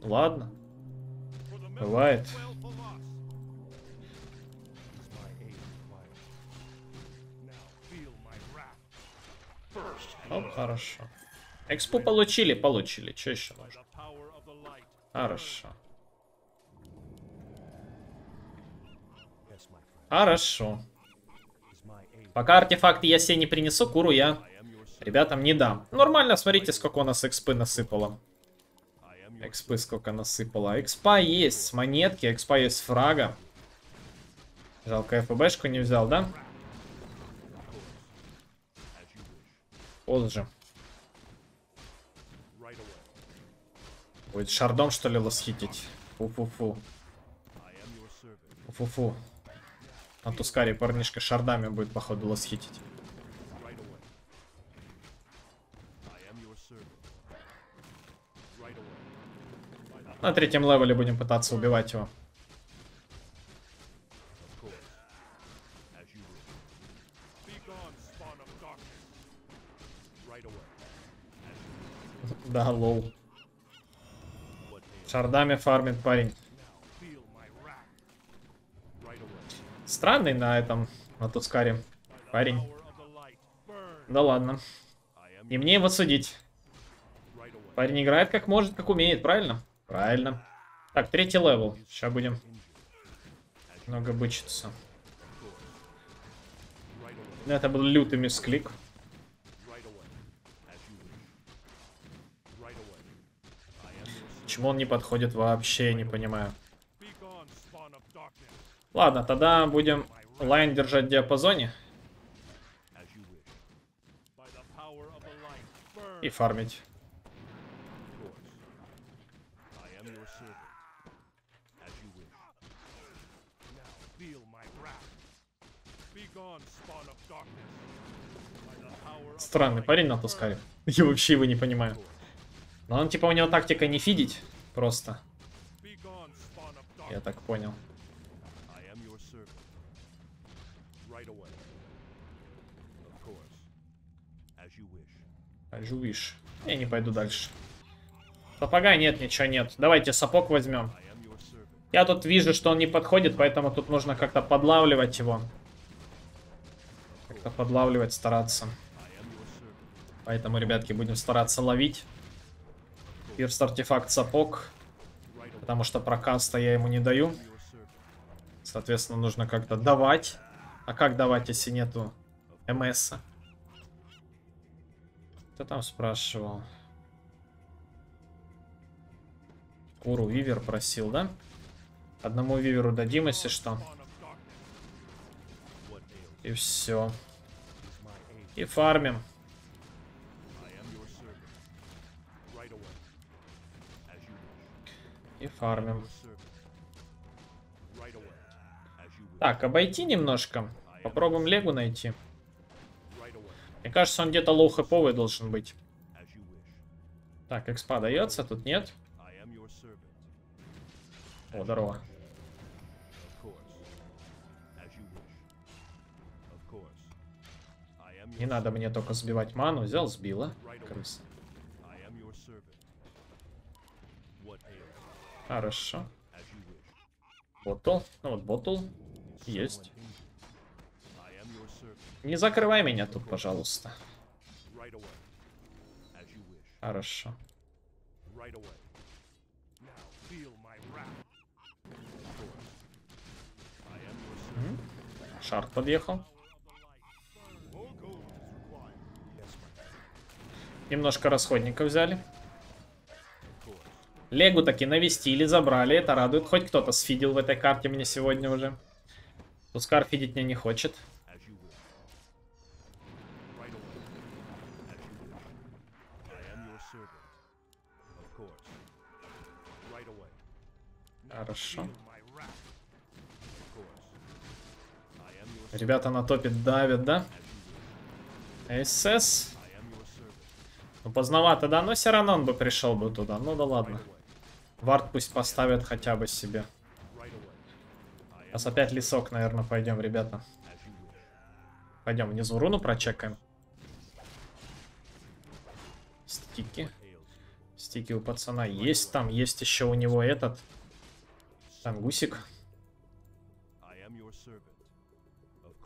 Speaker 1: Ладно. Бывает. Оп, хорошо. Экспу получили, получили. Что еще нужно? Хорошо. Хорошо. Пока артефакты я себе не принесу, куру я ребятам не дам. Нормально, смотрите, сколько у нас экспы насыпало. Экспы сколько насыпало. Экспа есть с монетки, экспа есть с фрага. Жалко, ФБшку не взял, да? Позже. Будет шардом, что ли, лосхитить? Фу-фу-фу. Фу-фу. На Тускаре парнишка шардами будет, походу, лосхитить. На третьем левеле будем пытаться убивать его. Да, lol. Шардами фармит парень. Странный на этом, на Тускаре. Парень. Да ладно. Не мне его судить. Парень играет как может, как умеет, правильно? Правильно. Так, третий level. Сейчас будем много бычиться. Ну, Это был лютый misclick.
Speaker 2: Right away. As you wish. Right away. I am your servant.
Speaker 1: Почему он не подходит вообще, не понимаю. Ладно, тогда будем лайн держать в диапазоне и фармить. Странный парень на Тускаре. Я вообще его не понимаю. Но он типа у него тактика не фидить просто. Я так понял.
Speaker 2: As you.
Speaker 1: Я не пойду дальше. Сапога нет, ничего нет. Давайте сапог возьмем. Я тут вижу, что он не подходит, поэтому тут нужно как-то подлавливать его. Как-то подлавливать, стараться. Поэтому, ребятки, будем стараться ловить. Фирст артефакт сапог. Потому что прокаста я ему не даю. Соответственно, нужно как-то давать. А как давать, если нету МС? -а? Кто там спрашивал? Куру Вивер просил, да? Одному Виверу дадим, если что. И все. И фармим.
Speaker 2: I am your servant. Right away. As you wish.
Speaker 1: И фармим. Так, обойти немножко. Попробуем Легу найти. Мне кажется, он где-то low хэповый должен быть. Так, экспа дается, тут нет. О, здорово. Не надо мне только сбивать ману. Взял, сбила. Крыса.
Speaker 2: I am your servant. What ails?
Speaker 1: Хорошо. Ботл. Ну вот ботл. Есть. Не закрывай меня тут, пожалуйста. Хорошо. Шарт подъехал. Немножко расходника взяли. Легу таки навестили, забрали. Это радует. Хоть кто-то сфидил в этой карте мне сегодня уже. Тускар фидить меня не хочет. Хорошо. Ребята на топе давят, да? СС. Ну, поздновато, да? Но все равно он бы пришел бы туда. Ну да ладно. Вард пусть поставят хотя бы себе. Сейчас опять лесок, наверное, пойдем, ребята. Пойдем внизу руну прочекаем. Стики. Стики у пацана есть там. Есть еще у него этот. Там гусик.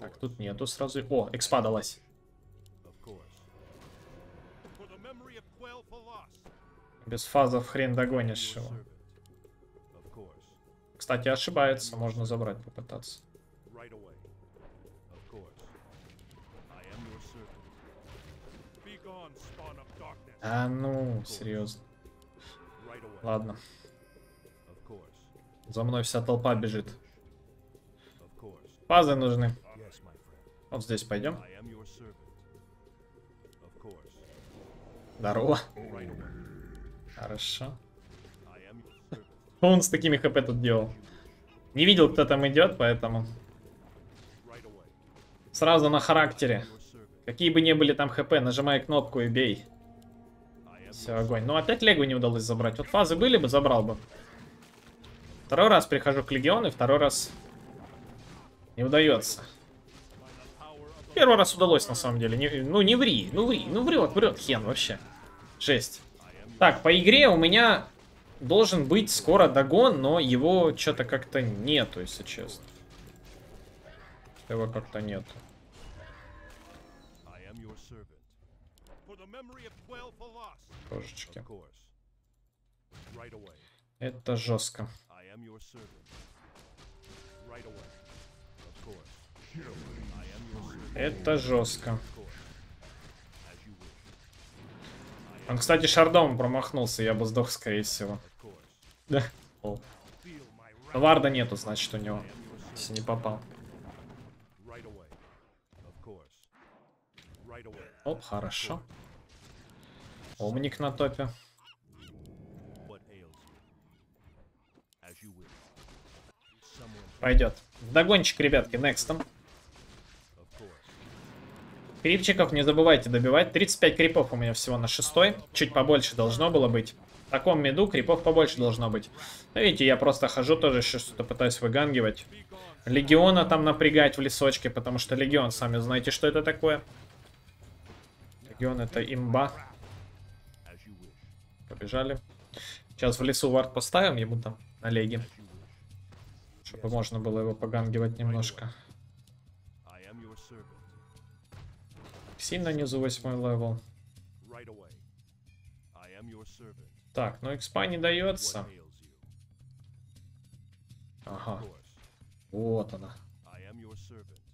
Speaker 1: Так, тут нету сразу. О, экспа далась. Без фазов хрен догонишь его. Кстати, ошибается. Можно забрать, попытаться. А ну, серьезно. Ладно. За мной вся толпа бежит. Фазы нужны. Вот здесь пойдем. Здорово. Хорошо. Он с такими хп тут делал? Не видел, кто там идет, поэтому сразу на характере. Какие бы ни были там хп, нажимай кнопку и бей. Все, огонь. Ну, опять Легу не удалось забрать. Вот фазы были бы, забрал бы. Второй раз прихожу к Легиону, и второй раз не удается. Первый раз удалось, на самом деле. Не- ну, не ври, ну ври, ну врет, врет Хен вообще. Жесть. Так, по игре у меня должен быть скоро догон, но его что-то как-то нету, если честно. Его как-то нету.
Speaker 2: I am your servant. For
Speaker 1: Он, кстати, шардом промахнулся, я бы сдох, скорее всего. Да. О. Варда нету, значит, у него. Если не попал. Оп, хорошо. Умник на топе. Пойдет. Догончик, ребятки, некстом. Крипчиков не забывайте добивать. 35 крипов у меня всего на шестой. Чуть побольше должно было быть. В таком меду крипов побольше должно быть. Ну, видите, я просто хожу тоже еще что-то пытаюсь выгангивать. Легиона там напрягать в лесочке, потому что Легион, сами знаете, что это такое. Легион это имба. Побежали. Сейчас в лесу вард поставим ему там на леге. Чтобы можно было его погангивать немножко. Сильно низу восьмой
Speaker 2: level.
Speaker 1: Так, ну экспа не дается. Ага, вот она.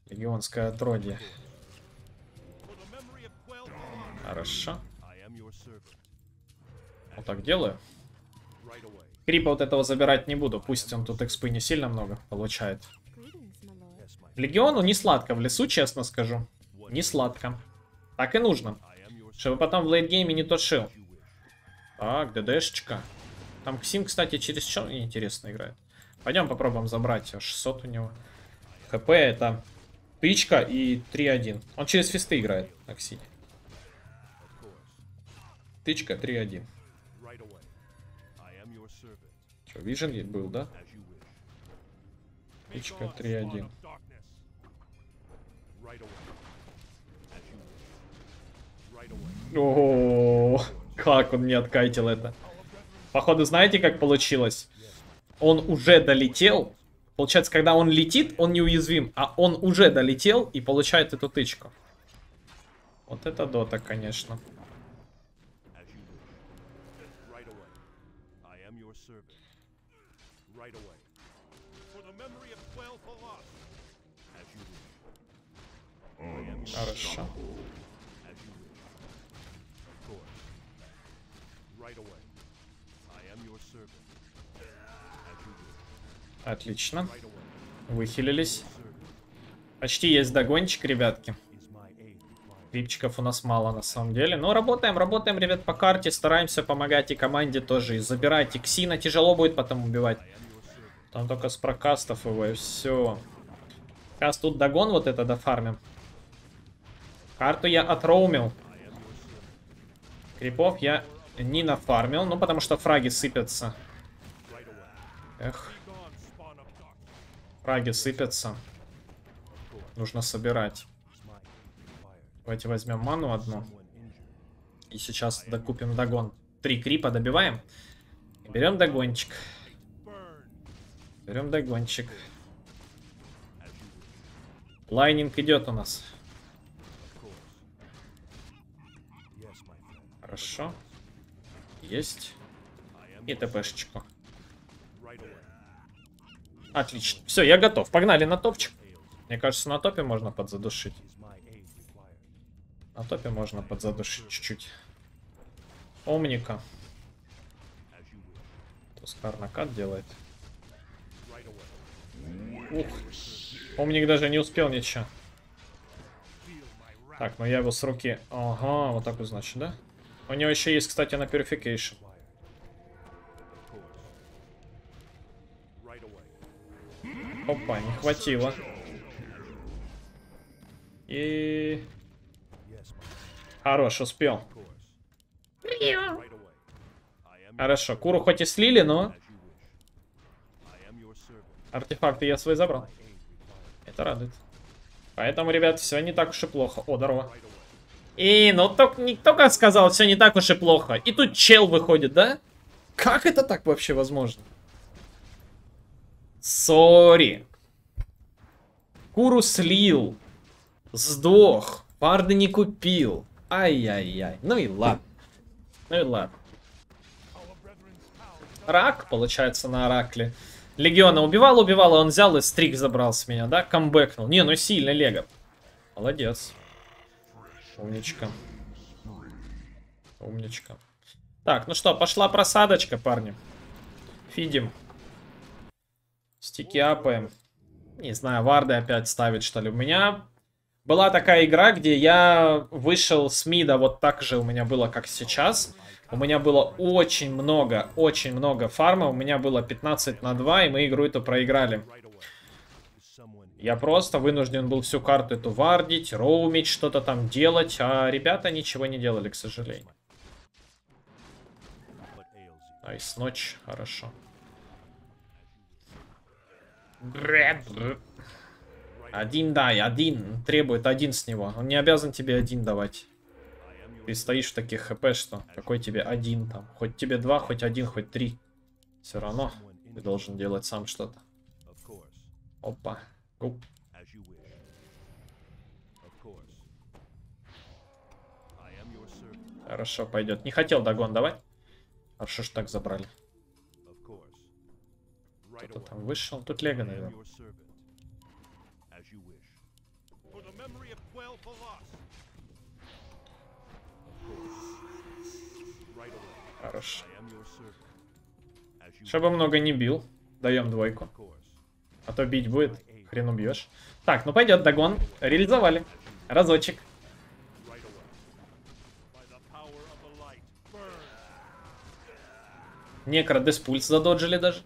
Speaker 1: Легионское отродье. Хорошо. Вот так делаю. Крипа вот этого забирать не буду. Пусть он тут экспы не сильно много получает. Легиону не сладко в лесу, честно скажу. Не сладко. Так и нужно. Чтобы потом в лейтгейме не тушил. Так, ДДшечка. Там Ксим, кстати, через что интересно играет. Пойдем попробуем забрать. 600 у него. ХП это тычка и 3-1. Он через фисты играет, Аксини. Тычка 3-1.
Speaker 2: Right away. I am your servant.
Speaker 1: Че, Вижен был, да? Тычка
Speaker 2: Begone,
Speaker 1: 3-1.
Speaker 2: spawn of darkness. Right away. As you
Speaker 1: О, как он не откайтил это. Походу, знаете, как получилось? Он уже долетел. Получается, когда он летит, он неуязвим. А он уже долетел и получает эту тычку. Вот это дота, конечно.
Speaker 2: As
Speaker 1: Отлично. Выхилились. Почти есть догончик, ребятки. Крипчиков у нас мало на самом деле. Но работаем, работаем, ребят, по карте. Стараемся помогать и команде тоже. И забирать. И Ксина тяжело будет потом убивать. Там только с прокастов его и все. Сейчас тут догон вот это дофармим. Карту я отроумил. Крипов я не нафармил. Ну, потому что фраги сыпятся. Эх,
Speaker 2: Begone, spawn of darkness.
Speaker 1: Фраги сыпятся. Нужно собирать. Давайте возьмем ману одну. И сейчас докупим догон. Три крипа добиваем. Берем догончик. Берем догончик. Лайнинг идет у нас. Хорошо. Есть. И ТПшечку. Отлично. Все, я готов. Погнали на топчик. Мне кажется, на топе можно подзадушить. На топе можно подзадушить чуть-чуть.
Speaker 2: Wish.
Speaker 1: Тускар накат делает. Ух. Омник даже не успел ничего. Так, ну я его с руки... Ага, вот так вот значит, да? У него еще есть, кстати, на Purification. Опа, не хватило. И... Хорош, успел. Хорошо, куру хоть и слили, но артефакты я свои забрал. Это радует. Поэтому, ребят, все не так уж и плохо. О, здорово. И, ну, только, никто как сказал, все не так уж и плохо. И тут чел выходит, да? Как это так вообще возможно? Сори. Куру слил. Сдох. Парды не купил. Ай-яй-яй. Ну и ладно. Ну и ладно. Рак, получается, на Оракле. Легиона убивал, убивал, и он взял и стрик забрал с меня, да? Камбэкнул. Не, ну сильно Лего. Молодец. Умничка. Умничка. Так, ну что, пошла просадочка, парни. Фидим. Стики апаем. Не знаю, варды опять ставить, что ли. У меня была такая игра, где я вышел с мида, вот так же у меня было, как сейчас. У меня было очень много, очень много фарма. У меня было 15 на 2, и мы игру эту проиграли. Я просто вынужден был всю карту эту вардить, роумить, что-то там делать, а ребята ничего не делали, к сожалению. Айс, ночь, хорошо. Один дай, один. Требует один с него. Он не обязан тебе один давать. Ты стоишь в таких хп, что какой тебе один там. Хоть тебе два, хоть один, хоть три. Все равно ты должен делать сам что-то. Опа. Гоу. Хорошо, пойдет. Не хотел догон давать. Хорошо, что так забрали. Кто-то там вышел. Тут Лего, наверное. Хорошо. Чтобы много не бил. Даем двойку. А то бить будет. Хрен убьешь. Так, ну пойдет догон. Реализовали. Разочек. Некро Деспульс задоджили даже.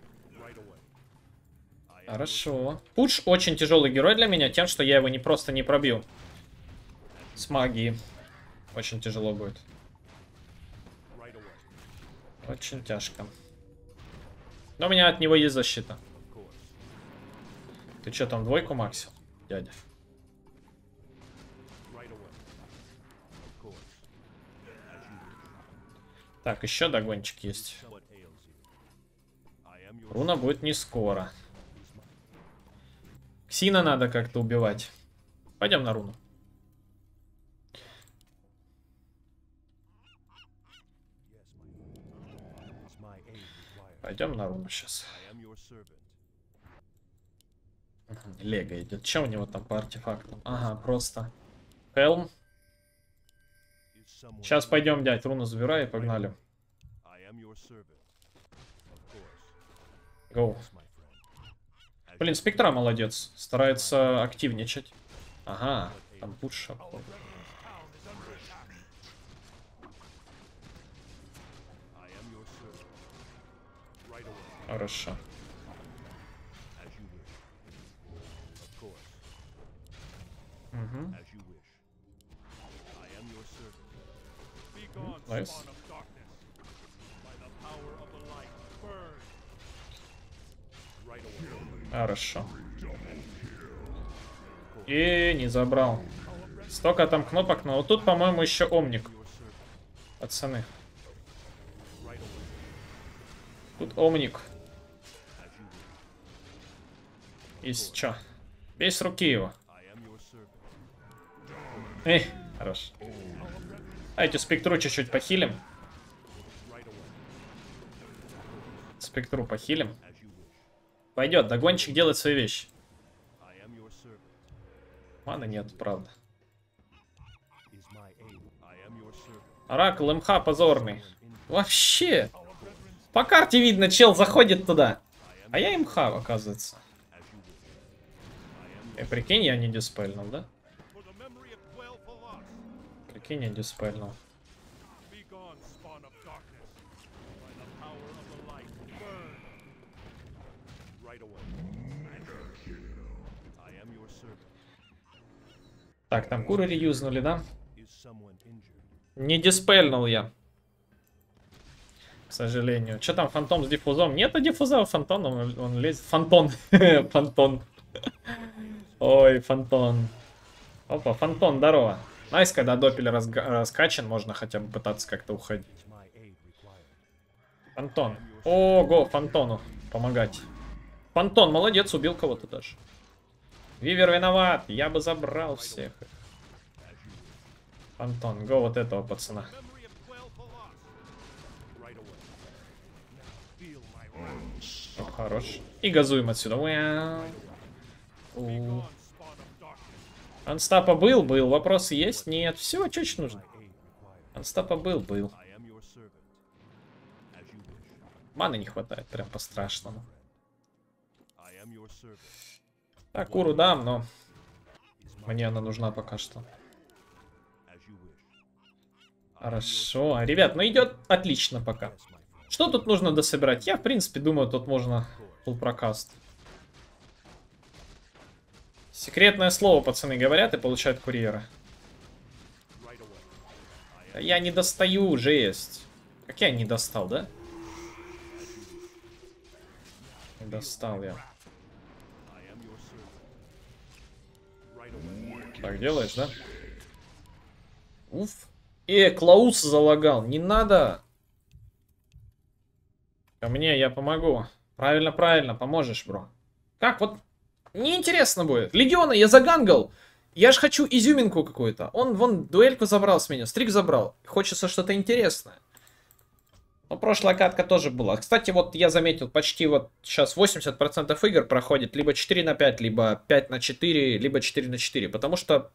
Speaker 1: Хорошо. Пуш очень тяжелый герой для меня, тем, что я его не просто не пробью. С магией. Очень тяжело будет. Очень тяжко. Но у меня от него есть защита. Ты что там, двойку максил, дядя? Так, еще догончик есть. Руна будет не скоро. Ксина надо как-то убивать. Пойдем на руну. Пойдем на руну сейчас. Лего идет. Че у него там по артефактам? Ага, просто. Хелм. Сейчас пойдем, дядь, руну забирай и погнали. Go. Блин, спектра молодец. Старается активничать. Ага, там пуша. Хорошо. Угу. Nice. Хорошо. И не забрал. Столько там кнопок, но вот тут, по-моему, еще омник. Пацаны. Тут омник. И чё? Бей с руки его. Эй, хорош. Давайте спектру чуть-чуть похилим. Спектру похилим. Пойдет, догончик делает свои вещи. Маны нет, правда. Оракл МХ позорный. Вообще. По карте видно, чел заходит туда. А я МХ, оказывается. И прикинь, я не диспельнул, да? Прикинь, я диспельнул. Так, там куры реюзнули, да? Не диспельнул я. К сожалению. Что там фантом с диффузом? Нет диффуза, фантон, он, он лезет. Фантон. Фантон. Ой, фантон. Опа, фантон, здорово. Найс, когда допель разга- раскачан, можно хотя бы пытаться как-то уходить. Фантон. Ого, Фантону помогать. Фантон, молодец, убил кого-то даже. Вивер виноват, я бы забрал всех. их. Фантон, го вот этого пацана. Оп, хорош. И газуем отсюда. Анстапа был? Был. Вопрос есть? Нет. Все, что еще нужно? Анстапа был? Был. Маны не хватает, прям по-страшному. Так, Уру дам, но мне она нужна пока что. Хорошо. Ребят, ну идет отлично пока. Что тут нужно дособирать? Я, в принципе, думаю, тут можно full прокаст. Секретное слово, пацаны, говорят и получают курьера. Я не достаю, жесть. Как я не достал, да? Не достал я. Так делаешь, да? Уф. Э, Клаус залагал. Не надо. Ко мне, я помогу. Правильно, правильно, поможешь, бро. Как, вот, неинтересно будет. Легиона я загангал. Я ж хочу изюминку какую-то. Он, вон, дуэльку забрал с меня, стрик забрал. Хочется что-то интересное. Но прошлая катка тоже была. Кстати, вот я заметил, почти вот сейчас 80% игр проходит либо 4 на 5, либо 5 на 4, либо 4 на 4. Потому что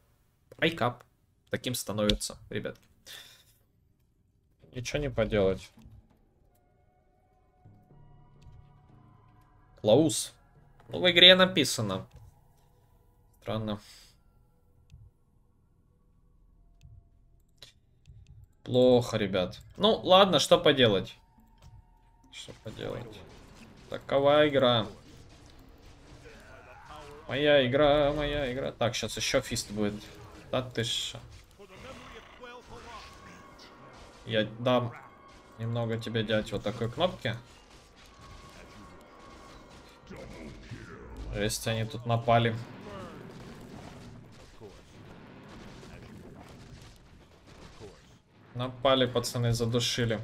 Speaker 1: айкап таким становится, ребят. Ничего не поделать. Клаус. Ну, в игре написано. Странно. Плохо, ребят. Ну, ладно, что поделать? Что поделать? Такова игра. Моя игра, моя игра. Так, сейчас еще фист будет. Да ты
Speaker 2: philosophy.
Speaker 1: Я дам немного тебе дать вот такой кнопки. Жесть, они тут напали.
Speaker 2: Of course. As you wish. Of course.
Speaker 1: Напали, пацаны, задушили.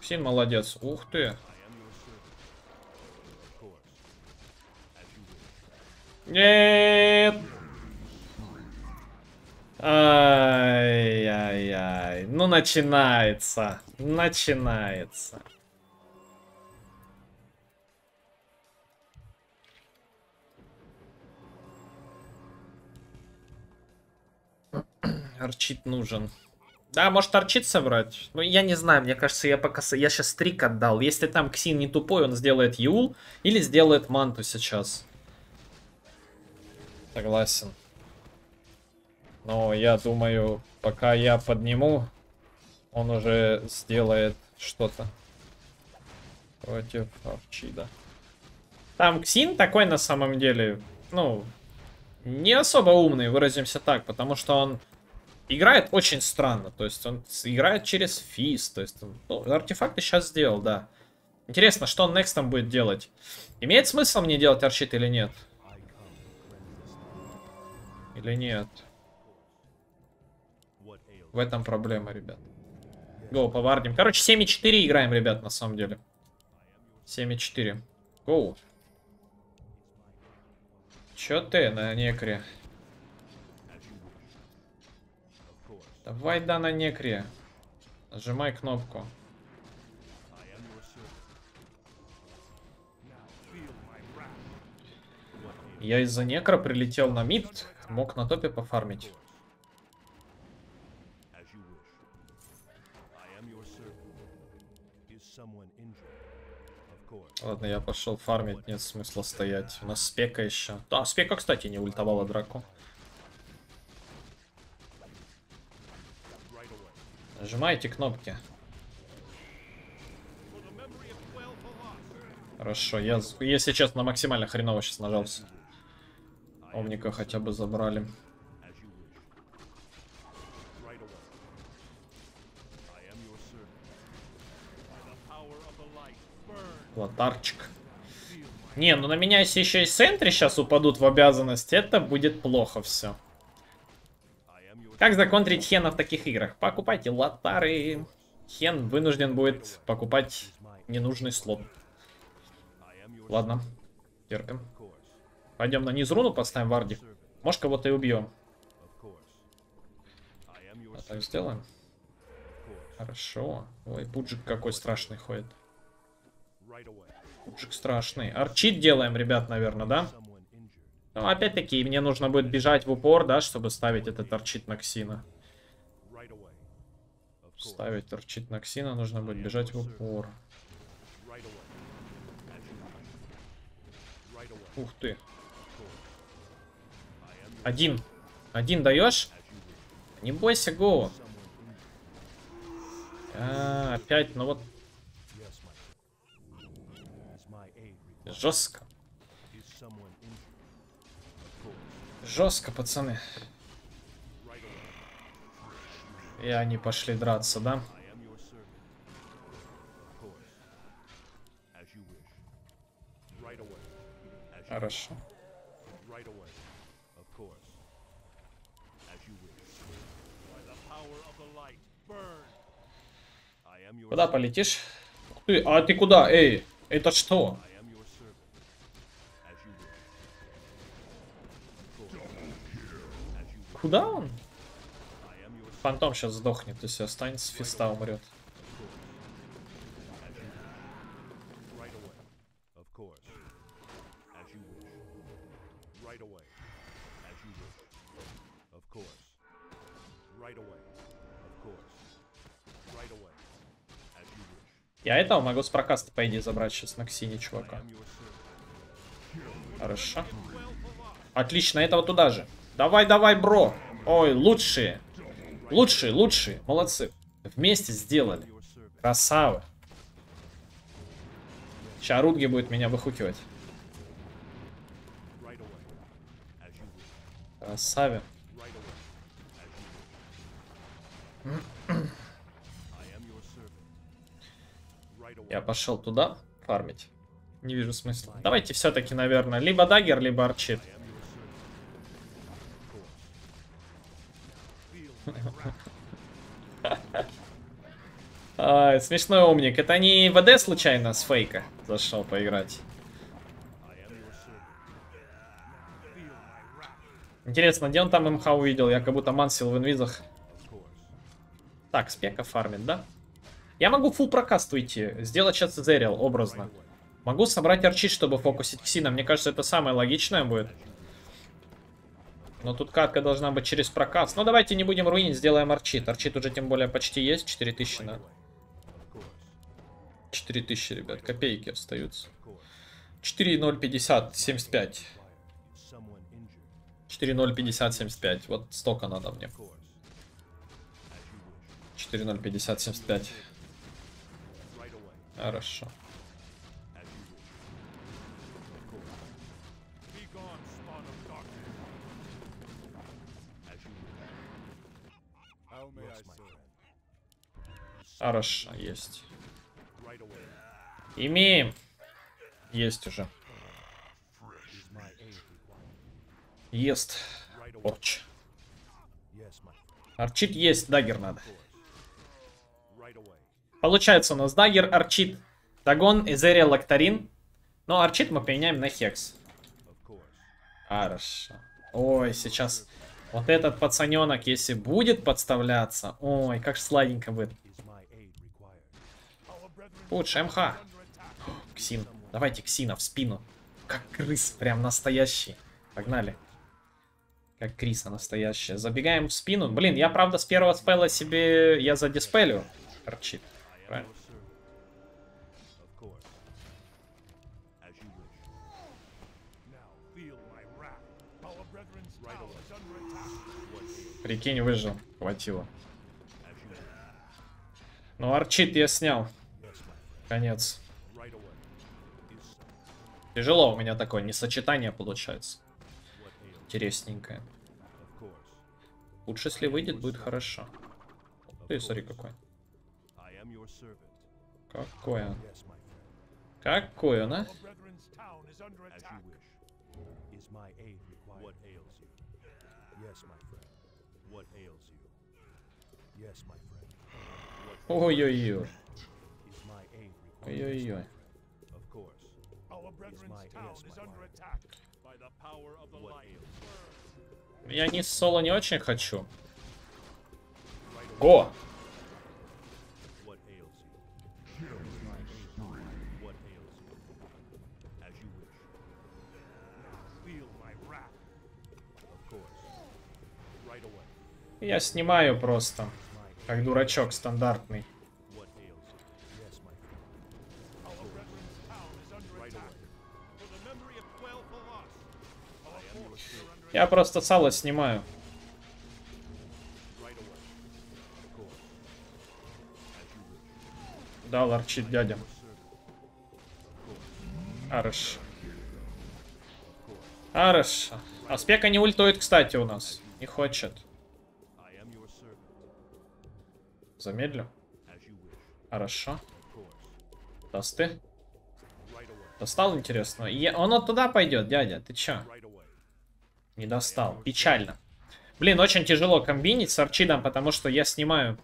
Speaker 1: Син молодец. Ух ты. Нет. Ай-яй-яй. Ну, начинается. Начинается. Арчит нужен. Да, может арчит собрать? Ну, я не знаю, мне кажется, я пока... Я сейчас стрик отдал. Если там Ксин не тупой, он сделает Юл или сделает Манту сейчас. Согласен. Но я думаю, пока я подниму, он уже сделает что-то против Арчида. Там Ксин такой на самом деле, ну, не особо умный, выразимся так, потому что он играет очень странно. То есть он играет через физ. То есть ну, артефакты сейчас сделал, да. Интересно, что он next там будет делать. Имеет смысл мне делать арчит или нет? Или нет? В этом проблема, ребят. Гоу, повардим. Короче, 7.4 играем, ребят, на самом деле. 7.4. Гоу. Чё ты на некре? Давай, да, на некре. Нажимай кнопку. Я из-за некра прилетел на мид. Мог на топе пофармить. Ладно, я пошел фармить, нет смысла стоять. У нас спека еще. Да, спека, кстати, не ультовала драку.
Speaker 2: Right away.
Speaker 1: Нажимайте кнопки. Хорошо, я, если честно, максимально хреново сейчас нажался. Омника хотя бы забрали. Лотарчик. Не, ну на меня если еще и сентри сейчас упадут в обязанность, это будет плохо все. Как законтрить Хена в таких играх? Покупайте лотары. Хен вынужден будет покупать ненужный слот. Ладно, терпим. Пойдем на низ руну поставим варди. Может кого-то и убьем. А так сделаем? Хорошо. Ой, пуджик какой страшный ходит. Пуджик страшный. Арчит делаем, ребят, наверное, да? Ну, опять-таки, мне нужно будет бежать в упор, да, чтобы ставить этот арчит на Ксина.
Speaker 2: Right away. Of course.
Speaker 1: Ставить арчит на Ксина нужно будет бежать в упор. Ух ты. Один. Один даешь? Не бойся, го.
Speaker 2: Someone injured.
Speaker 1: А, опять, ну вот жестко.
Speaker 2: Is someone injured? Of course.
Speaker 1: Жестко, пацаны. И они пошли драться, да? Хорошо. Куда полетишь? Ты, а ты куда? Эй, это что? Куда он? Фантом сейчас сдохнет, если останется, фиста умрет. Я этого могу с прокаста, по идее, забрать сейчас на Ксине, чувака. Хорошо. Отлично, этого туда же. Давай, давай, бро. Ой, лучшие. Лучшие, лучшие. Молодцы. Вместе сделали. Красавы. Сейчас Рудги будет меня выхукивать.
Speaker 2: Away.
Speaker 1: Я пошел туда фармить. Не вижу смысла. Давайте все-таки, наверное, либо дагер, либо арчит.
Speaker 2: I am your servant. Of course. Feel my wrath.
Speaker 1: Ай, смешной умник. Это не ВД случайно с фейка зашел поиграть? Интересно, где он там МХ увидел? Я как будто мансил в инвизах. Так, спека фармит, да? Я могу фул прокаст уйти, сделать сейчас Зерил образно. Могу собрать арчит, чтобы фокусить Ксина. Мне кажется, это самое логичное будет. Но тут катка должна быть через прокаст. Ну, давайте не будем руинить, сделаем арчит. Арчит уже тем более почти есть. 4000, да?
Speaker 2: Of course.
Speaker 1: 4000, ребят. Копейки остаются.
Speaker 2: Of course.
Speaker 1: 4.050, 75.
Speaker 2: Is someone injured?
Speaker 1: 4.050, 75. Вот столько надо мне.
Speaker 2: Of course. As you wish.
Speaker 1: 4.050, 75.
Speaker 2: Right away.
Speaker 1: Хорошо. Хорошо, есть.
Speaker 2: Right away.
Speaker 1: Имеем. Есть уже. Ест.
Speaker 2: Friend.
Speaker 1: Арчит есть, дагер надо. Получается у нас дагер, арчит, дагон, эзерия, лактарин. Но арчит мы поменяем на хекс. Хорошо. Ой, сейчас вот этот пацаненок, если будет подставляться, ой, как сладенько будет. Лучше МХ. Ксин. Давайте Ксина в спину. Как крыс, прям настоящий. Погнали. Как Криса настоящая. Забегаем в спину. Блин, я правда с первого спела себе... Я за диспелю.
Speaker 2: Am
Speaker 1: Правильно. Прикинь, выжил. Хватило. Ну, арчит я снял. Конец. Тяжело у меня такое несочетание получается. Интересненькое. Лучше, если выйдет, будет хорошо. Ты, смотри, какой.
Speaker 2: My friend.
Speaker 1: Какой он, а? Ой-ой-ой. Ой-ой-ой. Я не соло не очень хочу. Го! Я снимаю просто. Как дурачок стандартный. Я просто сало снимаю. Да, ларчит дядя. Арыш. Арыш. А спека не ультует, кстати, у нас. Не хочет. Замедлю. Хорошо.
Speaker 4: Away.
Speaker 1: Достал, интересно. Я... Он вот туда пойдет, дядя. Ты чё? Не достал. Печально. Блин, очень тяжело комбинить с арчидом, потому что я снимаю.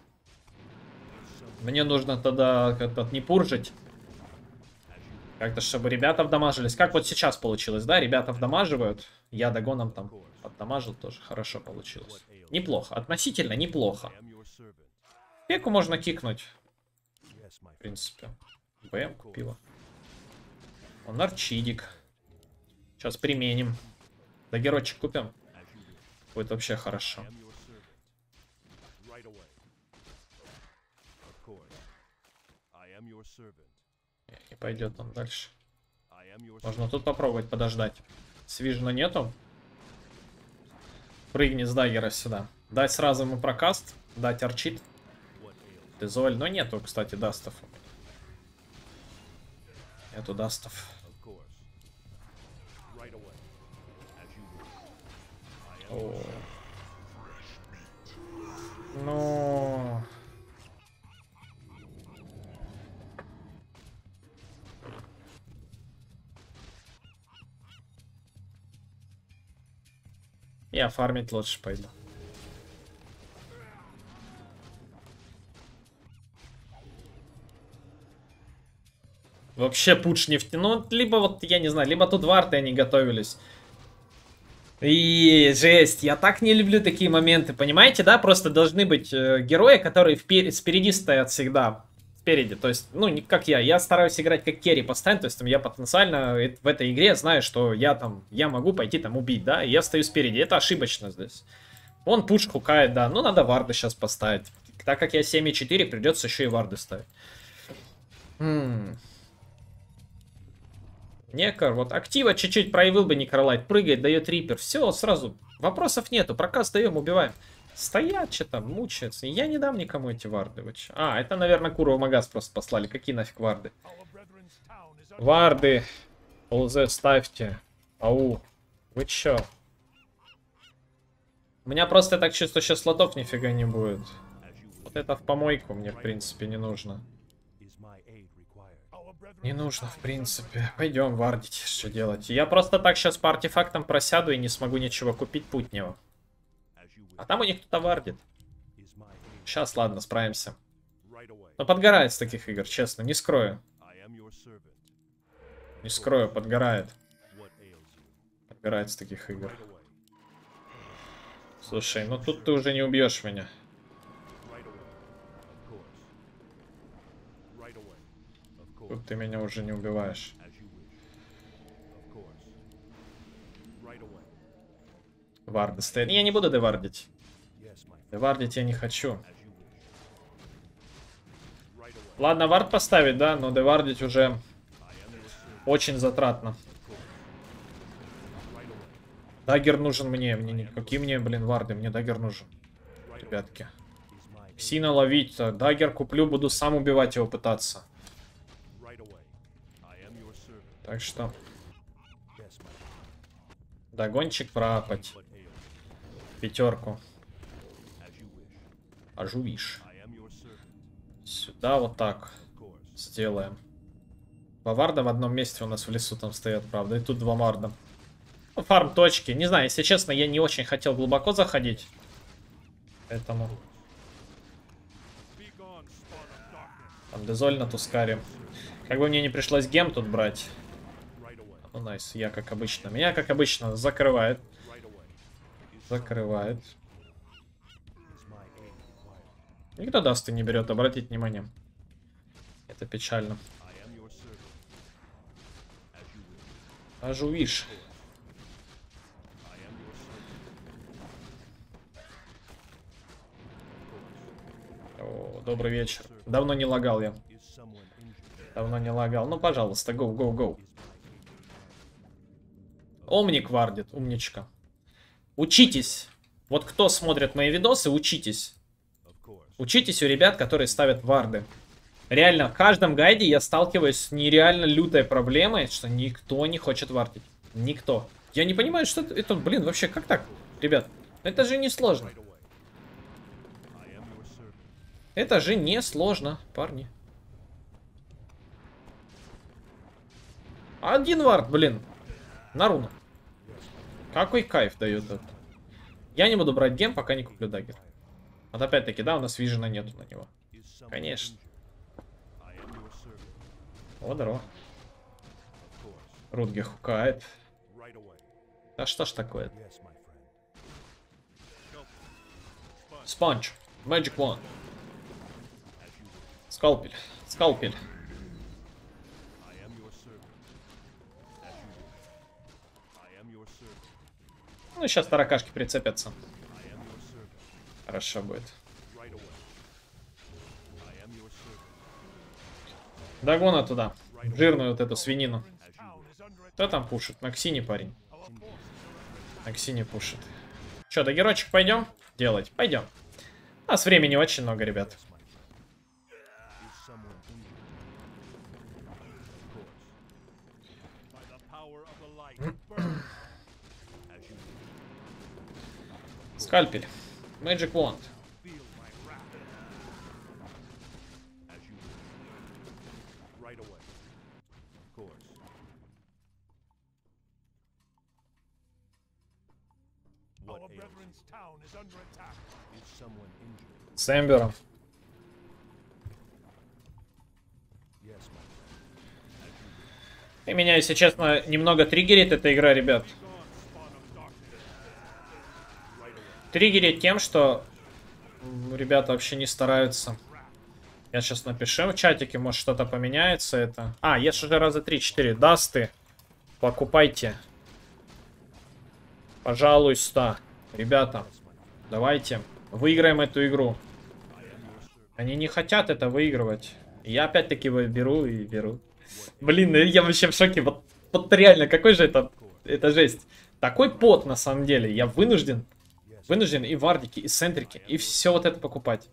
Speaker 1: Мне нужно тогда как-то не пуржить. Как-то, чтобы ребята вдамажились. Как вот сейчас получилось, да? Ребята вдамаживают. Я догоном там поддамажил тоже. Хорошо получилось. Неплохо. Относительно неплохо. Пеку можно кикнуть, в принципе. БМ купила. Он арчидик. Сейчас применим. Дагерочек купим. Будет вообще хорошо. Не пойдет он дальше. Можно тут попробовать подождать. Свижена нету. Прыгни с даггера сюда. Дать сразу ему прокаст. Дать арчит. Дезоль. Но нету, кстати, дастов. Нету дастов. Ну... Я фармить лучше пойду. Вообще пуч не втя- Ну, либо вот, я не знаю, либо тут варты они готовились. И жесть, я так не люблю такие моменты, понимаете, да? Просто должны быть э, герои, которые впер- спереди стоят всегда. Спереди, то есть, ну, не как я, я стараюсь играть как керри постоянно, то есть там, я потенциально э- в этой игре знаю, что я там, я могу пойти там убить, да, и я стою спереди, это ошибочно здесь. Он пуш хукает, да, ну надо варды сейчас поставить. Так как я 7.4, придется еще и варды ставить. М. Некор, вот актива чуть-чуть проявил бы Некролайт, прыгает, дает Рипер, все, сразу, вопросов нету, проказ даем, убиваем. Стоят, что там, мучаются, я не дам никому эти варды. вы чё? А, это, наверное, Курова Магаз просто послали, какие нафиг варды? Варды, ЛЗ ставьте, ау, вы чё? У меня просто так чувство, сейчас слотов нифига не будет. Вот это в помойку мне, в принципе, не нужно. Не нужно, в принципе. Пойдем вардить, что делать. Я просто так сейчас по артефактам просяду и не смогу ничего купить путнего. А там у них кто-то вардит. Сейчас, ладно, справимся. Но подгорает с таких игр, честно, не скрою. Не скрою, подгорает. Подгорает с таких игр. Слушай, ну тут ты уже не убьешь меня.
Speaker 4: Right away. Of course. Right away. Of course.
Speaker 1: Тут ты меня уже не убиваешь. Варды стоят. Я не буду девардить. Девардить я не хочу. Ладно, вард поставить, да, но девардить уже очень затратно. Дагер нужен мне. мне не... Какие мне, блин, варды? Мне дагер нужен. Ребятки. Сина ловить. э, Дагер куплю, буду сам убивать его пытаться. Так что догончик пропать. Пятерку.
Speaker 4: servant.
Speaker 1: Сюда вот так сделаем. Два варда в одном месте у нас в лесу там стоят, правда. И тут два варда. Ну, фарм точки. Не знаю, если честно, я не очень хотел глубоко заходить. Поэтому... Там дезоль на Тускаре. Как бы мне не пришлось гем тут брать. Ну, найс, я как обычно. Меня, как обычно, закрывает. Закрывает. Никто даст и не берет, обратите внимание. Это печально.
Speaker 2: Your servant.
Speaker 1: О, добрый вечер. Давно не лагал я. Давно не лагал. Ну, пожалуйста, гоу, гоу, гоу. Омник вардит, умничка. Учитесь. Вот кто смотрит мои видосы, учитесь. Учитесь у ребят, которые ставят варды. Реально, в каждом гайде я сталкиваюсь с нереально лютой проблемой, что никто не хочет вардить. Никто. Я не понимаю, что это, блин, вообще, как так? Ребят, это же не сложно. Это же не сложно, парни. Один вард, блин. На руну. Какой кайф дает это. Я не буду брать гем, пока не куплю дагер. Вот опять-таки, да, у нас вижена нету на него. Конечно. О, здорово. Рудге хукает. Да что ж такое? Спанч. Magic
Speaker 2: wish.
Speaker 1: Скалпель. Скалпель.
Speaker 2: I am your servant. As you wish. I am your servant.
Speaker 1: Ну, сейчас таракашки прицепятся. Хорошо будет. Догона туда. Жирную вот эту свинину. Кто там пушит? На Ксине парень. На Ксине пушит. Че, до герочек пойдем? Делать? Пойдем. У нас времени очень много, ребят.
Speaker 2: Is someone injured? Of course. By the power of the light, burn. As you wish.
Speaker 1: Скальпель. Magic Wand.
Speaker 2: Feel my wrath. As you wish. Right away. Of course. What
Speaker 4: Our
Speaker 2: ails
Speaker 4: brethren's town is under attack.
Speaker 2: you? Is someone injured?
Speaker 1: С Эмбером. И меня, если честно, немного триггерит эта игра, ребят.
Speaker 2: Gone, spawn of darkness. Right away.
Speaker 1: Триггерит тем, что м, ребята вообще не стараются. Я сейчас напишу в чатике, может что-то поменяется это. А, есть уже раза 3-4. Дасты. Покупайте. Пожалуйста. Ребята, давайте. Выиграем эту игру. Они не хотят это выигрывать. Я опять-таки его беру и беру. Блин, ну я вообще в шоке. Вот, вот реально, какой же это... Это жесть. Такой пот, на самом деле. Я вынужден Вынужден и вардики, и центрики, и все вот это покупать.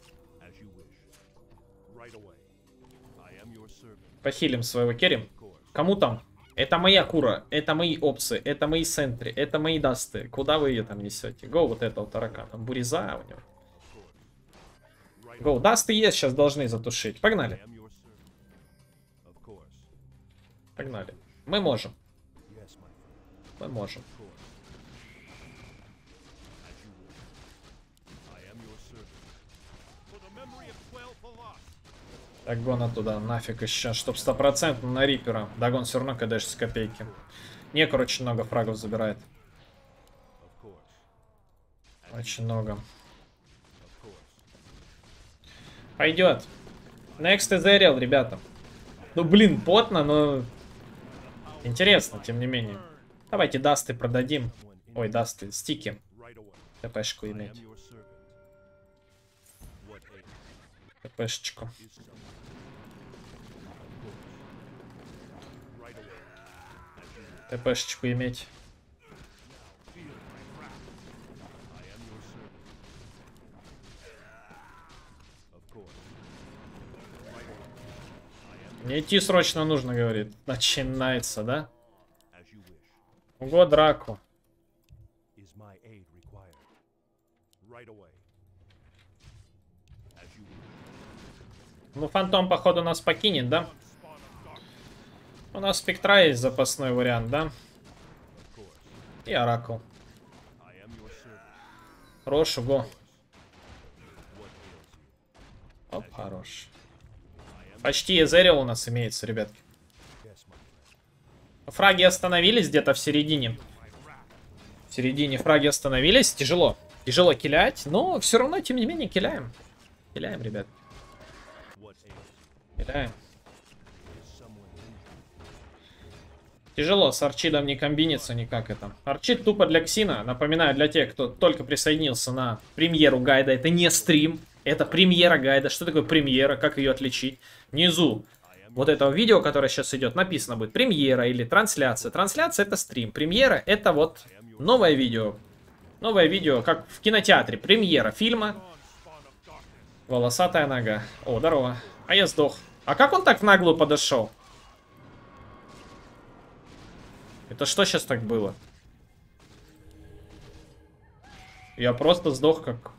Speaker 1: Похилим своего керри. Кому там? Это моя кура, это мои опции, это мои центры, это мои дасты. Куда вы ее там несете? Гоу вот этого таракана. Буриза у него. Гоу, дасты есть, сейчас должны затушить. Погнали, погнали. Мы можем, мы можем.
Speaker 2: Of course. As you wish. I am your servant. For the memory of twelve lost.
Speaker 1: Так, гона туда, нафиг еще, чтоб стопроцентно на Рипера. Дагон все равно кидаешь с копейки. Не, короче, много фрагов забирает. Очень много. Пойдет. Next is Ariel, ребята. Ну, блин, потно, но... Интересно, тем не менее. Давайте дасты продадим. Ой, дасты, стики. ТПшку иметь.
Speaker 2: Away. I am
Speaker 1: Мне идти срочно нужно, говорит. Начинается, да? Ого, драку.
Speaker 2: Right away. As you wish.
Speaker 1: Ну, фантом, походу, нас покинет, да? У нас спектра есть запасной вариант, да? И Оракул. Рошу, го. Оп, хорош. Почти Эзериал у нас имеется, ребятки. Фраги остановились где-то в середине. В середине фраги остановились. Тяжело. Тяжело килять, но все равно, тем не менее, киляем. Киляем, ребят.
Speaker 4: Injured?
Speaker 1: Тяжело, с Арчидом не комбинится никак это. Арчид тупо для Ксина. Напоминаю, для тех, кто только присоединился на премьеру гайда. Это не стрим, это премьера гайда. Что такое премьера, как ее отличить? Внизу вот этого видео, которое сейчас идет, написано будет премьера или трансляция. Трансляция это стрим, премьера это вот новое видео. Новое видео, как в кинотеатре. Премьера фильма. Волосатая нога. О, здорово. А я сдох. А как он так в наглую подошел? Это что сейчас так было? Я просто сдох как...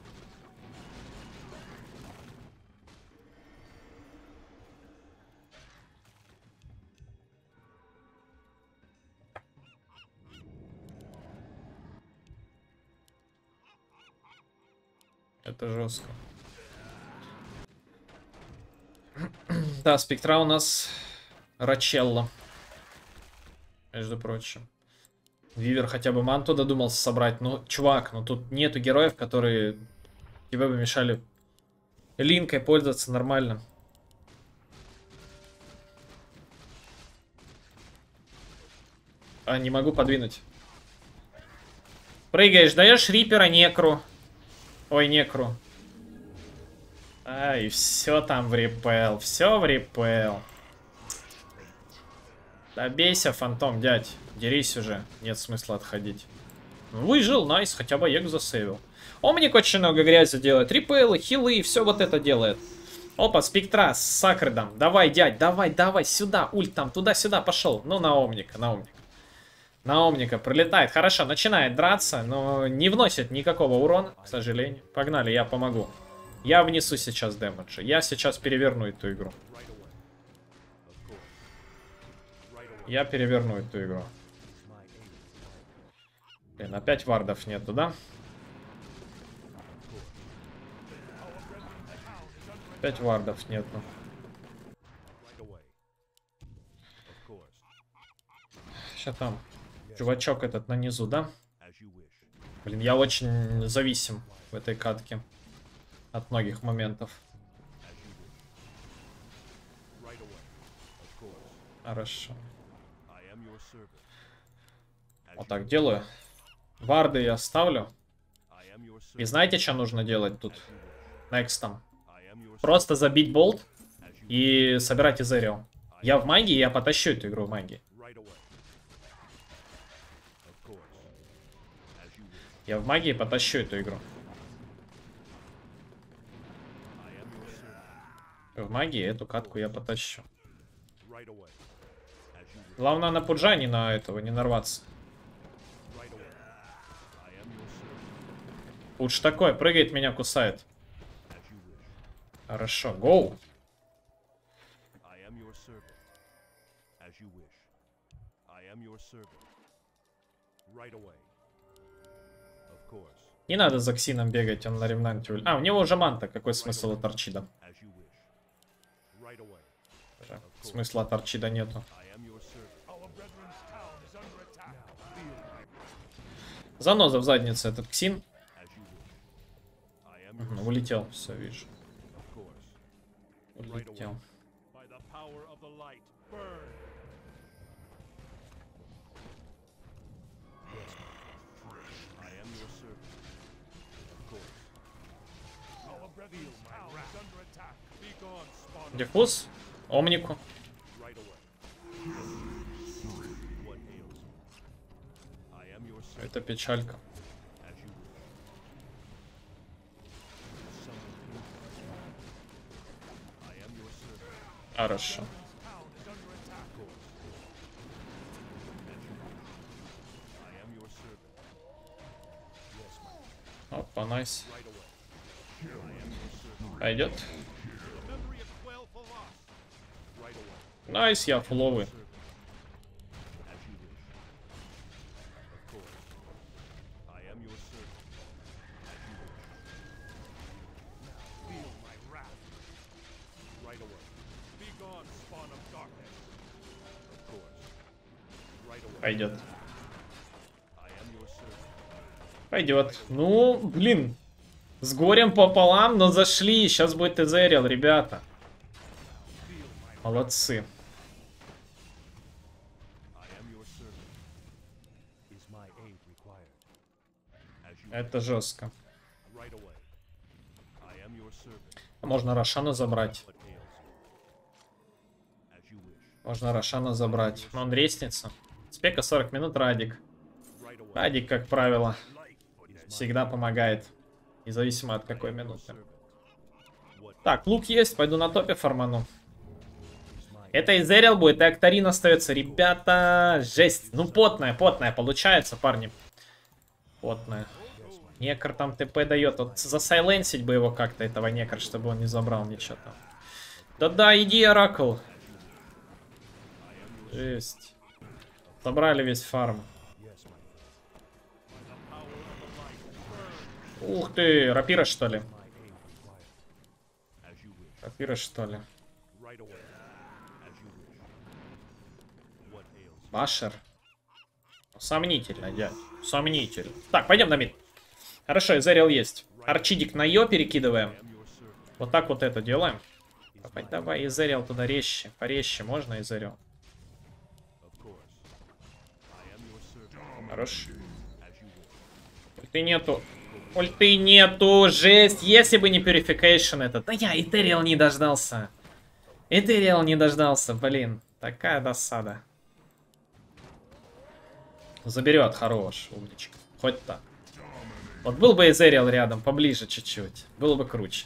Speaker 1: Это жестко. Да, спектра у нас Рачелла. Между прочим. Вивер хотя бы манту додумался собрать. Ну, чувак, ну тут нету героев, которые тебе бы мешали линкой пользоваться нормально. А, не могу подвинуть. Прыгаешь, даешь рипера некру. Ой, некру. А, и все там в репел. Все в репел. Да бейся, фантом, дядь. Дерись уже. Нет смысла отходить. Выжил, найс, хотя бы Ек засейвил. Омник очень много грязи делает. Репелы, хилы, все вот это делает. Опа, спектра с сакредом. Давай, дядь, давай, давай, сюда, ульт там, туда-сюда пошел. Ну, на Омника, на Омника. На Омника прилетает. Хорошо, начинает драться, но не вносит никакого урона, к сожалению. Погнали, я помогу. Я внесу сейчас дэмэджа. Я сейчас переверну эту игру. Я переверну эту игру. Блин, опять вардов нету, да? Опять вардов нету. Сейчас там чувачок этот на низу, да? Блин, я очень зависим в этой катке. От многих моментов. Хорошо. Вот так делаю. Варды я ставлю.
Speaker 4: I am your
Speaker 1: И знаете, что нужно делать тут? Некстом. Просто забить болт и собирать Изериал. Я в магии, я потащу эту игру в магии. Я в магии потащу эту игру.
Speaker 4: I am your servant.
Speaker 1: В магии эту катку я потащу. Главное на пуджа не на этого, не нарваться. Пудж такой, прыгает, меня кусает. Хорошо, гоу. Не надо за Ксином бегать, он на ревнанте. А, у него уже манта, какой смысл от Арчида?
Speaker 4: As you wish. Right away.
Speaker 1: Уже Смысла от Арчида нету. Заноза в заднице этот Ксин. Мгм, Улетел, все, вижу. Улетел.
Speaker 4: By the servant. Yes, my
Speaker 1: Опа, найс. Пойдет. Найс, я фуловый.
Speaker 4: Servant.
Speaker 2: spawn of darkness.
Speaker 4: Of course. Right away.
Speaker 1: Пойдет. Пойдет. Ну, блин. С горем пополам, но зашли. Сейчас будет Эзерил, ребята. Молодцы. Это жестко.
Speaker 4: servant.
Speaker 1: Можно Рошана забрать. Можно Рошана забрать. Но он рестница. Спека 40 минут, Радик. Радик, как правило, всегда помогает. Независимо от какой минуты. Так, лук есть, пойду на топе
Speaker 4: my
Speaker 1: Это Изерил будет, и Актарин остается. Ребята, жесть. Ну, потная, потная получается, парни. Потная. Некр там ТП дает. Вот засайленсить бы его как-то, этого некр, чтобы он не забрал ничего там. Да-да, иди, Оракул. Жесть. Забрали весь фарм. Ух ты, рапира что ли? Рапира что ли? Башер. Сомнительно, дядь. Сомнительно. Так, пойдем на мид. Хорошо, Изерил есть. Арчидик на Йо перекидываем. Вот так вот это делаем. Давай, давай, Изерил туда резче. Порезче можно, Изерил? Хорош. Ульты нету. Ульты нету, жесть. Если бы не Purification этот. Да я Этериал не дождался. Этериал не дождался, блин. Такая досада. Заберет, хорош, умничка. Хоть так. Вот был бы Эзериал рядом, поближе чуть-чуть. Было бы круче.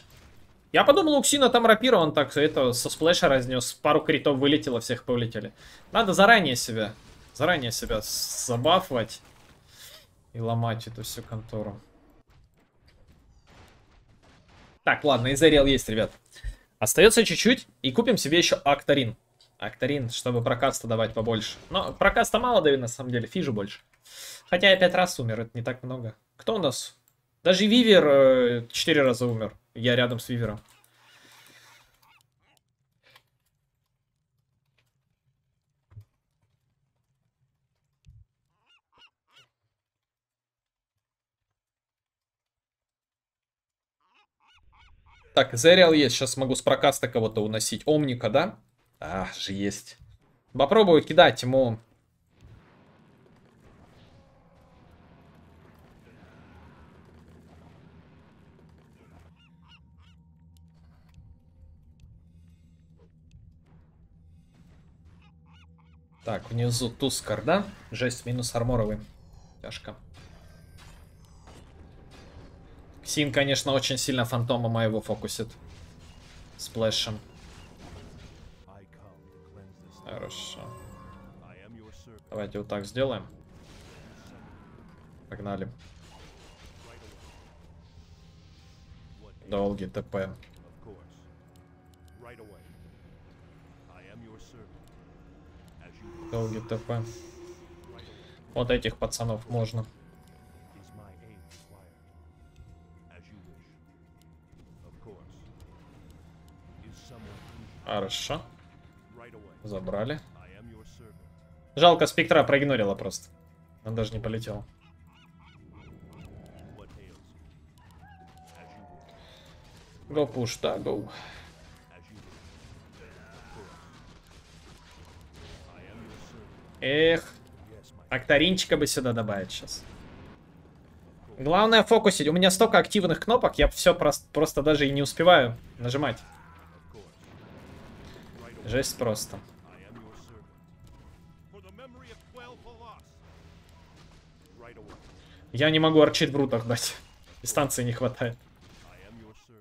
Speaker 1: Я подумал, у Ксина там рапира, он так это со сплэша разнес. Пару критов вылетело, всех повылетели. Надо заранее себя, заранее себя забафывать и ломать эту всю контору. Так, ладно, Изериал есть, ребят. Остается чуть-чуть, и купим себе еще Актарин. Актарин, чтобы прокаста давать побольше. Но прокаста мало дают, на самом деле, фижу больше. Хотя я пять раз умер, это не так много. Кто у нас? Даже Вивер э, четыре раза умер. Я рядом с Вивером. Так, Зериал есть. Сейчас могу с прокаста кого-то уносить. Омника, да? А, же есть. Попробую кидать ему. Так, внизу Тускар, да? Жесть, минус арморовый. Тяжко. Син, конечно, очень сильно фантома моего фокусит. Сплэшем. Хорошо. Давайте вот так сделаем. Погнали. Долгий ТП. Долгий ТП. Вот этих пацанов можно. Хорошо. Забрали. Жалко, спектра проигнорила просто. Он даже не полетел. Го пуш, да,
Speaker 4: servant.
Speaker 1: Эх, Актаринчика бы сюда добавить сейчас. Главное фокусить. У меня столько активных кнопок, я все просто, просто даже и не успеваю нажимать.
Speaker 4: of course. Right away.
Speaker 1: Жесть просто.
Speaker 4: I am your servant. For the memory of Quell Falas. Right away.
Speaker 1: Я не могу арчит в рутах дать. Дистанции не хватает.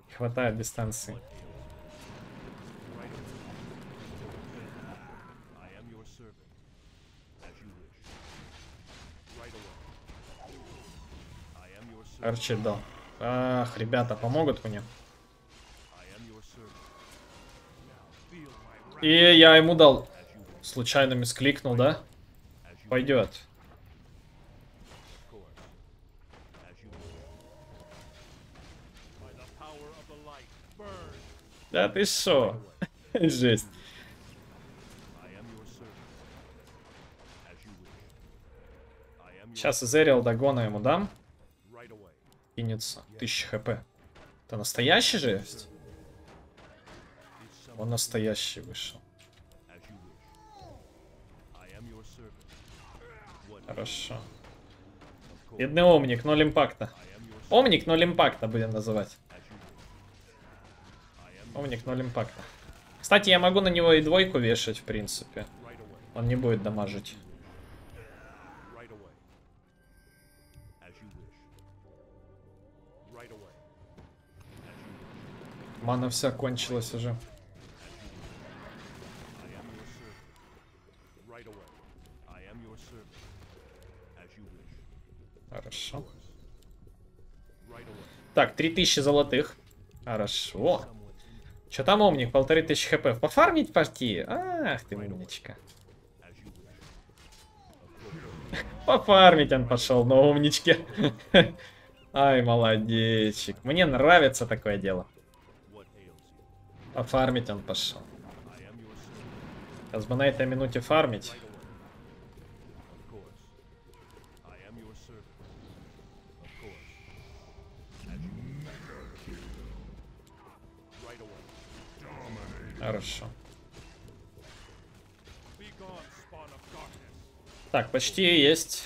Speaker 1: Не хватает дистанции. Арчит дал. Ах, ребята, помогут мне. И я ему дал. Случайно мискликнул, да? Пойдет. Да ты шо? Жесть. Сейчас Эзериал догона ему дам. Кинется. 1000 хп. Это настоящий
Speaker 4: жесть?
Speaker 1: Он настоящий вышел. Хорошо. Бедный Омник, ноль импакта. Омник, ноль импакта будем называть. Омник, ноль импакта. Кстати, я могу на него и двойку вешать, в принципе. Он не будет дамажить. Мана вся кончилась уже.
Speaker 4: I am your servant. Right away. I am your servant. As you wish.
Speaker 1: Хорошо. Так, 3000 золотых. Хорошо. Че там Омник? Полторы тысячи хп. Пофармить партии? Ах ты умничка. Пофармить он пошел на умничке. Ай, молодечек. Мне нравится такое дело. Пофармить он пошел. Сейчас бы на этой минуте фармить. Хорошо. Так, почти есть.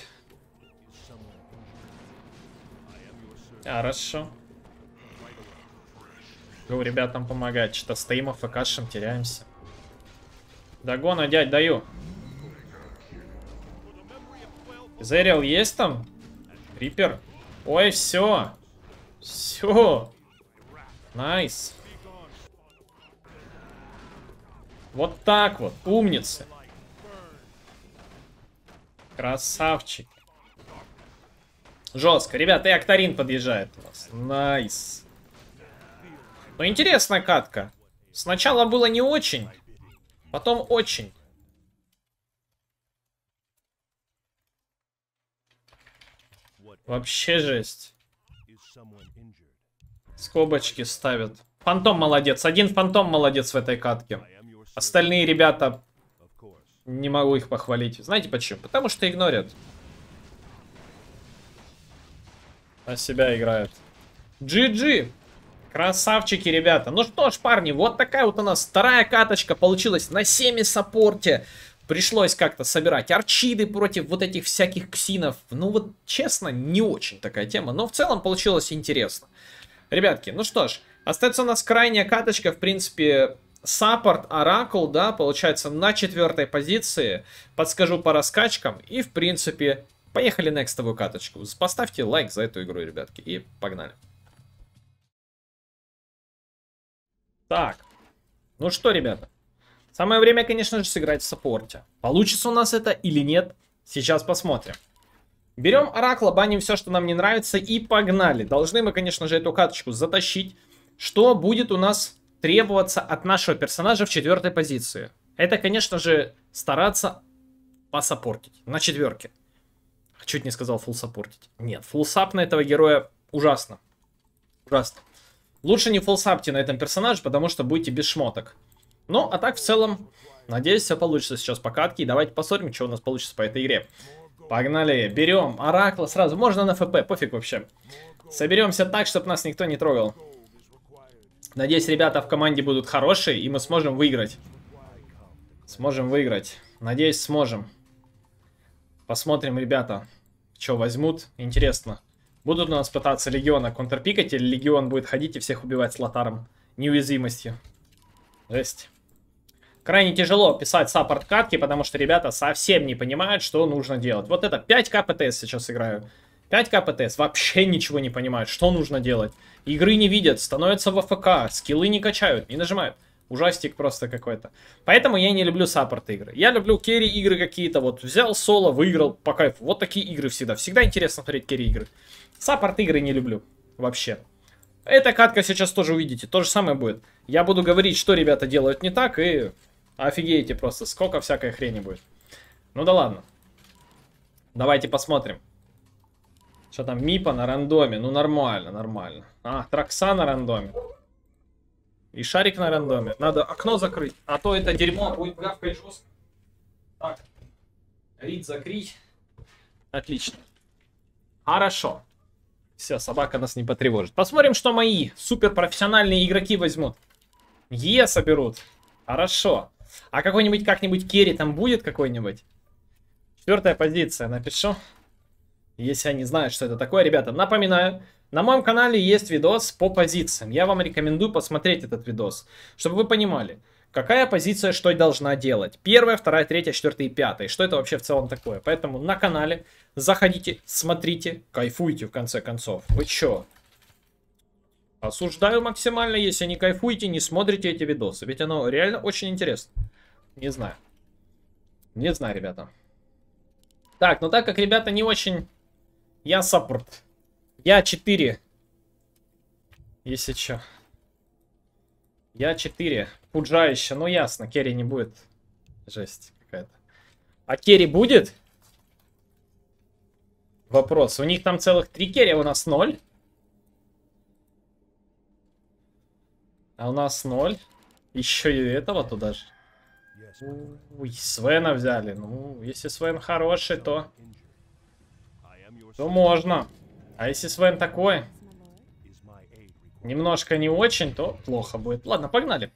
Speaker 1: Хорошо. Говорю, ребятам помогать. Что-то стоим, афкашем, теряемся. Догона, дядь, даю. Эзериал есть там? Рипер? Ой, все. Все. Nice. Вот так вот. Умницы. Красавчик. Жестко. Ребята, и октарин подъезжает у нас. Nice. Ну, интересная катка. Сначала было не очень, потом очень. Вообще жесть. Скобочки ставят. Фантом молодец. Один фантом молодец в этой катке. Остальные ребята, не могу их похвалить. Знаете почему? Потому что игнорят. На себя играют. GG. Красавчики, ребята. Ну что ж, парни, вот такая вот у нас вторая каточка получилась на 7 саппорте. Пришлось как-то собирать арчиды против вот этих всяких ксинов. Ну вот, честно, не очень такая тема. Но в целом получилось интересно. Ребятки, ну что ж, остается у нас крайняя каточка, в принципе, саппорт Оракул, да, получается на четвертой позиции. Подскажу по раскачкам и, в принципе, поехали на экстовую каточку. Поставьте лайк за эту игру, ребятки, и погнали. Так, ну что, ребята, самое время, конечно же, сыграть в саппорте. Получится у нас это или нет, сейчас посмотрим. Берем Оракла, баним все, что нам не нравится, и погнали. Должны мы, конечно же, эту каточку затащить. Что будет у нас требоваться от нашего персонажа в четвертой позиции? Это, конечно же, стараться посаппортить на четверке. Чуть не сказал фул саппортить. Нет, фул сап на этого героя ужасно. Ужасно. Лучше не фулсапьте на этом персонаже, потому что будете без шмоток. Ну, а так в целом, надеюсь, все получится сейчас по катке. И давайте посмотрим, что у нас получится по этой игре. Погнали, берем Оракла сразу. Можно на ФП, пофиг вообще. Соберемся так, чтобы нас никто не трогал. Надеюсь, ребята в команде будут хорошие, и мы сможем выиграть. Сможем выиграть. Надеюсь, сможем. Посмотрим, ребята, что возьмут. Интересно. Будут у нас пытаться Легиона контрпикать, или Легион будет ходить и всех убивать с лотаром? Неуязвимостью. Жесть. Крайне тяжело писать саппорт катки, потому что ребята совсем не понимают, что нужно делать. Вот это 5к ПТС сейчас играю. 5к ПТС вообще ничего не понимают, что нужно делать. Игры не видят, становятся в АФК, скиллы не качают, не нажимают. Ужастик просто какой-то. Поэтому я не люблю саппорт игры. Я люблю керри игры какие-то. Вот взял соло, выиграл по кайфу. Вот такие игры всегда. Всегда интересно смотреть керри игры. Саппорт игры не люблю. Вообще. Эта катка сейчас тоже увидите. То же самое будет. Я буду говорить, что ребята делают не так. И офигеете просто, сколько всякой хрени будет. Ну да ладно. Давайте посмотрим. Что там, Мипа на рандоме? Ну нормально, нормально. А, Тракса на рандоме. И шарик на рандоме. Надо окно закрыть, а то это дерьмо будет гавкать жестко. Так. Рид закрыть. Отлично. Хорошо. Все, собака нас не потревожит. Посмотрим, что мои суперпрофессиональные игроки возьмут. Е соберут. Хорошо. А какой-нибудь как-нибудь керри там будет какой-нибудь? Четвертая позиция, напишу. Если они знают, что это такое, ребята, напоминаю, на моем канале есть видос по позициям. Я вам рекомендую посмотреть этот видос, чтобы вы понимали, какая позиция что должна делать. Первая, вторая, третья, четвертая и пятая. Что это вообще в целом такое. Поэтому на канале заходите, смотрите, кайфуйте в конце концов. Вы чё? Осуждаю максимально, если не кайфуете, не смотрите эти видосы. Ведь оно реально очень интересно. Не знаю. Не знаю, ребята. Так, ну так как ребята не очень... Я саппорт. Я 4. Если чё. Я 4. Пуджа еще. Ну ясно, керри не будет. Жесть какая-то. А керри будет? Вопрос. У них там целых 3 керри, а у нас 0. А у нас 0. Еще и этого туда же. Ой, Свена взяли. Ну, если Свен хороший, то,
Speaker 2: Injured. I am your
Speaker 1: то можно. А если Свен такой, немножко не очень, то плохо будет. Ладно, погнали.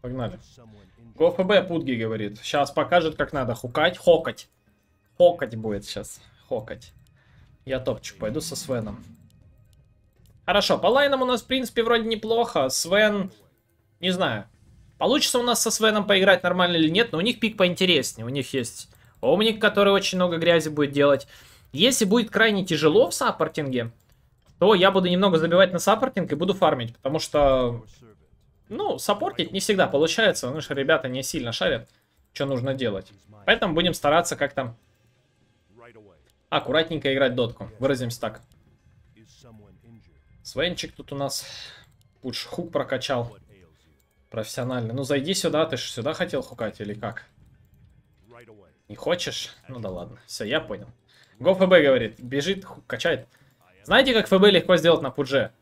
Speaker 1: Погнали.
Speaker 2: Go
Speaker 1: FB Пудги говорит. Сейчас покажет, как надо хукать. Хокать. Хокать будет сейчас. Хокать. Я топчик, пойду со Свеном. Хорошо, по лайнам у нас, в принципе, вроде неплохо. Свен, не знаю. Получится у нас со Свеном поиграть нормально или нет, но у них пик поинтереснее. У них есть Омник, который очень много грязи будет делать. Если будет крайне тяжело в саппортинге, то я буду немного забивать на саппортинг и буду фармить, потому что ну, саппортить не всегда получается, потому что ребята не сильно шарят, что нужно делать. Поэтому будем стараться как-то аккуратненько играть дотку. Выразимся так. Свенчик тут у нас пуш хук прокачал профессионально. Ну, зайди сюда, ты же сюда хотел хукать или как? Не хочешь? Ну да ладно. Все, я понял. ГоФБ говорит, бежит, качает. Знаете, как FB легко сделать на пудже?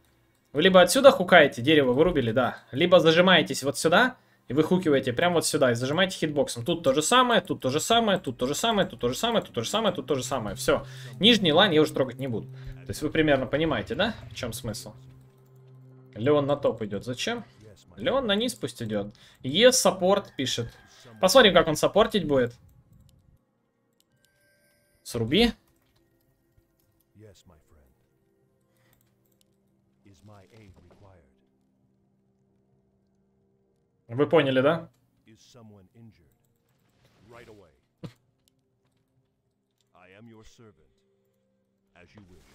Speaker 1: Вы либо отсюда хукаете, дерево вырубили, да. Либо зажимаетесь вот сюда, и вы хукиваете прямо вот сюда, и зажимаете хитбоксом. Тут то же самое, тут то же самое, тут то же самое, тут то же самое, тут то же самое, тут то же самое. Все. Нижний лайн я уже трогать не буду. То есть вы примерно понимаете, да, в чем смысл? Леон на топ идет. Зачем? Леон на низ пусть идет. Yes саппорт пишет. Посмотрим, как он саппортить будет. Сруби. Вы поняли, да?
Speaker 2: Right away. I am your servant. As you wish.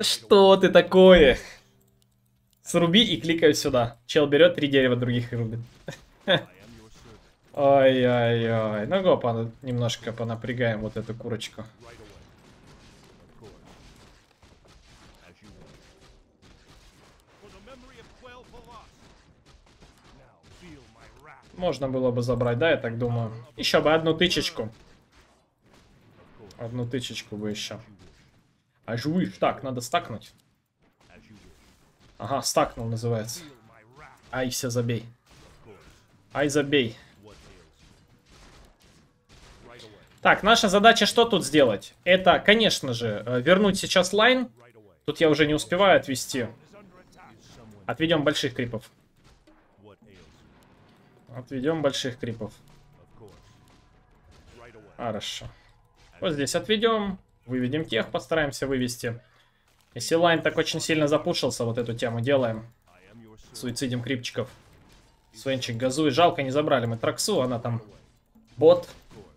Speaker 1: Что ты такое? Сруби и кликай сюда. Чел берет три дерева других и рубит.
Speaker 2: I am your servant.
Speaker 1: Ай-яй-яй. Ну, го, пона- немножко понапрягаем вот эту курочку. Можно было бы забрать, да, я так думаю. Еще бы одну тычечку. Одну тычечку бы еще. А жуешь. Так, надо стакнуть. Ага, стакнул называется. Ай, все забей. Ай, забей. Так, наша задача что тут сделать? Это, конечно же, э, вернуть сейчас лайн. Тут я уже не успеваю отвести. Отведем больших крипов. Отведем больших крипов. Хорошо. Вот здесь отведем. Выведем тех, постараемся вывести. Если лайн так очень сильно запушился, вот эту тему делаем. Суицидим крипчиков. Свенчик газует. Жалко, не забрали мы Траксу, она там бот.
Speaker 2: Of course.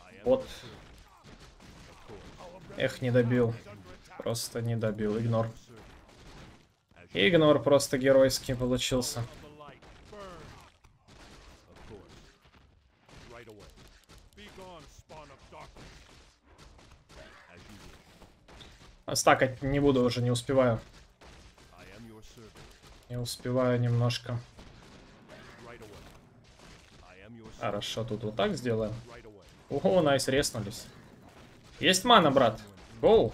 Speaker 2: I am
Speaker 1: Бот.
Speaker 2: your servant. Of course.
Speaker 1: Эх, не добил. Просто не добил. Игнор. Игнор просто геройский получился.
Speaker 2: wish.
Speaker 1: Стакать не буду уже, не успеваю. Не успеваю немножко. Хорошо, тут вот так сделаем. Ого, найс, реснулись. Есть мана, брат. Гоу.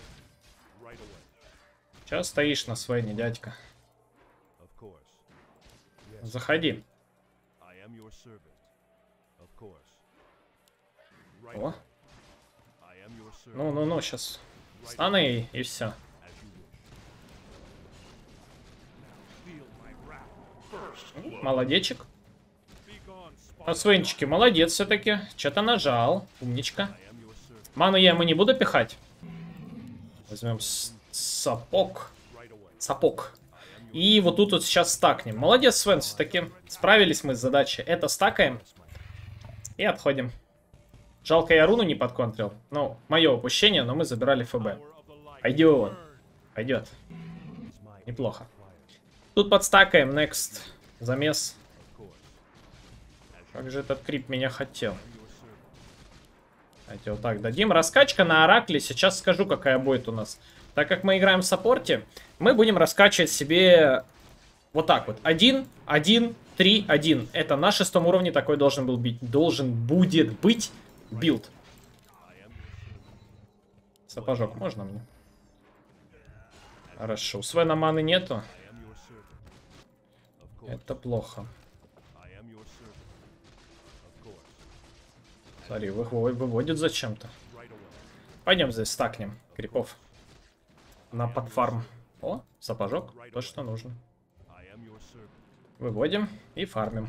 Speaker 1: Сейчас стоишь на своей, не дядька. Заходи. О. Ну-ну-ну, сейчас. Станы и, и все. Молодечек. А свинчики, молодец все-таки. Что-то нажал. Умничка. Ману я ему не буду пихать. Возьмем сапог. Сапог. И вот тут вот сейчас стакнем. Молодец, Свен, все-таки справились мы с задачей. Это стакаем. И отходим. Жалко, я руну не подконтрил. Ну, мое упущение, но мы забирали ФБ. Пойдет. Пойдет. Неплохо. Тут подстакаем, next. Замес.
Speaker 4: Of course. As you
Speaker 1: Как же этот крип меня хотел. Давайте вот так дадим. Раскачка на Оракле. Сейчас скажу, какая будет у нас. Так как мы играем в саппорте, мы будем раскачивать себе вот так вот. 1, 1, 3, 1. Это на шестом уровне такой должен был быть. Должен будет быть билд. Сапожок можно мне? Хорошо. У Свена маны нету. Это плохо.
Speaker 4: I am your servant. Of course.
Speaker 1: Смотри, вы- выводит зачем-то. Пойдем здесь стакнем крипов. На подфарм. О, сапожок. То, что нужно. Выводим и фармим.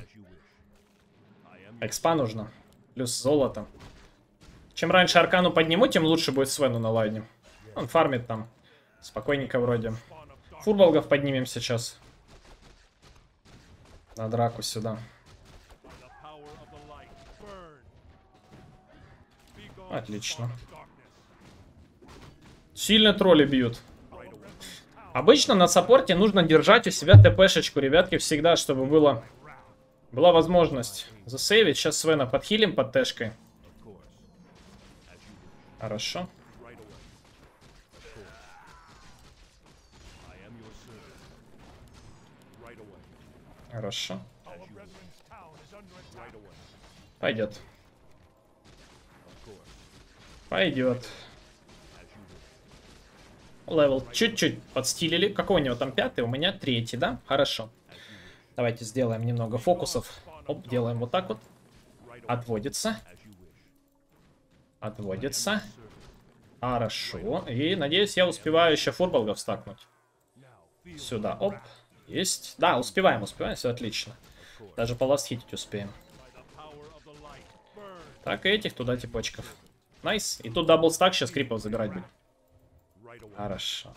Speaker 1: Экспа нужно. Плюс золото. Чем раньше аркану подниму, тем лучше будет Свену на лайне. Он фармит там. Спокойненько вроде. Фурболгов поднимем сейчас. На драку сюда. Отлично. Сильно тролли бьют. Обычно на саппорте нужно держать у себя ТПшечку, ребятки, всегда, чтобы было, была возможность засейвить. Сейчас Свена подхилим под тэшкой. Хорошо.
Speaker 4: Right away. Of course. I am your servant. Right away.
Speaker 1: Хорошо.
Speaker 4: Our brethren's town is under attack. Right away.
Speaker 1: Пойдет.
Speaker 4: Of course.
Speaker 1: Пойдет. Левел чуть-чуть подстилили. Какой у него там пятый? У меня третий, да? Хорошо. Давайте сделаем немного фокусов. Оп, делаем вот так вот. Отводится. Отводится. Хорошо. И надеюсь, я успеваю еще фурболгов стакнуть. Сюда. Оп. Есть. Да, успеваем, успеваем. Все отлично. Даже полосхитить успеем. Так, и этих туда типочков. Nice. И тут double stack сейчас крипов забирать будет. Хорошо.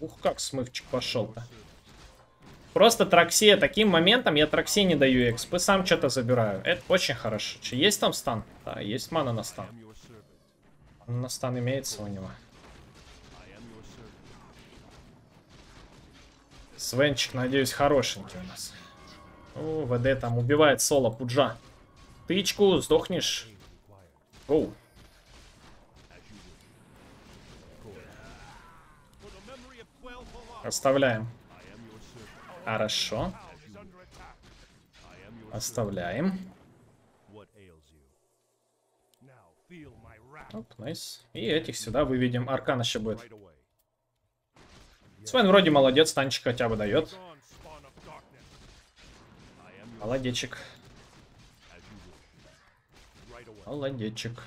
Speaker 1: Ух, как смывчик пошел-то. Просто Траксия таким моментом я Траксии не даю экспы, сам что-то забираю. Это очень хорошо. Че, есть там стан? Да, есть мана на стан. На стан имеется у него. Свенчик, надеюсь, хорошенький у нас. О, ВД там убивает соло Пуджа. Тычку, сдохнешь. Оу.
Speaker 4: For the memory of Quel'Thalar.
Speaker 1: Оставляем.
Speaker 4: I am your servant.
Speaker 1: Хорошо.
Speaker 4: Town is under attack. I am
Speaker 1: Оставляем.
Speaker 4: My wrath.
Speaker 1: Оп, найс. И этих сюда выведем. Аркан еще будет. Свен вроде молодец, танчик хотя бы дает. Молодечек. Молодечек.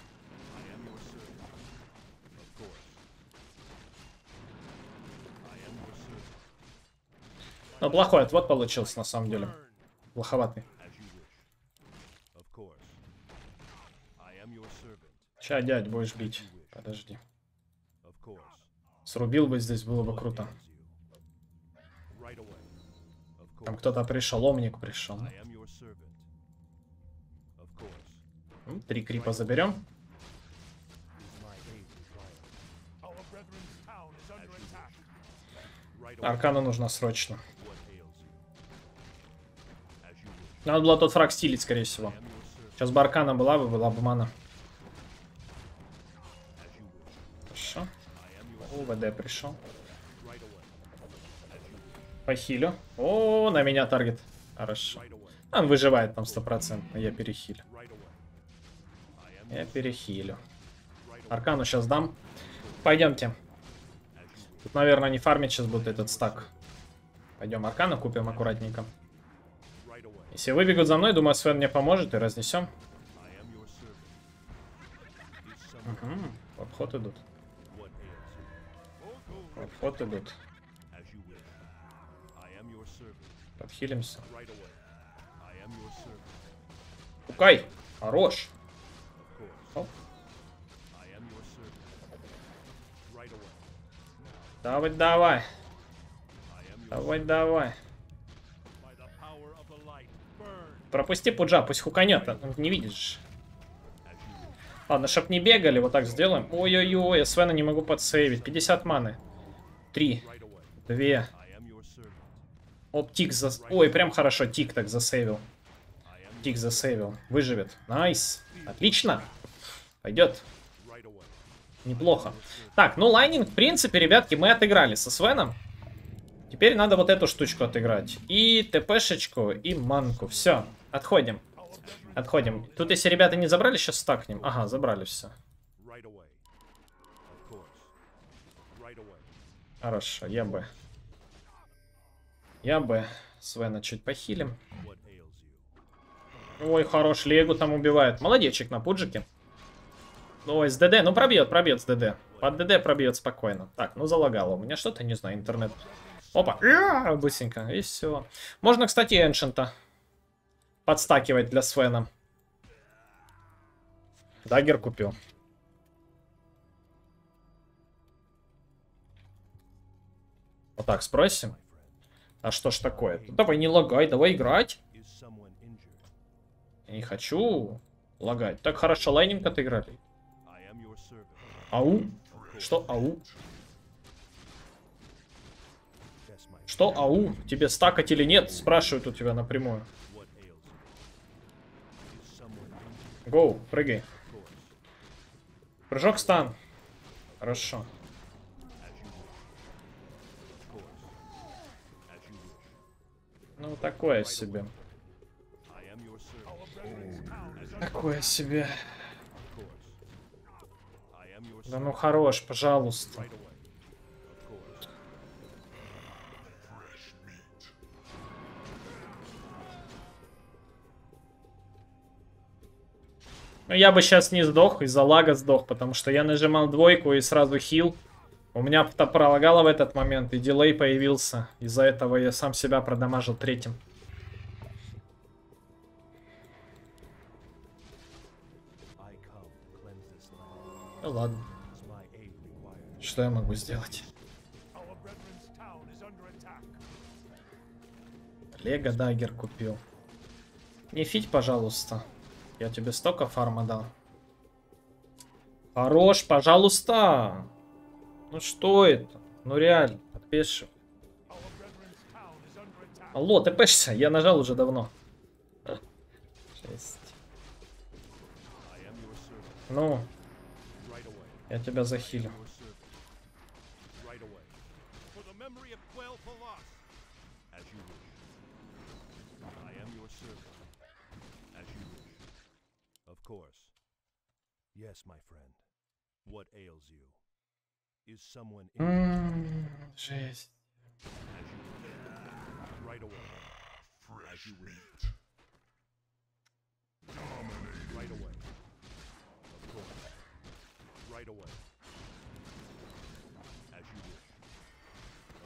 Speaker 4: I am your servant. Of course. I am your servant.
Speaker 1: Ну, плохой отвод получился на самом деле. Плоховатый. Ща, дядь, будешь бить. Подожди. Срубил бы здесь, было бы круто. Там кто-то пришел, омник пришел. Ну, Три крипа заберем.
Speaker 4: Is my aid
Speaker 1: Надо было тот фраг стилить, скорее всего. Сейчас бы Аркана была бы, была бы мана. Хорошо.
Speaker 4: I am your
Speaker 1: О, ВД пришел.
Speaker 4: right away. As you wish.
Speaker 1: По хилю. О, на меня таргет. Хорошо. Он выживает там стопроцентно. Я перехилю. Я перехилю. Аркану сейчас дам. Пойдемте. Тут, наверное, не фармить сейчас будет этот стак. Пойдем Аркана купим аккуратненько. Если выбегут за мной, думаю, Свен мне поможет и разнесем.
Speaker 4: I am your servant. Is someone
Speaker 1: Мгм. Вот ход идут.
Speaker 4: What ails you?
Speaker 1: В ход идут. Подхилимся. Пукай! Хорош! Давай, давай! Давай, давай! Пропусти пуджа, пусть хуканет, а не видишь. Ладно, чтоб не бегали, вот так сделаем. Ой-ой-ой, Свена не могу подсейвить. 50 маны. Три, две. Оп, тик за... Ой, прям хорошо, тик так засейвил. Тик засейвил. Выживет. Nice. Отлично. Пойдет. Неплохо. Так, ну лайнинг, в принципе, ребятки, мы отыграли со Свеном. Теперь надо вот эту штучку отыграть. И ТПшечку, и манку. Все, отходим. Отходим. Тут если ребята не забрали, сейчас стакнем. Ага, забрали все. Хорошо, я бы. Я бы Свена чуть похилим. Ой, хорош, Легу там убивает. Молодечек на пуджике. Ой, с ДД, ну пробьет, пробьет с ДД. Под ДД пробьет спокойно. Так, ну залагало. У меня что-то, не знаю, интернет. Опа, быстренько, и все. Можно, кстати, Эншента подстакивать для Свена. Дагер купил. Вот так спросим. А что ж такое? Давай не лагай, давай играть. Я не хочу лагать. Так хорошо, лайнинг отыграли. Ау? Что ау? Что ау? Тебе стакать или нет? Спрашивают у тебя напрямую. Гоу, прыгай. Прыжок стан. Хорошо. Ну, такое себе. Такое себе. Да ну хорош, пожалуйста. Ну, я бы сейчас не сдох, из-за лага сдох, потому что я нажимал двойку и сразу хил. У меня пролагало в этот момент, и дилей появился. Из-за этого я сам себя продамажил третьим. Ну ладно, что я могу сделать? Лего дагер купил. Не фить, пожалуйста. Я тебе столько фарма дал. Хорош, пожалуйста. Ну что это? Ну реально,
Speaker 2: attack.
Speaker 1: Алло, ты пешься, я нажал уже давно. Ну, я тебя захилю.
Speaker 4: Yes, my friend. What ails you? Is someone injured?
Speaker 1: М, Жесть.
Speaker 4: As you wish. Right away. As you wish. Right away. Of course. Right away. As you wish.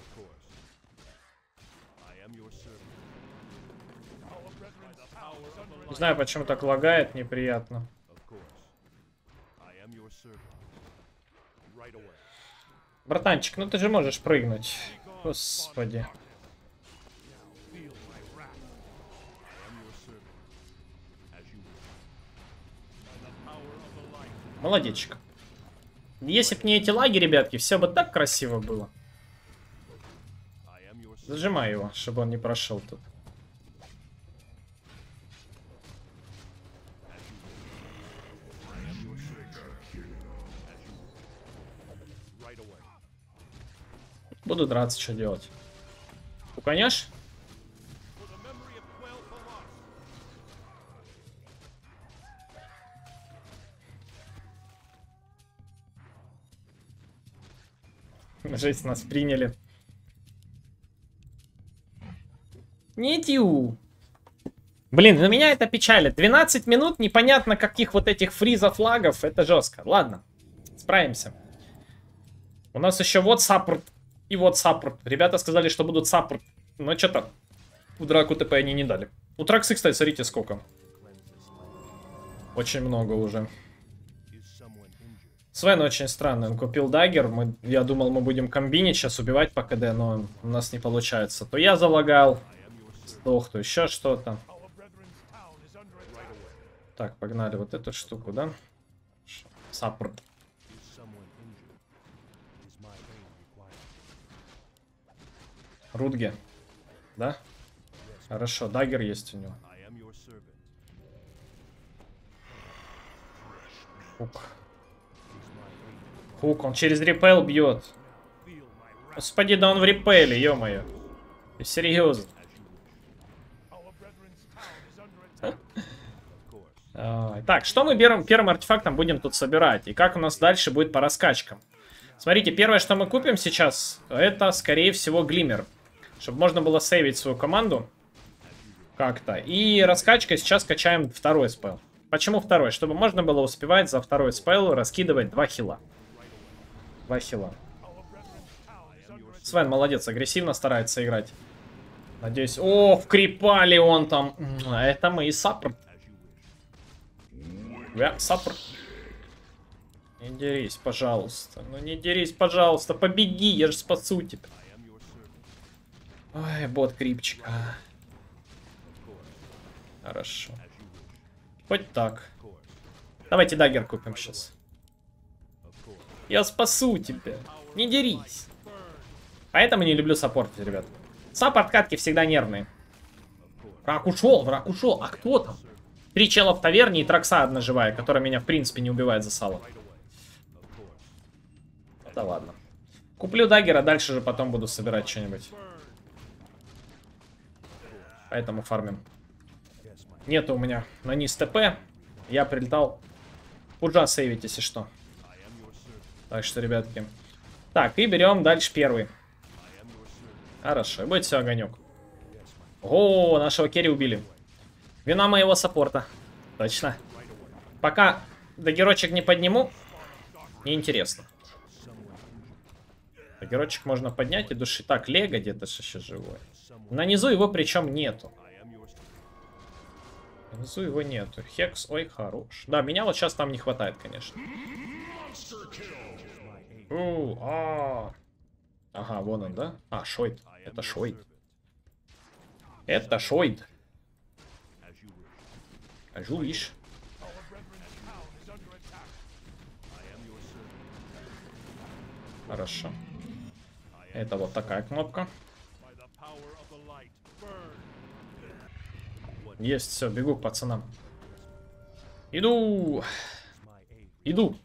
Speaker 4: Of course. I am your servant.
Speaker 2: Our brethren's town is under
Speaker 1: Не знаю, почему так лагает, неприятно. Братанчик, ну ты же можешь прыгнуть. Господи. Молодечек. Если б не эти лаги, ребятки, все бы так красиво было. Зажимай его, чтобы он не прошел тут. Буду драться, что делать. Уконяш?
Speaker 4: For the memory of Quell Palas.
Speaker 1: Жесть, нас приняли. Не тю. Блин, на меня это печалит. 12 минут, непонятно каких вот этих фризов лагов. Это жестко. Ладно. Справимся. У нас еще вот саппорт и вот саппорт. Ребята сказали, что будут саппорт. Но что-то в драку ТП они не дали. У Траксы, кстати, смотрите сколько. Очень много уже. Свен очень странный. Он купил дагер. Мы, я думал, мы будем комбинить сейчас, убивать по КД, но у нас не получается. То я залагал. Сдох, то еще что-то. Так, погнали вот эту штуку, да? Саппорт.
Speaker 4: Is someone injured? Is my aid required?
Speaker 1: Рудге. Да? Хорошо, дагер есть у него. Хук. Хук, он через репел бьет. Господи, да он в репеле, ё-моё. Серьезно? Так, что мы берем, первым артефактом будем тут собирать? И как у нас дальше будет по раскачкам? Смотрите, первое, что мы купим сейчас, это, скорее всего, глиммер. Чтобы можно было сейвить свою команду как-то. И раскачка сейчас качаем второй спел. Почему второй? Чтобы можно было успевать за второй спел раскидывать два хила. Два хила. Свен молодец, агрессивно старается играть. Надеюсь... О, вкрепали он там. Это мы и саппорт. Я саппорт. Не дерись, пожалуйста. Ну не дерись, пожалуйста. Побеги, я же спасу тебя. Ой, бот крипчик. а. Хорошо. Хоть так. Давайте дагер купим сейчас. Я спасу тебя. Не дерись. Поэтому не люблю саппортить, ребят. Саппорт катки всегда нервные. Враг ушел, враг ушел. А кто там? Три чела в таверне и Тракса одна живая, которая меня в принципе не убивает за соло. Да ладно. Куплю даггера, дальше же потом буду собирать что-нибудь. Поэтому фармим. Нету у меня на низ ТП. Я прилетал. Пуджа сейвить, если что. Так что, ребятки. Так, и берем дальше первый. Хорошо, будет все огонек. О, нашего керри убили. Вина моего саппорта. Точно. Пока дагерочек не подниму, неинтересно. Дагерочек можно поднять и души. Так, Лего где-то еще живой. На низу его причем нету. Внизу его нету. Хекс, ой, хорош. Да, меня вот сейчас там не хватает, конечно. У, а. Ага, вон он, да? А, Шойд. Это Шойд. Это Шойд. А Жулиш. Хорошо. Это вот такая кнопка. Есть, все, бегу к пацанам. Иду. Иду.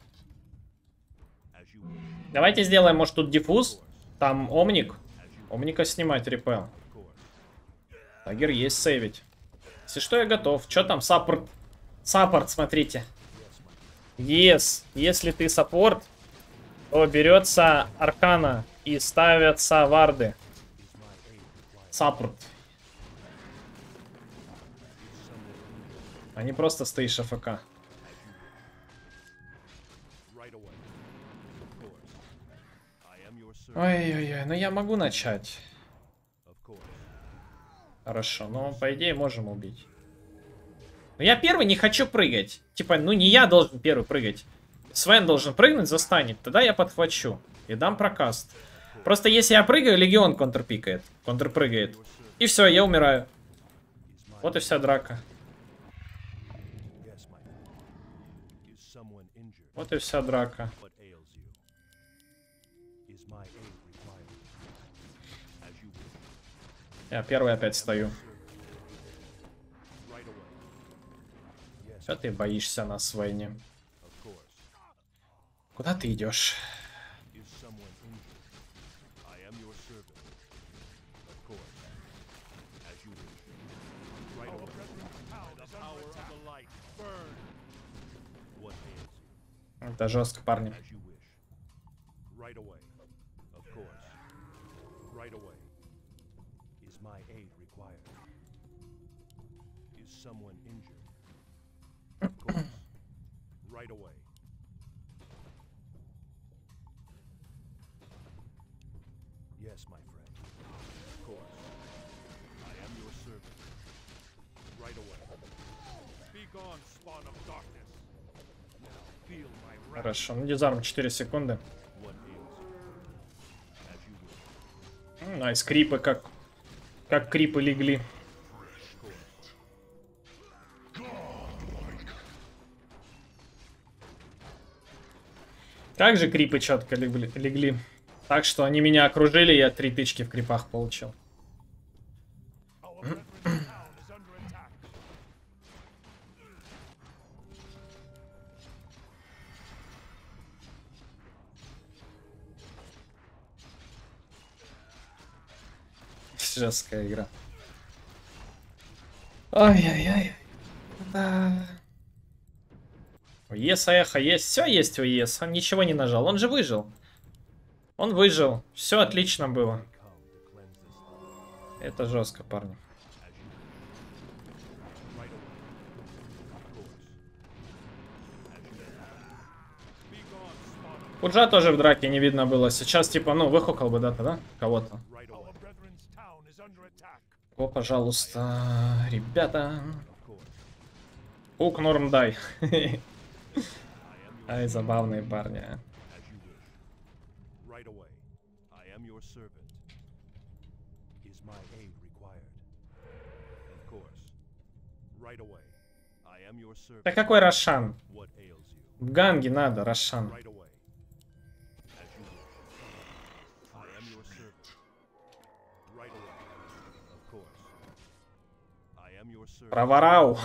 Speaker 1: Давайте сделаем, может, тут диффуз. Там омник. Омника снимать, репел. Тагер есть сейвить. Если что, я готов. Что там, саппорт? Саппорт, смотрите. Yes. Если ты саппорт, то берется аркана и ставятся варды. Саппорт. А не просто стоишь АФК. Ой-ой-ой, ну я могу начать. Хорошо, но по идее можем убить. Но я первый не хочу прыгать. Типа, ну не я должен первый прыгать. Свен должен прыгнуть, застанет. Тогда я подхвачу. И дам прокаст. Просто если я прыгаю, легион контрпикает. Контрпрыгает. И все, я умираю. Вот и вся драка.
Speaker 4: Yes, my friend. Is someone injured?
Speaker 1: Вот и вся драка. Я первый опять стою. Что ты боишься на Свене?
Speaker 4: of course.
Speaker 1: Куда ты идешь? Это жестко, парни. Хорошо, ну дизарм 4 секунды. Nice, крипы как... Как крипы легли. Как же крипы четко легли. Так что они меня окружили, я три тычки в крипах получил. Жесткая игра. Ай-яй-яй. Да. У Еса эхо есть. Все есть у Еса. Он ничего не нажал. Он же выжил. Он выжил. Все отлично было. Это жестко, парни. Пуджа тоже в драке не видно было. Сейчас типа, ну, выхукал бы, да, тогда кого-то. О, пожалуйста, ребята. Хук норм дай. Ай, забавные парни. а. Да какой Рошан?
Speaker 2: You?
Speaker 1: В ганге надо, Рошан. Проворал.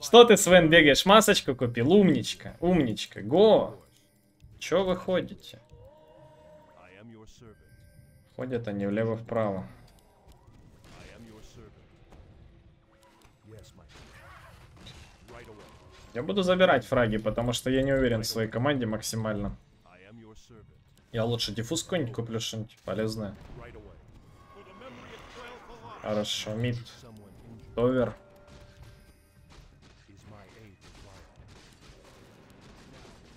Speaker 1: Что ты, Свен, бегаешь? Масочку купил? Умничка, умничка. Го. Чё вы ходите? Ходят они влево-вправо. Я буду забирать фраги, потому что я не уверен в своей команде максимально. Я лучше диффуз какой-нибудь куплю, что-нибудь полезное.
Speaker 2: Right away. For the memory of Quel'Thalas.
Speaker 1: Хорошо, мид,
Speaker 2: Someone injured.
Speaker 1: овер.
Speaker 2: Is my aid required?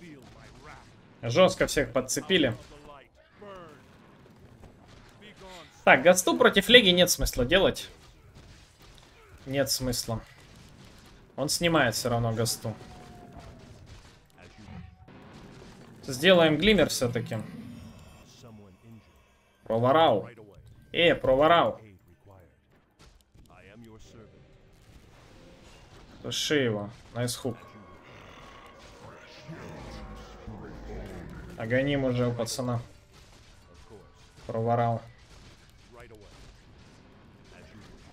Speaker 2: Feel my wrath.
Speaker 1: Жестко всех подцепили. Так, Гасту против Леги нет смысла делать. Нет смысла. Он снимает все равно Гасту. Сделаем глиммер все-таки. Проворал. Э, проворал.
Speaker 2: Aid required. I am your servant.
Speaker 1: Туши его. Найс хук. Агоним уже у пацана. Проворал.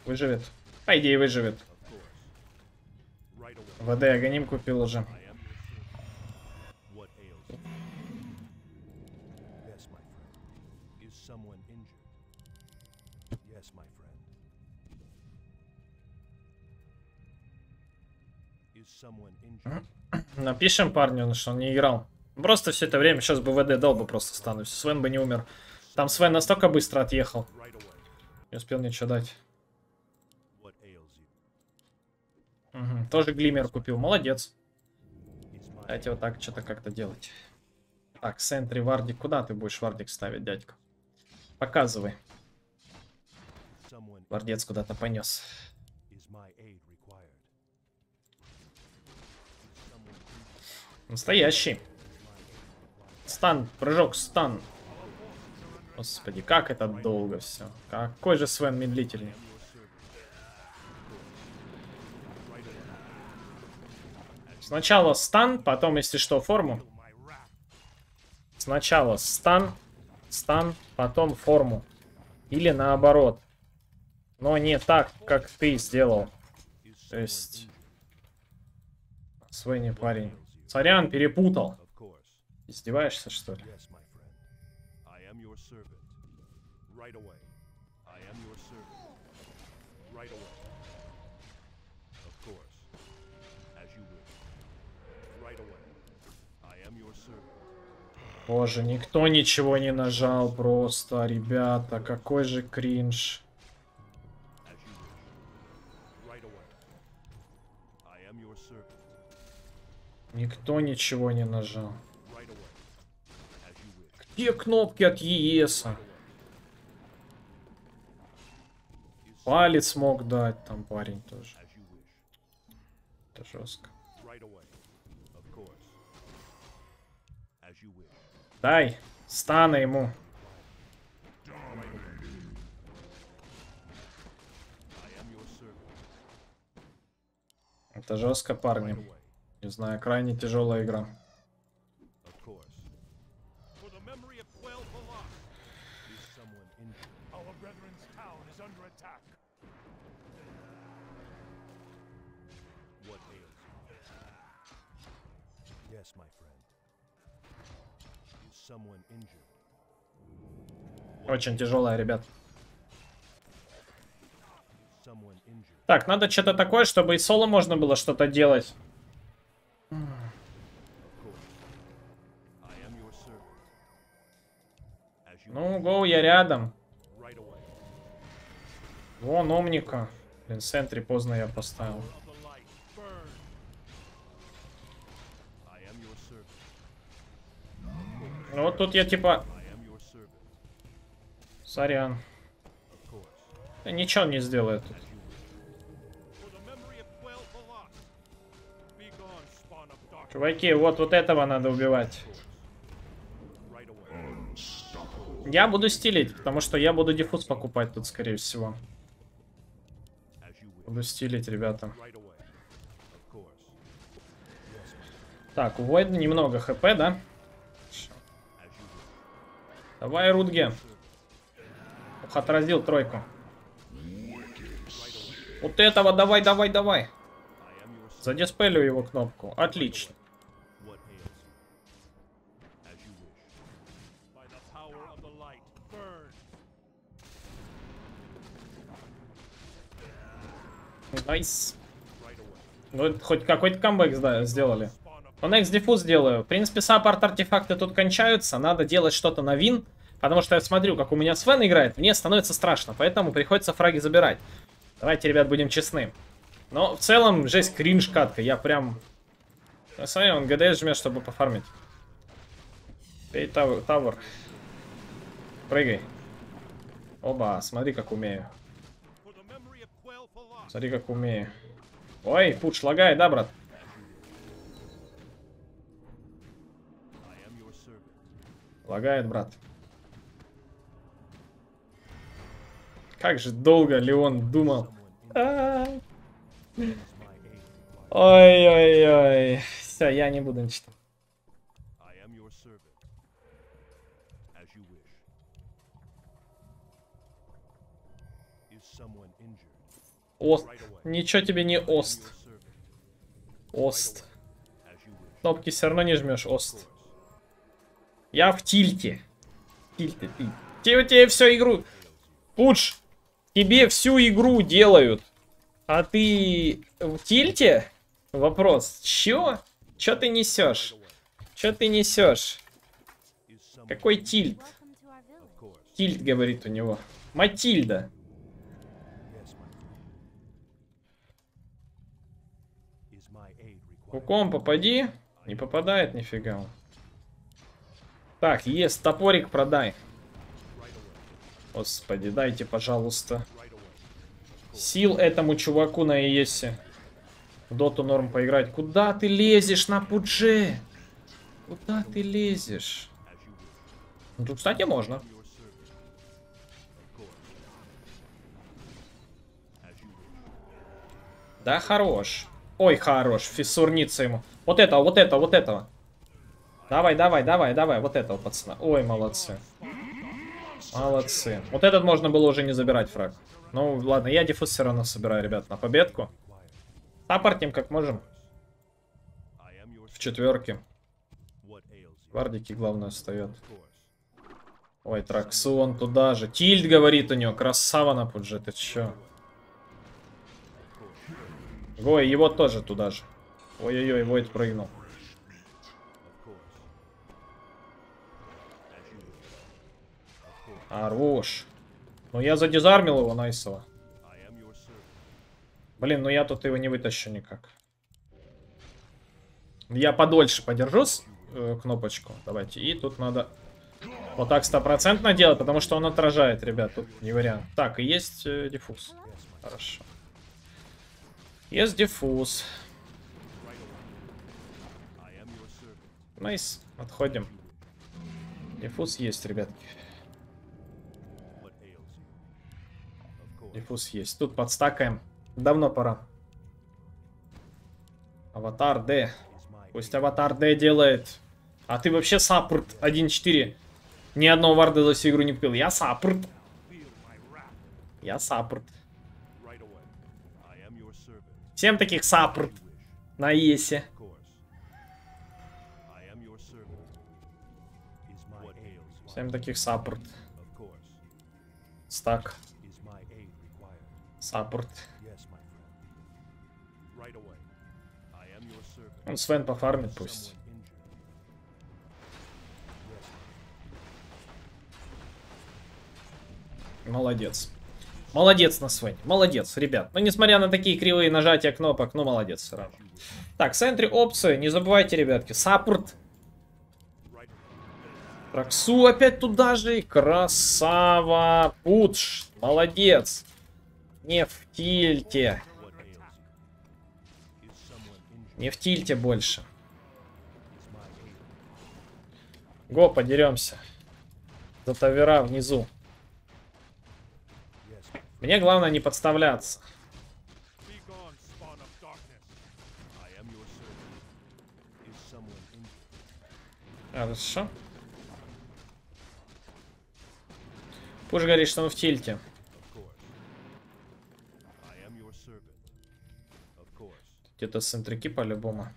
Speaker 1: Выживет. По идее выживет. ВД Агоним купил уже. Напишем парню, что он не играл. Просто все это время сейчас бы ВД дал бы просто стану. Свен бы не умер. Там Свен настолько быстро отъехал. Не успел ничего дать. Мгм, Тоже глиммер купил. Молодец. Давайте вот так что-то как-то делать. Так, Сентри, Вардик. Куда ты будешь Вардик ставить, дядька? Показывай. Вардец куда-то понес. Настоящий. Стан, прыжок, стан. Господи, как это долго все. Какой же Свен медлительный. Сначала стан, потом, если что, форму. Сначала стан, стан, потом форму. Или наоборот. Но не так, как ты сделал. То есть... Свой не парень. Сорян, перепутал. Издеваешься, что ли? Боже, никто ничего не нажал просто, ребята. Какой же кринж. Никто ничего не нажал. Где кнопки от ЕС? -а? Палец мог дать там парень тоже. Это жестко. Дай, стана ему. Это жестко, парни. Не знаю, крайне тяжелая игра.
Speaker 4: Yes, my friend.
Speaker 1: Очень тяжелая, ребят. Так, надо что-то такое, чтобы и соло можно было что-то делать. Ну, гоу, я рядом. Вон, омника. Блин, сентри поздно я поставил. Ну, вот тут я типа... Сорян. Я Ничего не сделаю тут. Чуваки, вот, вот этого надо убивать.
Speaker 4: Right away.
Speaker 1: Я буду стилить, потому что я буду диффуз покупать тут, скорее всего. Буду стилить, ребята. Так, у Войда немного хп, да? Давай, Рудге. Ух, отразил тройку. Вот этого давай, давай, давай. Задиспелю его кнопку. Отлично. Nice. Это хоть какой-то камбэк сделали.
Speaker 4: Spawn of
Speaker 1: Но next диффуз сделаю. В принципе, саппорт артефакты тут кончаются. Надо делать что-то на win. Потому что я смотрю, как у меня Свен играет. Мне становится страшно. Поэтому приходится фраги забирать. Давайте, ребят, будем честны. Но в целом, жесть, кринж катка. Я прям... Смотри, он ГДС жмет, чтобы пофармить. Эй, тавр. Прыгай. Оба, смотри, как умею. Смотри, как умею. Ой, пуч лагает, да, брат? Лагает, брат. Как же долго Леон думал. А. Ой-ой-ой. Все, я не буду ничего. Ост. Ничего тебе не ост. Ост. Кнопки все равно не жмешь, ост. Я в тильте. Тильте, ты. Тебе, тебе всю игру. Пуч, тебе всю игру делают. А ты в тильте? Вопрос. Чё? Чё ты несешь? Чё ты несешь? Какой тильт? Тильт, говорит у него. Матильда.
Speaker 4: Yes, my friend. Is my aid required?
Speaker 1: Куком попади. Не попадает нифига. Так, есть, топорик продай. Господи, дайте, пожалуйста. Сил этому чуваку на ЕСе. В доту норм поиграть. Куда ты лезешь на пудже? Куда ты лезешь? Ну, тут, кстати, можно. Да, хорош. Ой, хорош. Фиссурница ему. Вот этого, вот этого, вот этого. Давай, давай, давай, давай. Вот этого пацана. Ой, молодцы. Молодцы. Вот этот можно было уже не забирать фраг. Ну, ладно, я диффуз все равно собираю, ребят, на победку. Саппортим как можем. В четверке. Гвардики, главное, встает. Ой, Траксон туда же. Тильд, говорит у него. Красава на пудже, ты чё? Ой, его тоже туда же. Ой-ой-ой, прыгнул.
Speaker 4: As you wish.
Speaker 1: Хорош. Ну я задизармил его, найсово. Блин, ну я тут его не вытащу никак. Я подольше подержу э, кнопочку. Давайте. И тут надо Вот так стопроцентно делать, потому что он отражает, ребят, тут не вариант. Так, и есть э, диффуз. Хорошо. Есть диффуз. Найс, отходим. Диффуз есть, ребятки. Диффуз есть. Тут подстакаем. Давно пора. Аватар Д. Пусть аватар Д делает. А ты вообще саппорт 1.4. Ни одного варда за всю игру не купил. Я саппорт. Я саппорт.
Speaker 4: right away. I am your servant.
Speaker 1: Всем таких
Speaker 4: wish.
Speaker 1: на ЕСе. Всем таких саппорт. Стак. Саппорт. Он Свен пофармит пусть. Молодец. Молодец на Свене. Молодец, ребят. Ну, несмотря на такие кривые нажатия кнопок, ну, молодец равно. Так, центре опции. Не забывайте, ребятки. Саппорт. Роксу опять туда же. Красава. Пудж. Молодец. Не в тильте. Не в тильте больше. Го, подеремся. За тавера внизу. Мне главное не подставляться. Хорошо. Пуш говорит, что он в тильте. Где-то центрики по-любому.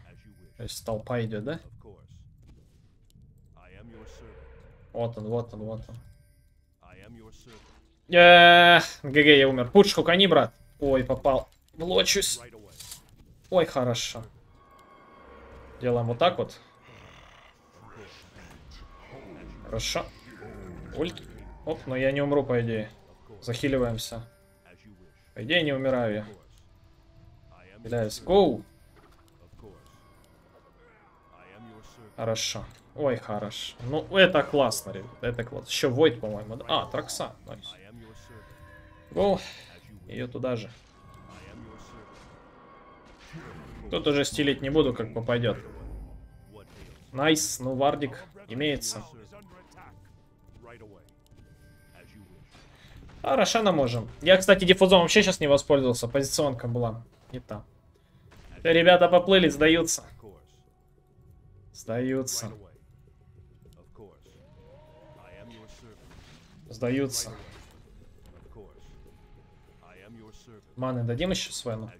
Speaker 1: То есть толпа идет, да? Вот он, вот он, вот он. ГГ, я умер. Пуш, хукани, брат. Ой, попал. Блочусь. Ой, хорошо. Делаем вот так вот. Хорошо. Ульт. Оп, но я не умру, по идее. Захиливаемся. По идее, не умираю я.
Speaker 4: Your servant.
Speaker 1: Хорошо. Ой, хорошо. Ну, это классно, ребят. Это классно. Еще Войд, по-моему. А, Тракса.
Speaker 4: Nice. Wish.
Speaker 1: Ее туда же. Тут уже стилить не буду, как попадет. Nice. Ну, Вардик имеется.
Speaker 4: Wish.
Speaker 1: А, Рошана можем. Я, кстати, диффузом вообще сейчас не воспользовался. Позиционка была не та. Ребята поплыли, сдаются. Сдаются.
Speaker 4: Right
Speaker 1: Маны дадим еще Свену.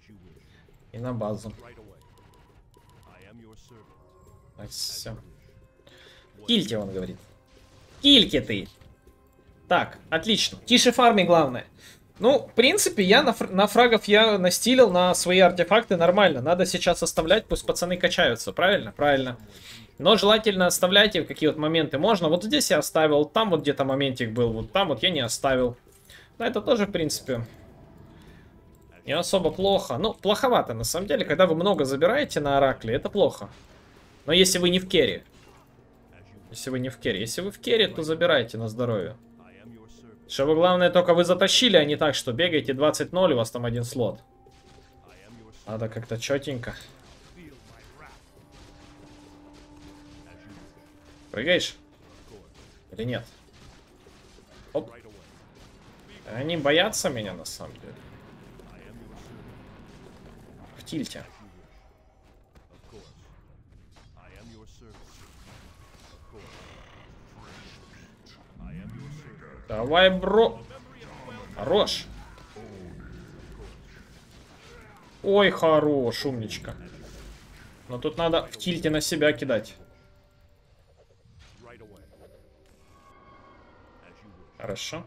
Speaker 1: И на базу. Nice, все. Кильте, он говорит. Кильки ты. Так, отлично. Тише фарми, главное. Ну, в принципе, я на, фр- на фрагов я настилил на свои артефакты нормально. Надо сейчас оставлять, пусть пацаны качаются. Правильно? Правильно. Но желательно оставляйте, в какие вот моменты можно. Вот здесь я оставил, там вот где-то моментик был, вот там вот я не оставил. Но это тоже, в принципе, не особо плохо. Ну, плоховато, на самом деле, когда вы много забираете на Оракле, это плохо. Но если вы не в керри. Если вы не в керри. Если вы в керри, то забирайте на здоровье. Чтобы главное только вы затащили, а не так, что бегаете 20-0, у вас там один слот. Надо как-то четенько. Прыгаешь? Или нет? Оп. Они боятся меня, на самом деле.
Speaker 4: Servant.
Speaker 1: Давай, бро. Хорош. Ой, хорош, умничка. Но тут надо ульту на себя кидать. Хорошо.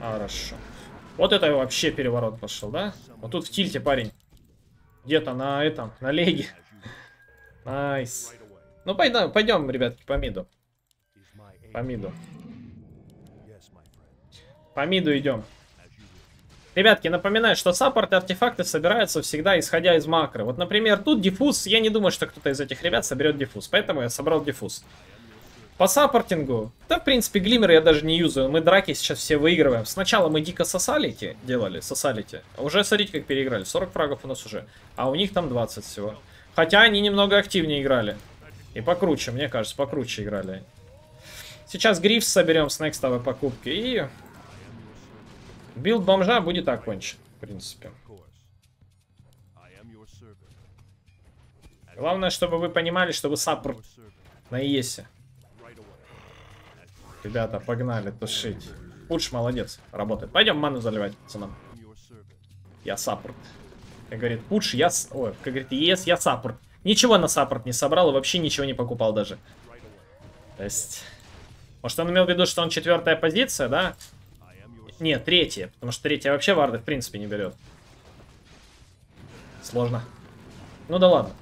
Speaker 1: Хорошо. Вот это вообще переворот пошел, да? Вот тут в тильте, парень. Где-то на этом, на леге.
Speaker 4: Nice.
Speaker 1: Ну, пойдем, пойдем, ребятки, по миду. По миду. По миду идем. Ребятки, напоминаю, что саппорт и артефакты собираются всегда исходя из макро. Вот, например, тут диффуз. Я не думаю, что кто-то из этих ребят соберет диффуз. Поэтому я собрал диффуз. По саппортингу, да, в принципе, глиммеры я даже не юзаю. Мы драки сейчас все выигрываем. Сначала мы дико сосалите делали, сосалите. А Уже смотрите, как переиграли. 40 фрагов у нас уже. А у них там 20 всего. Хотя они немного активнее играли. И покруче, мне кажется, покруче играли. Сейчас гриф соберем с некстовой покупки. И билд бомжа будет окончен, в принципе. Главное, чтобы вы понимали, что вы саппорт на ЕСе. Ребята, погнали тушить. Пуш молодец, работает. Пойдем ману заливать, пацанам. Я саппорт. Как говорит, пуш, я... Ой, как говорит, ес, я саппорт. Ничего на саппорт не собрал и вообще ничего не покупал даже. То есть... Может, он имел в виду, что он четвертая позиция, да? Нет, третья. Потому что третья вообще варды в принципе не берет. Сложно. Ну да ладно.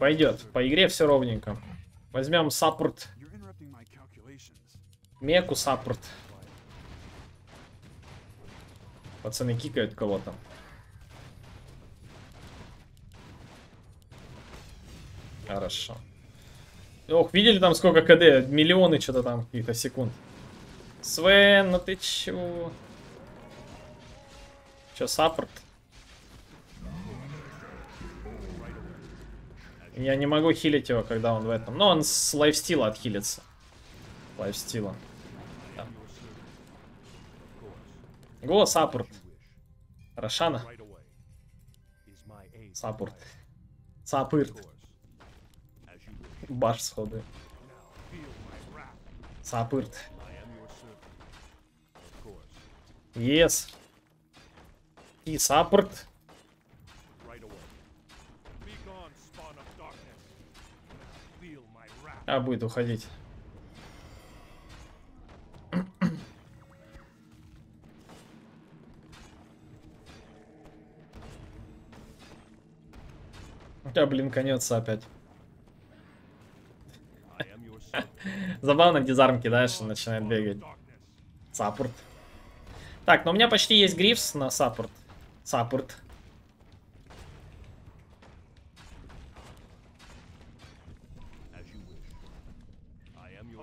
Speaker 1: Пойдет. По игре все ровненько. Возьмем саппорт. Меку саппорт. Пацаны кикают кого-то. Хорошо. Ох, видели там сколько КД? Миллионы что-то там каких-то секунд. Свен, ну ты чё? Чё, саппорт? Я не могу хилить его, когда он в этом. Но он с лайфстила отхилится. Лайфстила. Да. Го, саппорт. Рошана.
Speaker 4: right away. Is my aid.
Speaker 1: Саппорт. Саппырт.
Speaker 4: Of course. As you wish.
Speaker 1: Баш сходу.
Speaker 4: Feel my wrath.
Speaker 1: Саппорт.
Speaker 4: I am your servant. Of course.
Speaker 1: Ес. И саппорт. А, будет уходить. Да, блин, конец опять. Забавно, дизарм кидаешь и начинает бегать. Саппорт. Так, но у меня почти есть грифс на саппорт. Саппорт.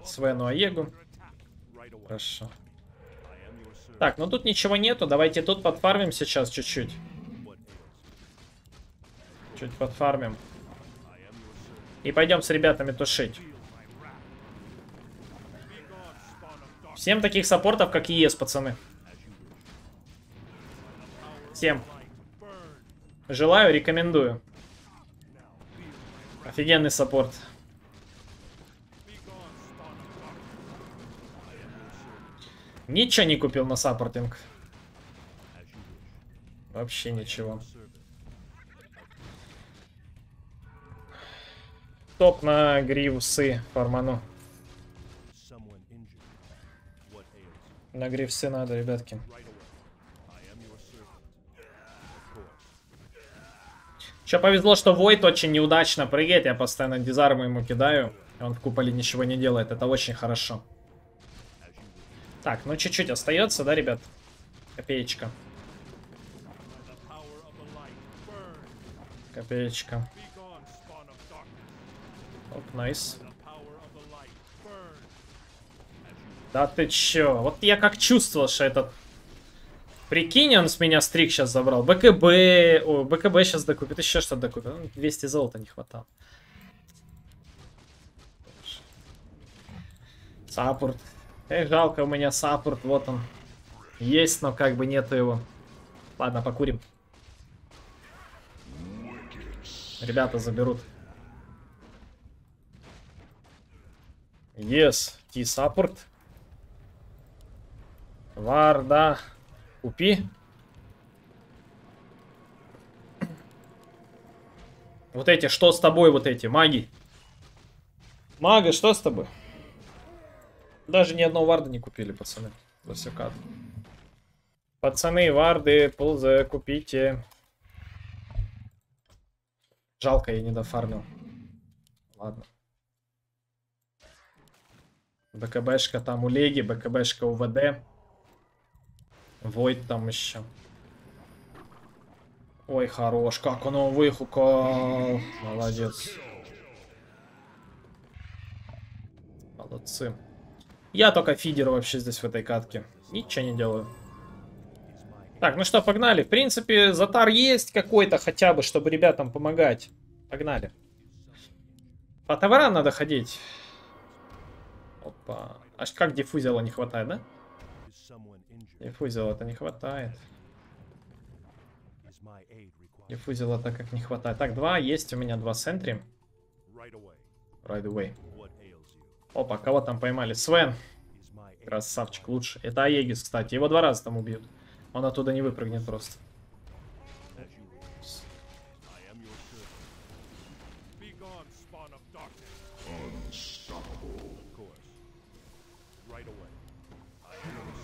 Speaker 1: Свену Аегу. Хорошо. Так, ну тут ничего нету. Давайте тут подфармим сейчас чуть-чуть. Чуть подфармим. И пойдем с ребятами тушить. Всем таких саппортов, как ЕС, пацаны. Всем. Желаю, рекомендую. Офигенный саппорт. Ничего не купил на саппортинг. Вообще ничего. Топ на гривсы
Speaker 4: ails?
Speaker 1: На гривсы надо, ребятки. Еще повезло, что Войт очень неудачно прыгает. Я постоянно дизармы ему кидаю. и Он в куполе ничего не делает. Это очень хорошо. Так, ну чуть-чуть остается, да, ребят? Копеечка. Копеечка.
Speaker 4: You wish.
Speaker 1: Да ты чё? Вот я как чувствовал, что этот... Прикинь, он с меня стрик сейчас забрал. БКБ... О, БКБ сейчас докупит. Еще что-то докупит. Ну, 200 золота не хватало. Саппорт. Эх, жалко у меня саппорт. Вот он. Есть, но как бы нету его. Ладно, покурим. Ребята заберут. ЕС, ты саппорт. Варда. Купи. Вот эти, что с тобой, вот эти, маги? Мага, что с тобой? Даже ни одного варда не купили, пацаны. Засекат. Пацаны, варды, ползы, купите. Жалко, я не дофармил. Ладно. БКБшка там у Леги, БКБшка у ВД. Войд там еще. Ой, хорош, как он его выхукал. Молодец. Молодцы. Я только фидер вообще здесь в этой катке. Ничего не делаю. Так, ну что, погнали. В принципе, затар есть какой-то хотя бы, чтобы ребятам помогать. Погнали. По товарам надо ходить. Опа. Аж как диффузила не хватает, да? Диффузила это не хватает. Диффузила так как не хватает. Так, два есть у меня, два сентри.
Speaker 4: Right away.
Speaker 1: Опа, кого там поймали? Свен. Красавчик, лучше. Это Аегис, кстати. Его два раза там убьют. Он оттуда не выпрыгнет просто.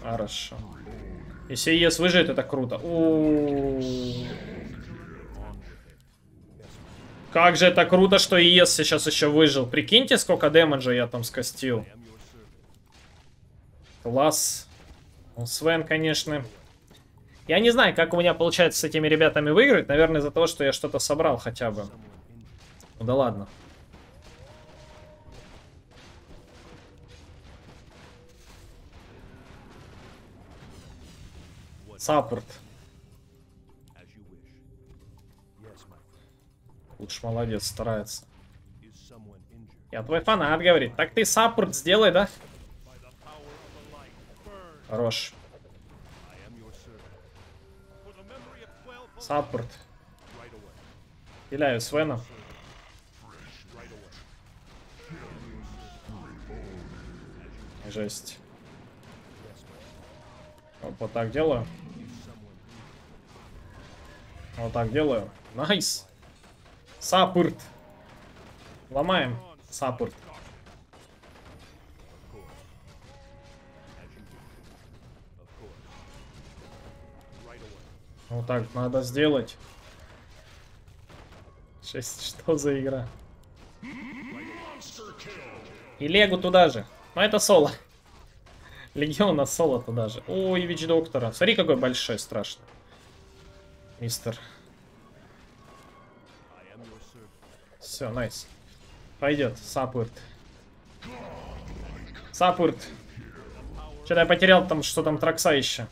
Speaker 1: Хорошо. Если ЕС выживет, это круто. У Как же это круто, что ЕС сейчас еще выжил. Прикиньте, сколько дэмэджа я там скостил. Класс. Ну, Свен, конечно. Я не знаю, как у меня получается с этими ребятами выиграть. Наверное, из-за того, что я что-то собрал хотя бы. Ну да ладно. Саппорт. Лучше молодец, старается. Я твой фанат, говорит. Так ты саппорт сделай, да? Хорош. Саппорт. Пиляю Свена. Жесть. Вот так делаю. Вот так делаю. Nice. Саппорт. Ломаем. Саппорт. Вот так надо сделать. Жесть, что за игра? И Легу туда же. Но это соло. Легиона соло туда же. Ой, Вич Доктора. Смотри, какой большой, страшный. Мистер. Все, найс. Пойдет. Саппорт. Саппорт. Что-то я потерял там, что там Тракса еще.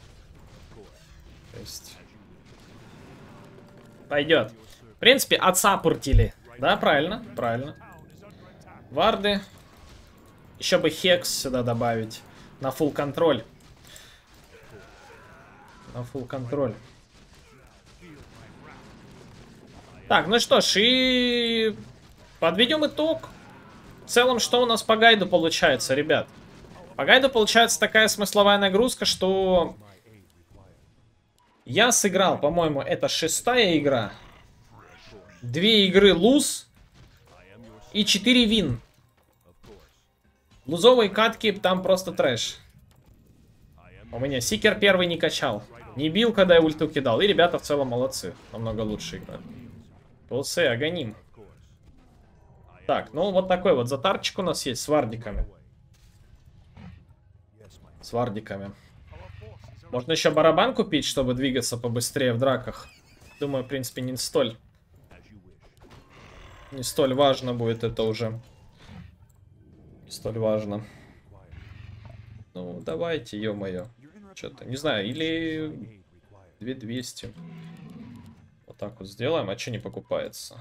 Speaker 1: То есть... Пойдет. В принципе, отсаппортили. Да, правильно, правильно. Варды. Еще бы Хекс сюда добавить. На full контроль. На full контроль. Так, ну что ж, и подведем итог. В целом, что у нас по гайду получается, ребят? По гайду получается такая смысловая нагрузка, что я сыграл, по-моему, это шестая игра. Две игры луз и четыре вин. Лузовые катки там просто трэш. У меня Сикер первый не качал. Не бил, когда я ульту кидал. И ребята в целом молодцы. Намного лучше играют. Пулсы, агоним. Так, ну вот такой вот затарчик у нас есть с вардиками. С вардиками. Можно еще барабан купить, чтобы двигаться побыстрее в драках. Думаю, в принципе, не столь... Не столь важно будет это уже. Не столь важно. Ну, давайте, ё-моё. Что-то, не знаю, или 2200. Так вот сделаем, а что не покупается?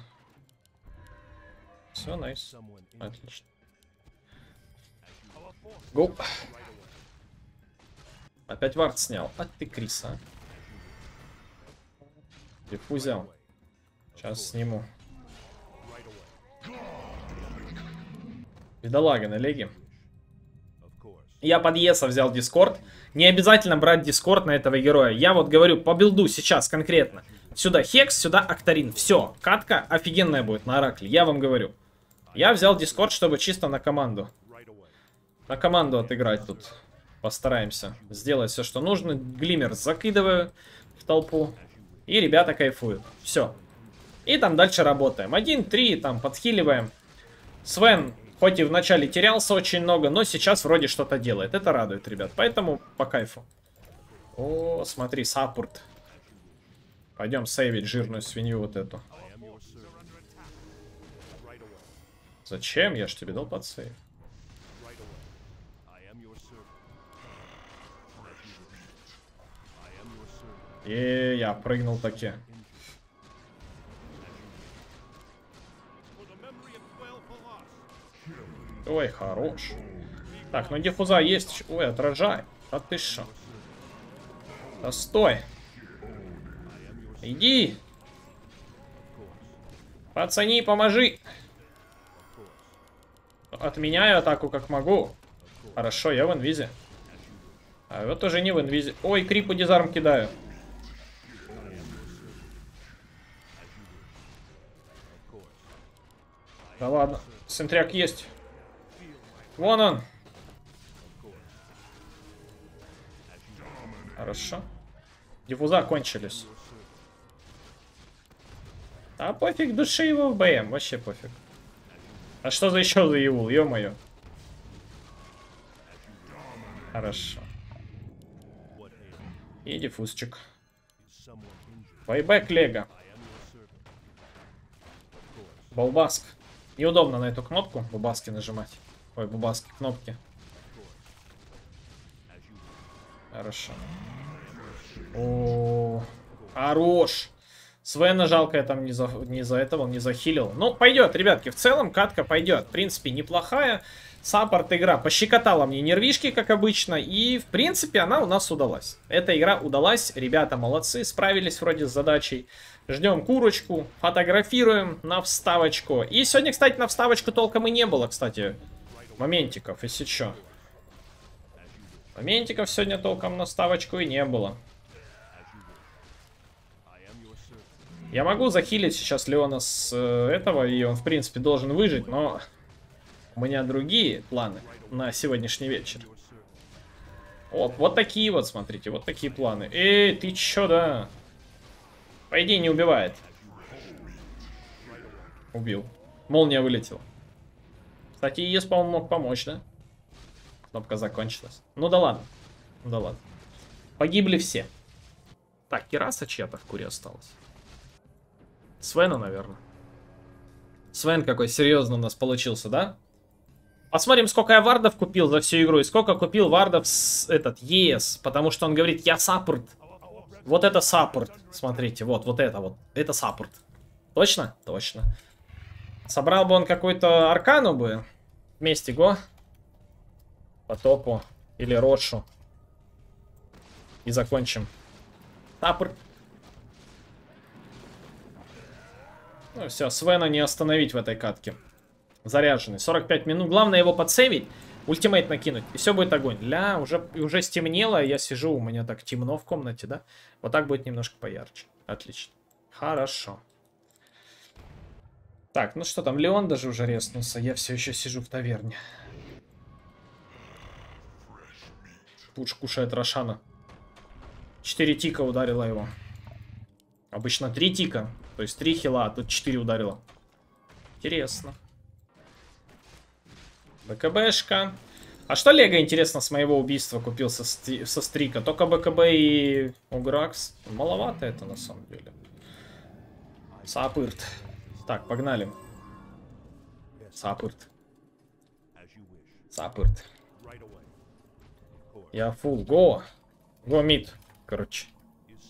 Speaker 1: Все, найс. Отлично. Гоу. Опять вард снял. А ты Криса. Диффузил. Сейчас сниму. Бедолага на леге. Я под Еса взял Дискорд. Не обязательно брать Дискорд на этого героя. Я вот говорю по билду сейчас конкретно. Сюда Хекс, сюда Актарин. Все, катка офигенная будет на Оракле, я вам говорю. Я взял Дискорд, чтобы чисто на команду. На команду отыграть тут. Постараемся сделать все, что нужно. Глиммер закидываю в толпу. И ребята кайфуют. Все. И там дальше работаем. 1-3, там подхиливаем. Свен Хоть и вначале терялся очень много, но сейчас вроде что-то делает. Это радует, ребят. Поэтому по кайфу. О, смотри, саппорт. Пойдем сейвить жирную свинью вот эту. Зачем? Я ж тебе дал под сейв. И я прыгнул таки. Ой, хорош. Так, ну диффуза есть. Ой, отражай. А ты шо? Да стой. Иди. Пацани, поможи. Отменяю атаку как могу. Хорошо, я в инвизе. А вот тоже не в инвизе. Ой, крипу дизарм кидаю. Да ладно. Сентряк есть. Вон он. Хорошо. Диффуза кончились. А пофиг, души его в БМ, вообще пофиг. А что за еще за Евул, ё-моё. Хорошо. И диффузчик. Байбек Лего. Балбаск. Неудобно на эту кнопку бубаски нажимать. Ой, бубаски, кнопки.
Speaker 4: As you wish.
Speaker 1: Хорошо. О, хорош. Свена жалко, я там не за, не за этого, не захилил. Ну, пойдет, ребятки, в целом катка пойдет. В принципе, неплохая. Саппорт игра пощекотала мне нервишки, как обычно. И, в принципе, она у нас удалась. Эта игра удалась. Ребята молодцы, справились вроде с задачей. Ждем курочку, фотографируем на вставочку. И сегодня, кстати, на вставочку толком и не было, кстати, моментиков, если что. Моментиков сегодня толком на вставочку и не было. Я могу захилить сейчас Леона с э, этого, и он, в принципе, должен выжить, но у меня другие планы на сегодняшний вечер. Вот, вот такие вот, смотрите, вот такие планы. Эй, ты чё, да? По идее, не убивает. Убил. Молния вылетела. Кстати, ЕС, по-моему, мог помочь, да? Кнопка закончилась. Ну да ладно. Ну да ладно. Погибли все. Так, Кераса чья-то в куре осталась. Свена, наверное. Свен какой серьезно у нас получился, да? Посмотрим, сколько я вардов купил за всю игру и сколько купил вардов с этот ЕС. Потому что он говорит, я саппорт. Вот это саппорт. Смотрите, вот, вот это вот. Это саппорт. Точно? Точно. Собрал бы он какой-то аркану бы. Вместе go. По топу. Или Рошу. И закончим. Саппорт. Ну все, Свена не остановить в этой катке. Заряженный. 45 минут. Главное его подсейвить. Ультимейт накинуть. И все будет огонь. Ля, уже, уже стемнело. Я сижу, у меня так темно в комнате, да? Вот так будет немножко поярче. Отлично. Хорошо. Так, ну что там, Леон даже уже резнулся. Я все еще сижу в таверне. Пуш кушает Рошана. 4 тика ударила его. Обычно 3 тика. То есть 3 хила, а тут 4 ударила. Интересно. БКБшка. А что Лего, интересно, с моего убийства купил со, сти- со стрика? Только БКБ и Угракс. Маловато это на самом деле. Сапырт. Так, погнали. Сапырт. Сапырт. Я фул. Го. Го мид. Короче.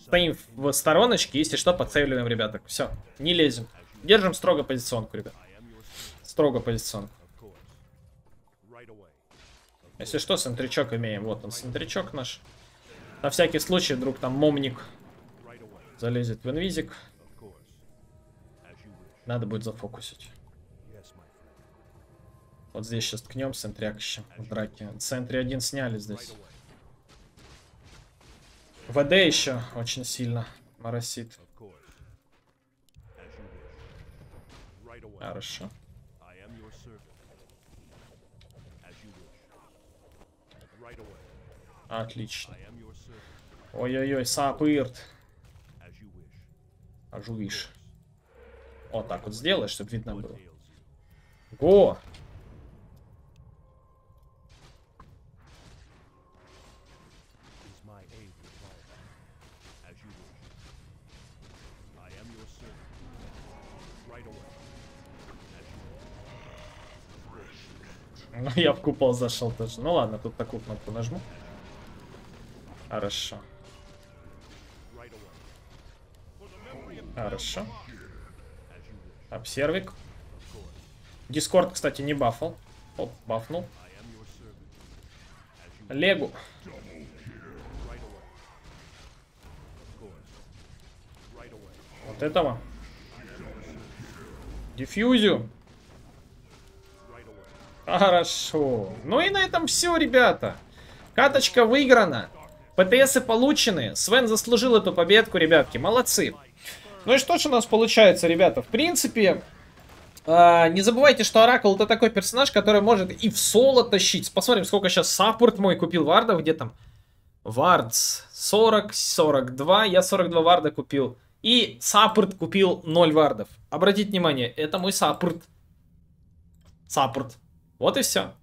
Speaker 1: Стоим в стороночке, если что, подсейвливаем ребяток. Все, не лезем. Держим строго позиционку, ребят. Строго позиционку. Если что, центричок имеем. Вот он, центричок наш. На всякий случай, вдруг там момник залезет в инвизик. Надо будет зафокусить. Вот здесь сейчас ткнем центряк еще в драке. Центре один сняли здесь. ВД еще очень сильно моросит. Хорошо. Отлично. Ой-ой-ой, сапырт. Ажуиш. Вот так вот сделай, чтобы видно было. Го! Ну, я в купол зашел тоже. Ну ладно, тут такую кнопку нажму. Хорошо. Хорошо. Обсервик. Дискорд, кстати, не бафал. Оп, бафнул. Легу. Вот этого. Диффьюзию. Хорошо. Ну и на этом все, ребята. Каточка выиграна. ПТСы получены. Свен заслужил эту победку, ребятки. Молодцы. Ну и что же у нас получается, ребята? В принципе, а, не забывайте, что Оракул это такой персонаж, который может и в соло тащить. Посмотрим, сколько сейчас саппорт мой купил вардов. Где там? Wards 40, 42. Я 42 варда купил. И саппорт купил 0 вардов. Обратите внимание, это мой саппорт. Саппорт. Вот и все.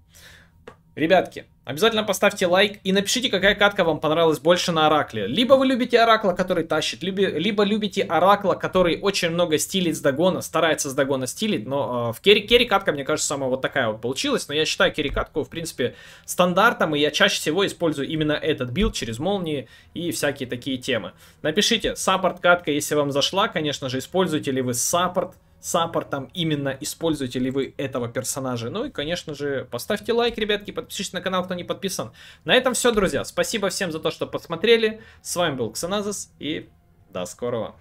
Speaker 1: Ребятки, обязательно поставьте лайк и напишите, какая катка вам понравилась больше на Оракле. Либо вы любите Оракла, который тащит, либо, либо любите Оракла, который очень много стилит с Дагона, старается с Дагона стилить, но э, в carry, carry катка, мне кажется, самая вот такая вот получилась, но я считаю carry катку, в принципе, стандартом, и я чаще всего использую именно этот билд через молнии и всякие такие темы. Напишите, саппорт катка, если вам зашла, конечно же, используете ли вы саппорт, саппортом именно используете ли вы этого персонажа. Ну и, конечно же, поставьте лайк, ребятки, подпишитесь на канал, кто не подписан. На этом все, друзья. Спасибо всем за то, что посмотрели. С вами был Ксеназис и до скорого.